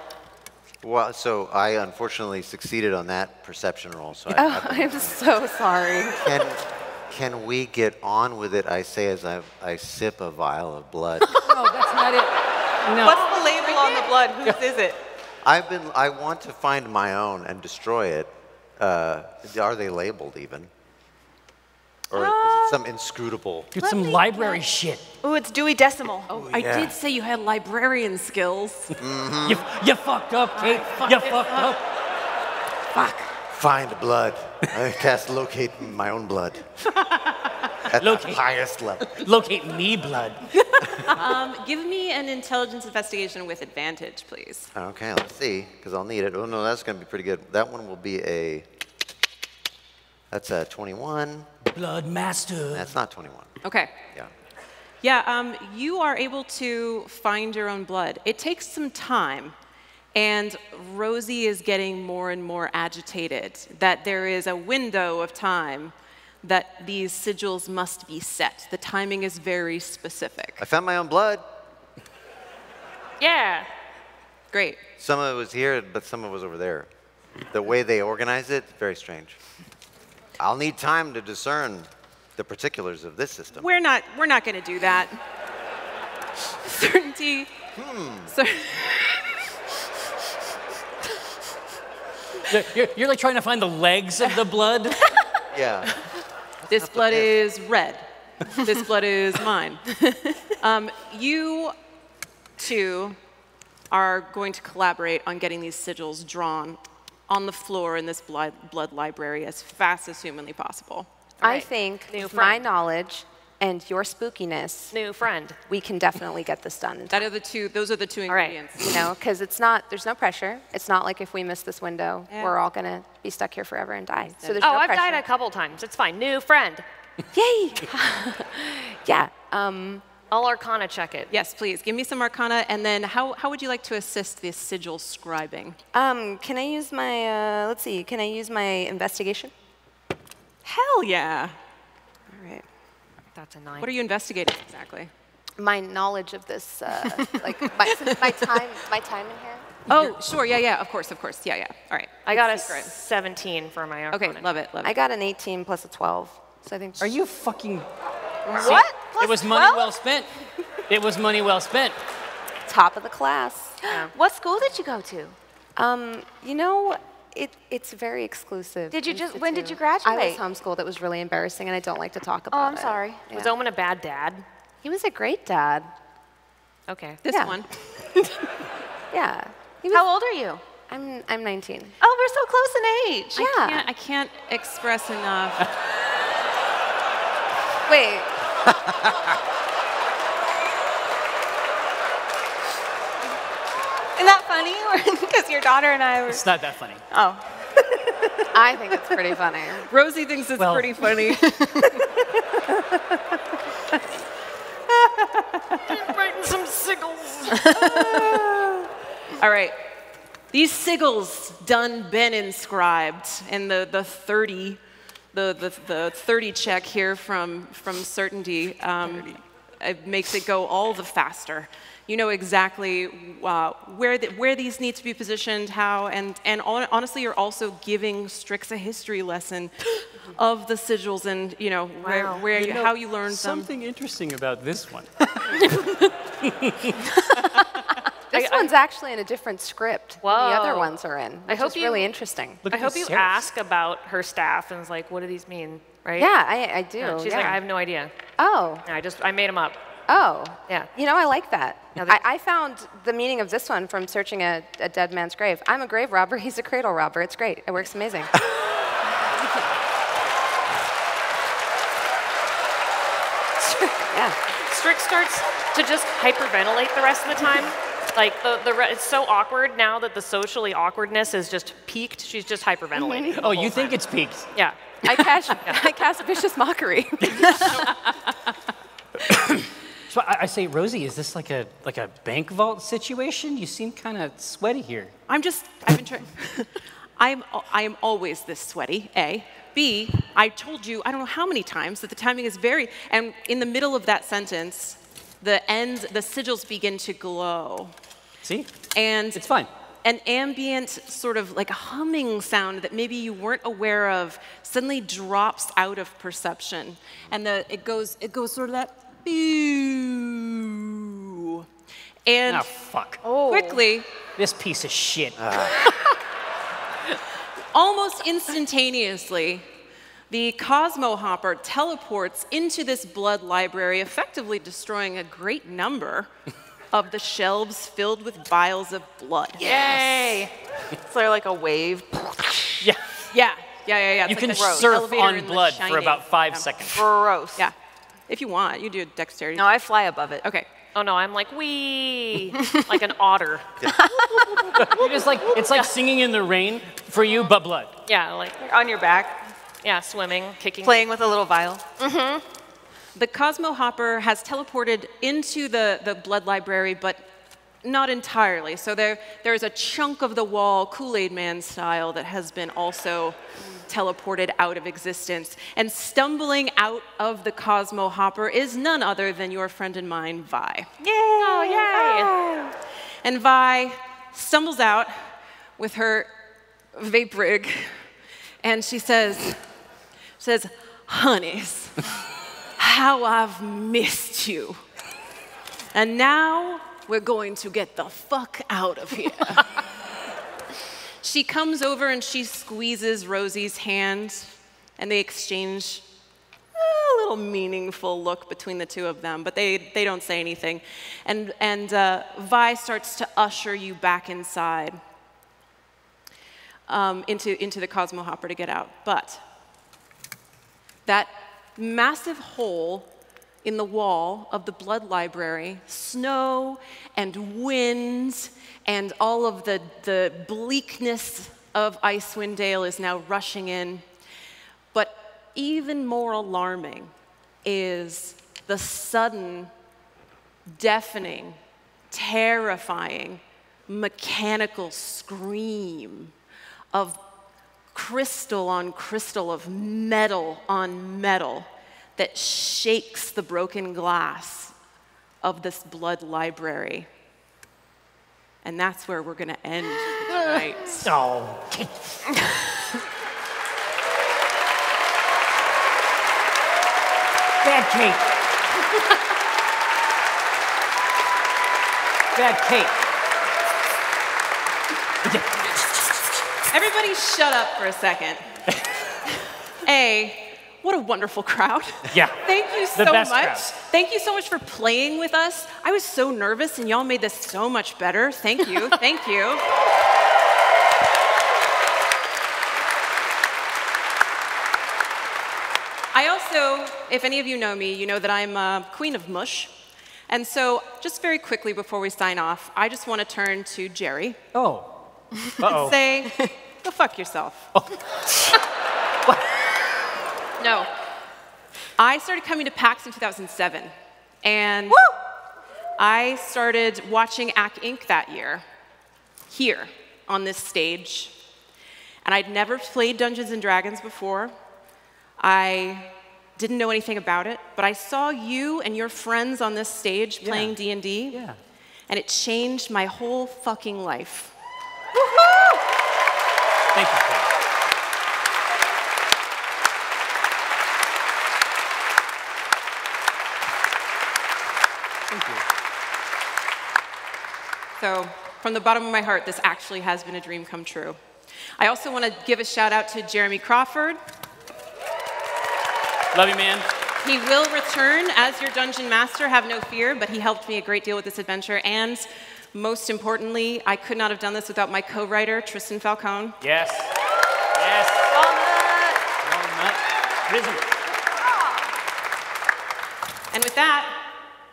Well, so I unfortunately succeeded on that perception roll. So I, Oh, I'm *laughs* so sorry. can can we get on with it? I say as I I sip a vial of blood. *laughs* No, that's not it. No. What's the label on the blood? Whose is it? I've been I want to find my own and destroy it. Uh, are they labeled even? Or is it some inscrutable? Dude, some library shit. Oh, it's Dewey Decimal. Oh, I yeah. did say you had librarian skills. *laughs* Mm-hmm. You, you fucked up, Kate. You fucked up. Fuck. Find blood. I cast locate my own blood. *laughs* At the highest level. Locate me blood. *laughs* um, give me an intelligence investigation with advantage, please. Okay, let's see, because I'll need it. Oh no, that's gonna be pretty good. That one will be a. That's a 21. Blood master. That's not 21. Okay. Yeah. Yeah, um, you are able to find your own blood. It takes some time, and Rosie is getting more and more agitated that there is a window of time that these sigils must be set. The timing is very specific. I found my own blood. Yeah. Great. Some of it was here, but some of it was over there. The way they organize it, very strange. I'll need time to discern the particulars of this system. We're not. We're not going to do that. Certainty. Cer- You're- You're, you're like trying to find the legs of the blood. *laughs* Yeah. This blood is red. This blood is mine. *laughs* um, you two are going to collaborate on getting these sigils drawn on the floor in this blood, blood library as fast as humanly possible. I think, New with my friend. knowledge and your spookiness, New friend. we can definitely get this done. in That are the two. Those are the two right. ingredients. you know, because it's not, there's no pressure. It's not like if we miss this window, Yeah. we're all gonna be stuck here forever and die. So there's oh, no I've pressure. died a couple times. It's fine. New friend. Yay! *laughs* yeah. Um, I'll Arcana check it. Yes, please. Give me some arcana, and then how, how would you like to assist this sigil scribing? um, can I use my, uh, let's see, can I use my investigation? Hell yeah. All right. That's a nine. What are you investigating exactly? My knowledge of this, uh, *laughs* like my, my time, my time in here. Oh, sure. Yeah, yeah. Of course, of course. Yeah, yeah. All right. I got a secret. 17 for my Arcana. Okay, love it, love it. I got an 18 plus a 12. So I think. Are you fucking? What? it was money well spent. It was money well spent. Top of the class. What school did you go to? Um, you know, it, it's very exclusive. Did you just- when did you graduate? I was homeschooled. It was really embarrassing, and I don't like to talk about it. Oh, it. I'm sorry. Was Yeah. Omin a bad dad? He was a great dad. Okay. This Yeah. one. *laughs* Yeah. He was, How old are you? I'm, I'm 19. Oh, we're so close in age. I Yeah. can't, I can't express enough. Wait. Isn't that funny? *laughs* Because your daughter and I were. It's not that funny. Oh. *laughs* I think it's pretty funny. Rosie thinks it's Well- pretty funny. *laughs* Writing some sigils. All right. These sigils done been inscribed, in the, the 30, the, the, the 30 check here from, from Certainty um, it makes it go all the faster. You know exactly uh, where, the, where these need to be positioned, how, and, and hon- honestly, you're also giving Strix a history lesson *gasps* of the sigils and, you know, where, Wow. where You you, know, how you learned them. Something interesting about this one. *laughs* *laughs* This This one's actually in a different script than the other ones are in, I hope is you- really interesting. I hope you ask about her staff and is like, what do these mean? Right? Yeah, I, I do. Yeah, she's like. I have no idea. Oh. Yeah, I just I made them up. Oh. Yeah. You know, I like that. I, I found the meaning of this one from searching a, a dead man's grave. I'm a grave robber, *laughs* he's a cradle robber. It's great. It works amazing. *laughs* *laughs* yeah. Strix starts to just hyperventilate the rest of the time. Like the, the re- it's so awkward now that the socially awkwardness is just peaked. She's just hyperventilating. Mm-hmm. the Oh, whole you think time. it's peaked? Yeah. I cast, *laughs* I cast vicious mockery. *laughs* So I, I say, Rosie, is this like a like a bank vault situation? You seem kind of sweaty here. I'm just, I've been trying. *laughs* I'm, I am always this sweaty, A. B, I told you, I don't know how many times, that the timing is very, and in the middle of that sentence, the ends, the sigils begin to glow. See? And it's fine. An ambient sort of like a humming sound that maybe you weren't aware of suddenly drops out of perception. And the, it goes, it goes sort of that boo. And ah, oh, fuck. quickly, This piece of shit. *laughs* almost instantaneously, the Cosmo Hopper teleports into this blood library, effectively destroying a great number of the shelves filled with vials of blood. Yay! Is there like a wave? Yeah. Yeah, yeah, yeah, yeah. You It's can like the surf on blood for about five Yeah. seconds. Gross. Yeah. If you want, you do a dexterity. No, I fly above it. Okay. Oh no, I'm like wee, *laughs* like an otter. You're *laughs* just like it's like singing in the rain for you, but blood. Yeah, like on your back. Yeah, swimming, kicking. Playing with a little vial. Mm-hmm. The Cosmo Hopper has teleported into the, the blood library, but not entirely. So there, there's a chunk of the wall, Kool-Aid Man style, that has been also teleported out of existence. And stumbling out of the Cosmo Hopper is none other than your friend and mine, Vi. Yay! Oh, yay! And Vi stumbles out with her vape rig, and she says, says, honeys, how I've missed you. And now we're going to get the fuck out of here. *laughs* she comes over and she squeezes Rosie's hand, and they exchange a little meaningful look between the two of them, but they, they don't say anything. And, and uh, Vi starts to usher you back inside um, into, into the Cosmo Hopper to get out. But that massive hole in the wall of the blood library, snow and winds and all of the, the bleakness of Icewind Dale is now rushing in. But even more alarming is the sudden, deafening, terrifying, mechanical scream of crystal on crystal, of metal on metal that shakes the broken glass of this blood library. And that's where we're going to end tonight. *laughs* Oh. Bad Kate. *laughs* Bad Kate. Everybody shut up for a second. *laughs* A, what a wonderful crowd. Yeah. *laughs* Thank you The so best much. crowd. Thank you so much for playing with us. I was so nervous and y'all made this so much better. Thank you. *laughs* Thank you. I also, if any of you know me, you know that I'm uh, queen of mush. And so, just very quickly before we sign off, I just want to turn to Jerry Oh. Uh-oh. say, go fuck yourself. Oh. *laughs* no. I started coming to PAX in 2007, and I started watching Acq Inc. that year, here on this stage. And I'd never played Dungeons and Dragons before. I didn't know anything about it, but I saw you and your friends on this stage playing D&D. Yeah. And it changed my whole fucking life. Thank you, Kate. Thank you. So, from the bottom of my heart, this actually has been a dream come true. I also want to give a shout out to Jeremy Crawford. Love you, man. He will return as your dungeon master, have no fear, but he helped me a great deal with this adventure. And most importantly, I could not have done this without my co writer, Tristan Falcone. Yes. Yes. Walnut. Risen. And with that,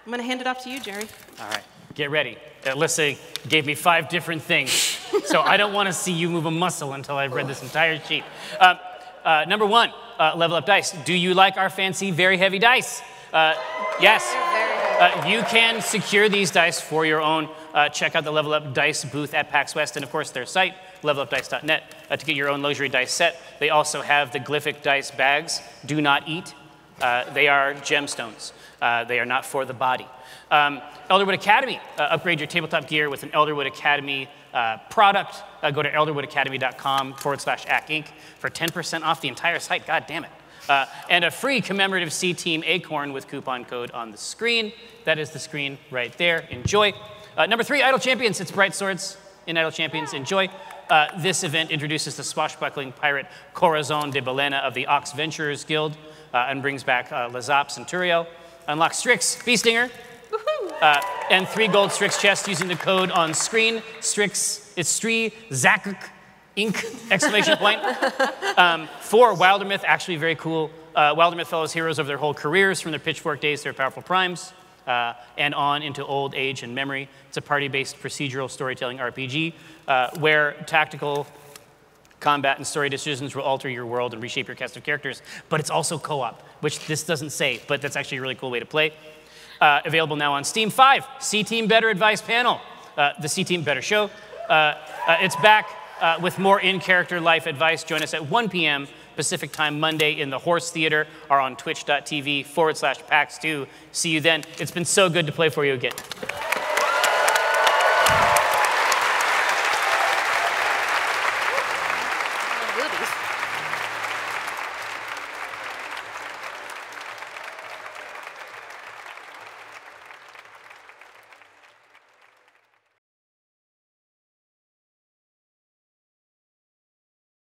I'm going to hand it off to you, Jerry. All right, get ready. Alyssa gave me five different things, *laughs* so I don't want to see you move a muscle until I've read this entire sheet. Um, uh, number one, uh, level up dice. Do you like our fancy, very heavy dice? Uh, yes. Uh, you can secure these dice for your own. Uh, check out the Level Up Dice booth at PAX West and, of course, their site, levelupdice.net, uh, to get your own luxury dice set. They also have the Glyphic dice bags. Do not eat. Uh, they are gemstones. Uh, they are not for the body. Um, Elderwood Academy. Uh, upgrade your tabletop gear with an Elderwood Academy uh, product. Go to elderwoodacademy.com forward slash Acq Inc. for 10% off the entire site. God damn it. Uh, and a free commemorative C Team Acorn with coupon code on the screen. That is the screen right there. Enjoy. Uh, number three, Idle Champions. It's Bright Swords in Idle Champions. Enjoy. Uh, this event introduces the swashbuckling pirate Corazon de Balena of the Oxventurers Guild uh, and brings back uh, Lazap Centurio. Unlock Strix, Beestinger, uh, and three gold Strix chests using the code on screen. Strix, it's Stree Zakuk Inc. *laughs* exclamation point. Um, four, Wildermyth, actually very cool. Uh, Wildermyth follows heroes over their whole careers, from their pitchfork days to their powerful primes, uh, and on into old age and memory. It's a party-based procedural storytelling RPG uh, where tactical combat and story decisions will alter your world and reshape your cast of characters. But it's also co-op, which this doesn't say, but that's actually a really cool way to play. Uh, available now on Steam. Five, C-Team Better Advice Panel. Uh, the C-Team Better Show. Uh, uh, it's back with more in-character life advice. Join us at 1 p.m. Pacific time Monday in the Horse Theater or on twitch.tv forward slash PAX2. See you then. It's been so good to play for you again.